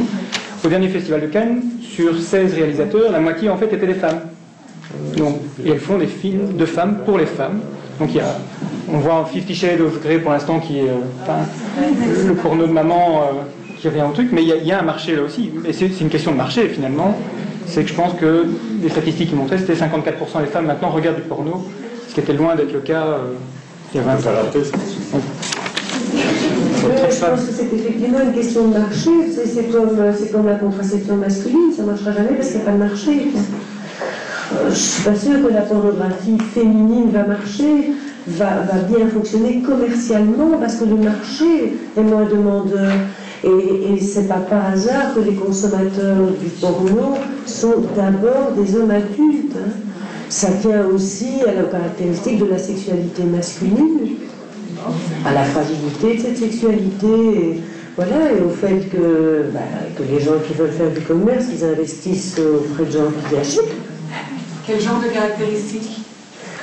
[SPEAKER 1] au dernier festival de Cannes, sur 16 réalisateurs, la moitié en fait étaient des femmes. Donc, et elles font des films de femmes pour les femmes. Donc il y a, on voit Fifty Shades of Grey pour l'instant qui est euh, le porno de maman euh, qui revient au truc, mais il y, a, un marché là aussi. Et c'est une question de marché finalement. C'est que je pense que les statistiques qui montraient c'était 54% des femmes maintenant regardent du porno, ce qui était loin d'être le cas euh, il y a 20 ans
[SPEAKER 2] je pense que c'est effectivement une question de marché. C'est comme, comme, la contraception masculine, ça ne marchera jamais parce qu'il n'y a pas de marché. Euh, je ne suis pas sûre que la pornographie féminine va marcher, va, va, bien fonctionner commercialement parce que le marché est moins demandeur. Et, et c'est pas par hasard que les consommateurs du porno sont d'abord des hommes adultes. Hein. Ça tient aussi à la caractéristique de la sexualité masculine à la fragilité de cette sexualité. Et, voilà, et au fait que, bah, que les gens qui veulent faire du commerce, ils investissent auprès de gens qui achètent.
[SPEAKER 8] Quel genre de caractéristiques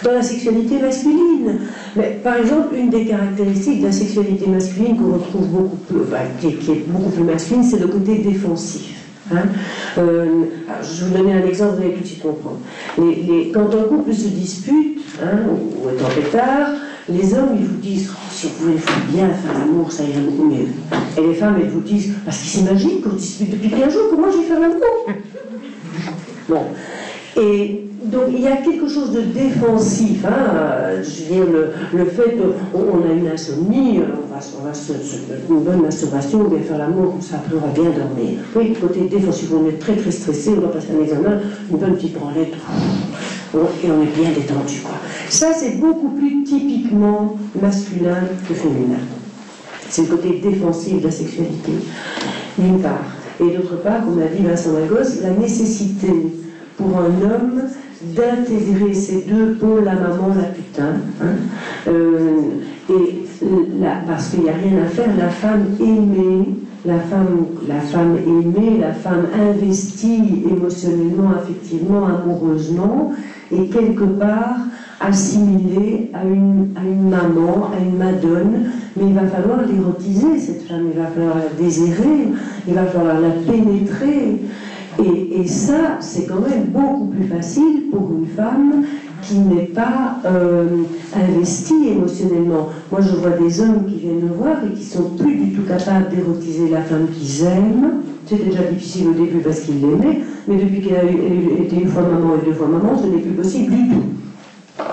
[SPEAKER 2] Dans la sexualité masculine. Mais, par exemple, une des caractéristiques de la sexualité masculine qu'on retrouve beaucoup plus, bah, qui, est beaucoup plus masculine, c'est le côté défensif. Hein. Euh, je vais vous donner un exemple, vous allez tout de suite comprendre. Les, quand un couple se dispute, hein, ou est en pétard, les hommes, ils vous disent oh, si pouvez faire bien faire l'amour, ça irait beaucoup mieux. Et les femmes, elles vous disent parce qu'ils s'imaginent qu'on dispute depuis 15 jours, comment je vais faire l'amour Bon. Et donc il y a quelque chose de défensif. Hein, je veux dire, le, fait qu'on a une insomnie, on va, on va se, une bonne masturbation, on va faire l'amour, ça après on va bien dormir. Oui, côté défensif, on est très très stressé, on va passer un examen, une bonne petite branlette et on est bien détendu. Quoi. Ça, c'est beaucoup plus typiquement masculin que féminin. C'est le côté défensif de la sexualité, d'une part. Et d'autre part, comme l'a dit Vincent Lagos, la nécessité pour un homme d'intégrer ces deux pôles, la maman, la putain. Hein. Euh, parce qu'il n'y a rien à faire, la femme aimée, la femme, aimée, la femme investie émotionnellement, affectivement, amoureusement, est quelque part assimilée à une, à une maman, à une madone, mais il va falloir l'érotiser, cette femme, il va falloir la désirer, il va falloir la pénétrer. Et, ça, c'est quand même beaucoup plus facile pour une femme qui n'est pas euh, investie émotionnellement. Moi, je vois des hommes qui viennent me voir et qui sont plus du tout capables d'érotiser la femme qu'ils aiment. C'était déjà difficile au début parce qu'ils l'aimaient, mais depuis qu'elle a été une fois maman et deux fois maman, ce n'est plus possible du tout.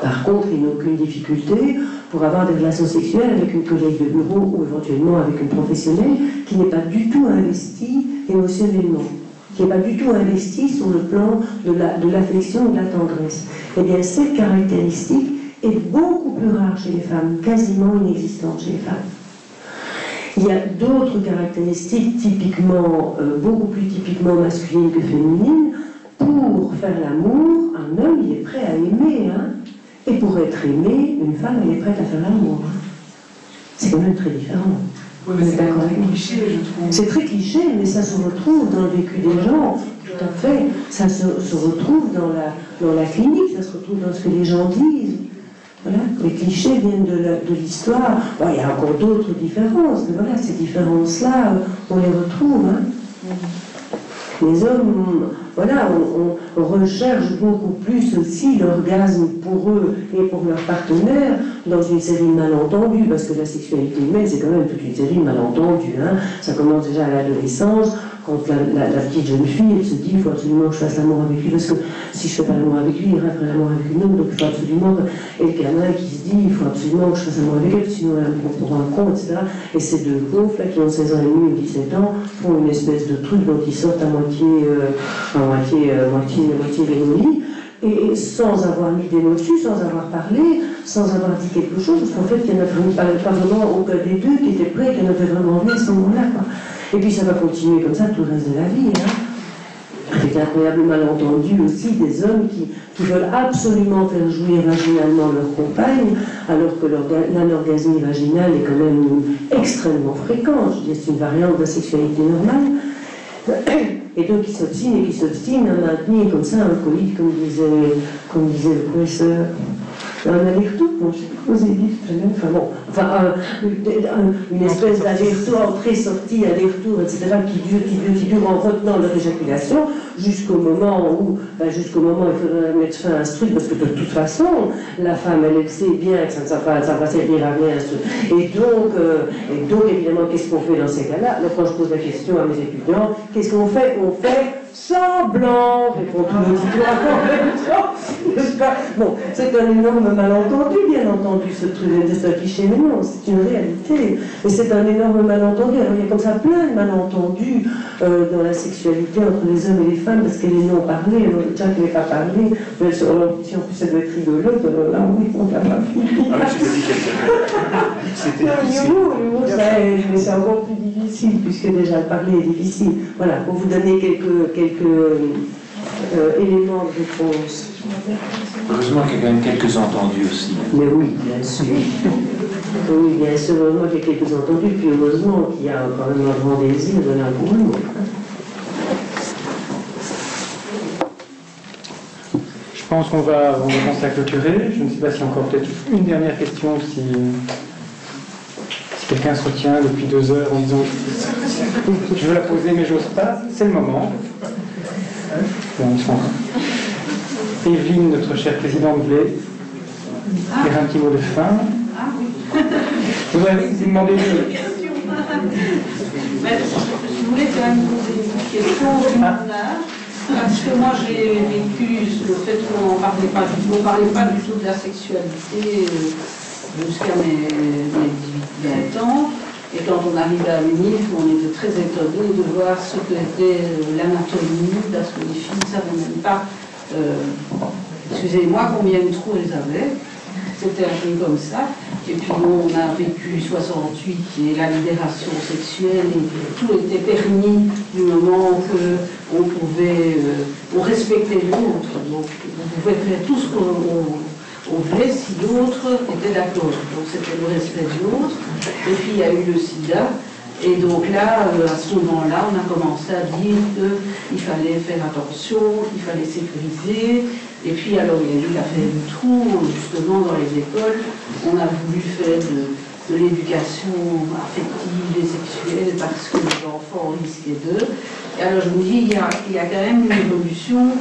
[SPEAKER 2] Par contre, ils n'ont aucune difficulté pour avoir des relations sexuelles avec une collègue de bureau ou éventuellement avec une professionnelle qui n'est pas du tout investie émotionnellement qui n'est pas du tout investi sur le plan de l'affection ou de la tendresse. Eh bien, cette caractéristique est beaucoup plus rare chez les femmes, quasiment inexistante chez les femmes. Il y a d'autres caractéristiques typiquement, euh, beaucoup plus typiquement masculines que féminines. Pour faire l'amour, un homme, il est prêt à aimer. Hein. et pour être aimé, une femme, elle est prête à faire l'amour. C'est quand même très différent.
[SPEAKER 8] C'est très cliché, je trouve.
[SPEAKER 2] C'est très cliché, mais ça se retrouve dans le vécu des gens, tout à fait. Ça se, retrouve dans la, dans la clinique, ça se retrouve dans ce que les gens disent. Voilà, les clichés viennent de l'histoire. il y a encore d'autres différences, mais voilà, ces différences-là, on les retrouve. Hein. Les hommes, voilà, on, recherche beaucoup plus aussi l'orgasme pour eux et pour leurs partenaires dans une série de malentendus, parce que la sexualité humaine, c'est quand même toute une série de malentendus. Hein. Ça commence déjà à l'adolescence, quand la, petite jeune fille, elle se dit, il faut absolument que je fasse l'amour avec lui, parce que si je fais pas l'amour avec lui, il rêve l'amour avec une autre, donc il faut absolument. Et le gamin qui se dit, il faut absolument que je fasse l'amour avec elle, sinon elle me prend pour un con, etc. Et ces deux pauvres, là, qui ont 16 ans et demi ou 17 ans, font une espèce de truc dont ils sortent à moitié, euh, à moitié, euh, moitié, moitié et sans avoir mis des mots dessus, sans avoir parlé, sans avoir dit quelque chose, parce qu'en fait, il n'y en a pas, vraiment aucun des deux qui était prêt, qui en avait vraiment envie à ce moment-là. Et puis ça va continuer comme ça tout le reste de la vie. Hein. Avec l'incroyable malentendu aussi des hommes qui, veulent absolument faire jouir vaginalement leur compagne, alors que l'anorgasmie vaginale est quand même extrêmement fréquente. Je c'est une variante de la sexualité normale. Et donc ils s'obstinent et qui s'obstinent à maintenir comme ça un coït, comme disait, comme disait le professeur un aller-retour, je sais pas vous avez dit tout à l'heure, enfin bon, enfin une espèce d'aller-retour, entrée-sortie, aller-retour, etc., qui dure, qui dure, qui dure en retenant leur éjaculation, jusqu'au moment où, ben, jusqu'au moment où il faudrait mettre fin à ce truc, parce que de toute façon, la femme, elle, sait bien que ça ne va, ça va servir à rien. Et donc, euh, et donc, évidemment, qu'est-ce qu'on fait dans ces cas-là? Quand je pose la question à mes étudiants, qu'est-ce qu'on fait? On fait semblant, répond tout l'auditoire en même temps. Bon, c'est un énorme malentendu, bien entendu, ce truc, c'est un cliché, mais non, c'est une réalité. Et c'est un énorme malentendu. Alors il y a comme ça plein de malentendus euh, dans la sexualité entre les hommes et les femmes, parce qu'elle est non parlée, déjà qu'elle n'est pas parlée, mais si en plus ça doit être rigolo, alors là, oui, on n'a pas fini. Ah, c'était difficile. L'humour, c'est encore plus difficile, puisque déjà parler est difficile. Voilà, pour vous donner quelques quelques euh, éléments de réponse.
[SPEAKER 10] Heureusement qu'il y a quand même quelques entendus aussi.
[SPEAKER 2] Mais oui, bien sûr. Oui, bien sûr, heureusement qu'il y a quelques entendus, puis heureusement qu'il y a quand même un grand désir de l'amour.
[SPEAKER 1] Je pense qu'on va, on va commencer à clôturer. Je ne sais pas s'il y a encore peut-être une dernière question, si, si quelqu'un se retient depuis deux heures en disant je veux la poser mais j'ose pas, c'est le moment. Evelyne, notre chère présidente, voulait faire un petit mot de fin. Ah oui. Vous voudrais vous demander
[SPEAKER 11] Je voulais quand même poser une question au ah. parce que moi j'ai vécu le fait qu'on ne parlait pas du tout, parlait pas du tout de la sexualité euh, jusqu'à mes, mes 18 ans. Et quand on arrivait à venir, on était très étonnés de voir ce qu'était euh, l'anatomie, parce que les filles ne savaient même pas, euh, excusez-moi, combien de trous elles avaient. C'était un peu comme ça. Et puis on a vécu 68 et la libération sexuelle et tout était permis du moment que on pouvait, euh, on respectait l'autre. Donc on pouvait faire tout ce qu'on voulait si l'autre était d'accord. Donc c'était le respect de l'autre. Et puis il y a eu le sida. Et donc là, euh, à ce moment-là, on a commencé à dire qu'il fallait faire attention, qu'il fallait sécuriser. Et puis alors il y a eu l'affaire du trou, justement dans les écoles. On a voulu faire de, l'éducation affective et sexuelle parce que les enfants risquaient d'eux. Et alors je me dis, il y a, il y a quand même une évolution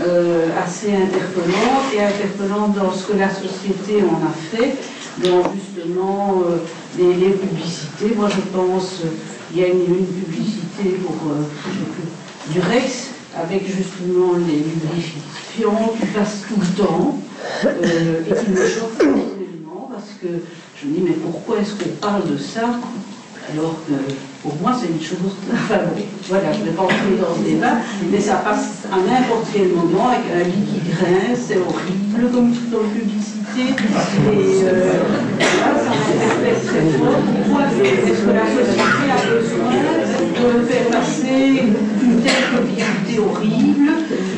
[SPEAKER 11] euh, assez interpellante et interpellante dans ce que la société en a fait, dans justement euh, les, publicités. Moi, je pense, il y a une, publicité pour euh, du Rex avec justement les lubrifiants qui passent tout le temps et qui me choquent profondément parce que je me dis, mais pourquoi est-ce qu'on parle de ça alors que pour moi c'est une chose. Enfin bon, voilà, je ne vais pas entrer dans ce débat, mais ça passe à n'importe quel moment avec un lit qui grince, c'est horrible comme dans publicité. Et euh, ça m'interpelle très fort. Pourquoi est-ce que la société a besoin de faire passer une telle publicité horrible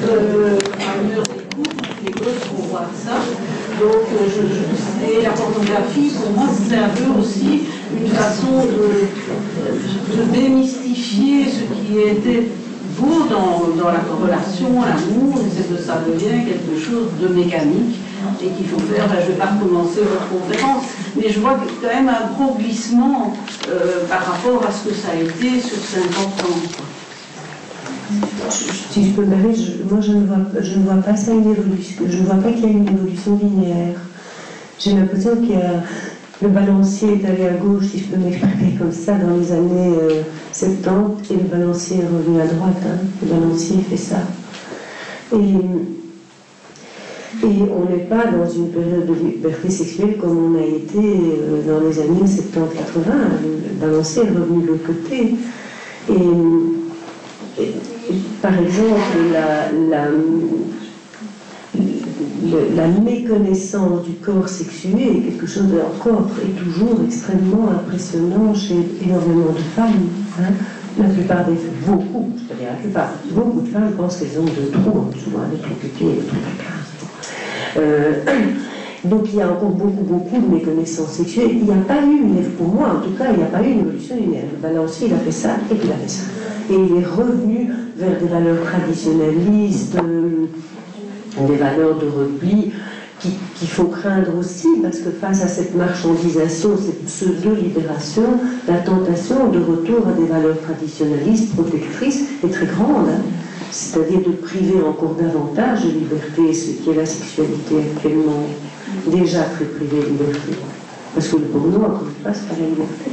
[SPEAKER 11] euh, à une heure d'écoute Les gosses vont voir ça? Et la pornographie, pour moi, c'est un peu aussi une façon de, démystifier ce qui était beau dans, la relation, l'amour, c'est que ça devient quelque chose de mécanique et qu'il faut faire, je ne vais pas recommencer votre conférence, mais je vois quand même un gros glissement euh, par rapport à ce que ça a été sur 50 ans.
[SPEAKER 2] Si je peux me moi je ne, vois, pas ça une évolution, je ne vois pas qu'il y a une évolution linéaire. J'ai l'impression qu'il y a le balancier est allé à gauche, si je peux m'exprimer comme ça, dans les années 70, euh, et le balancier est revenu à droite. Hein. Le balancier fait ça. Et, et on n'est pas dans une période de liberté sexuelle comme on a été euh, dans les années 70-80. Le balancier est revenu de l'autre côté. Et, par exemple, la la méconnaissance du corps sexué est quelque chose encore et toujours extrêmement impressionnant chez énormément de femmes. Hein. La plupart des beaucoup, je peux dire la plupart, beaucoup de femmes pensent qu'elles ont de trous en dessous, hein, des trous des trous euh, donc il y a encore beaucoup, beaucoup de méconnaissance sexuelle. Il n'y a pas eu, pour moi en tout cas, il n'y a pas eu une évolution linéaire. Balancier, il a fait ça et il a fait ça. Et il est revenu vers des valeurs traditionnalistes, des valeurs de repli qu'il faut craindre aussi, parce que face à cette marchandisation, cette pseudo-libération, la tentation de retour à des valeurs traditionnalistes, protectrices, est très grande. Hein. C'est-à-dire de priver encore davantage de liberté, ce qui est la sexualité actuellement déjà très privée de liberté. Parce que le porno, encore une fois, c'est pas la liberté.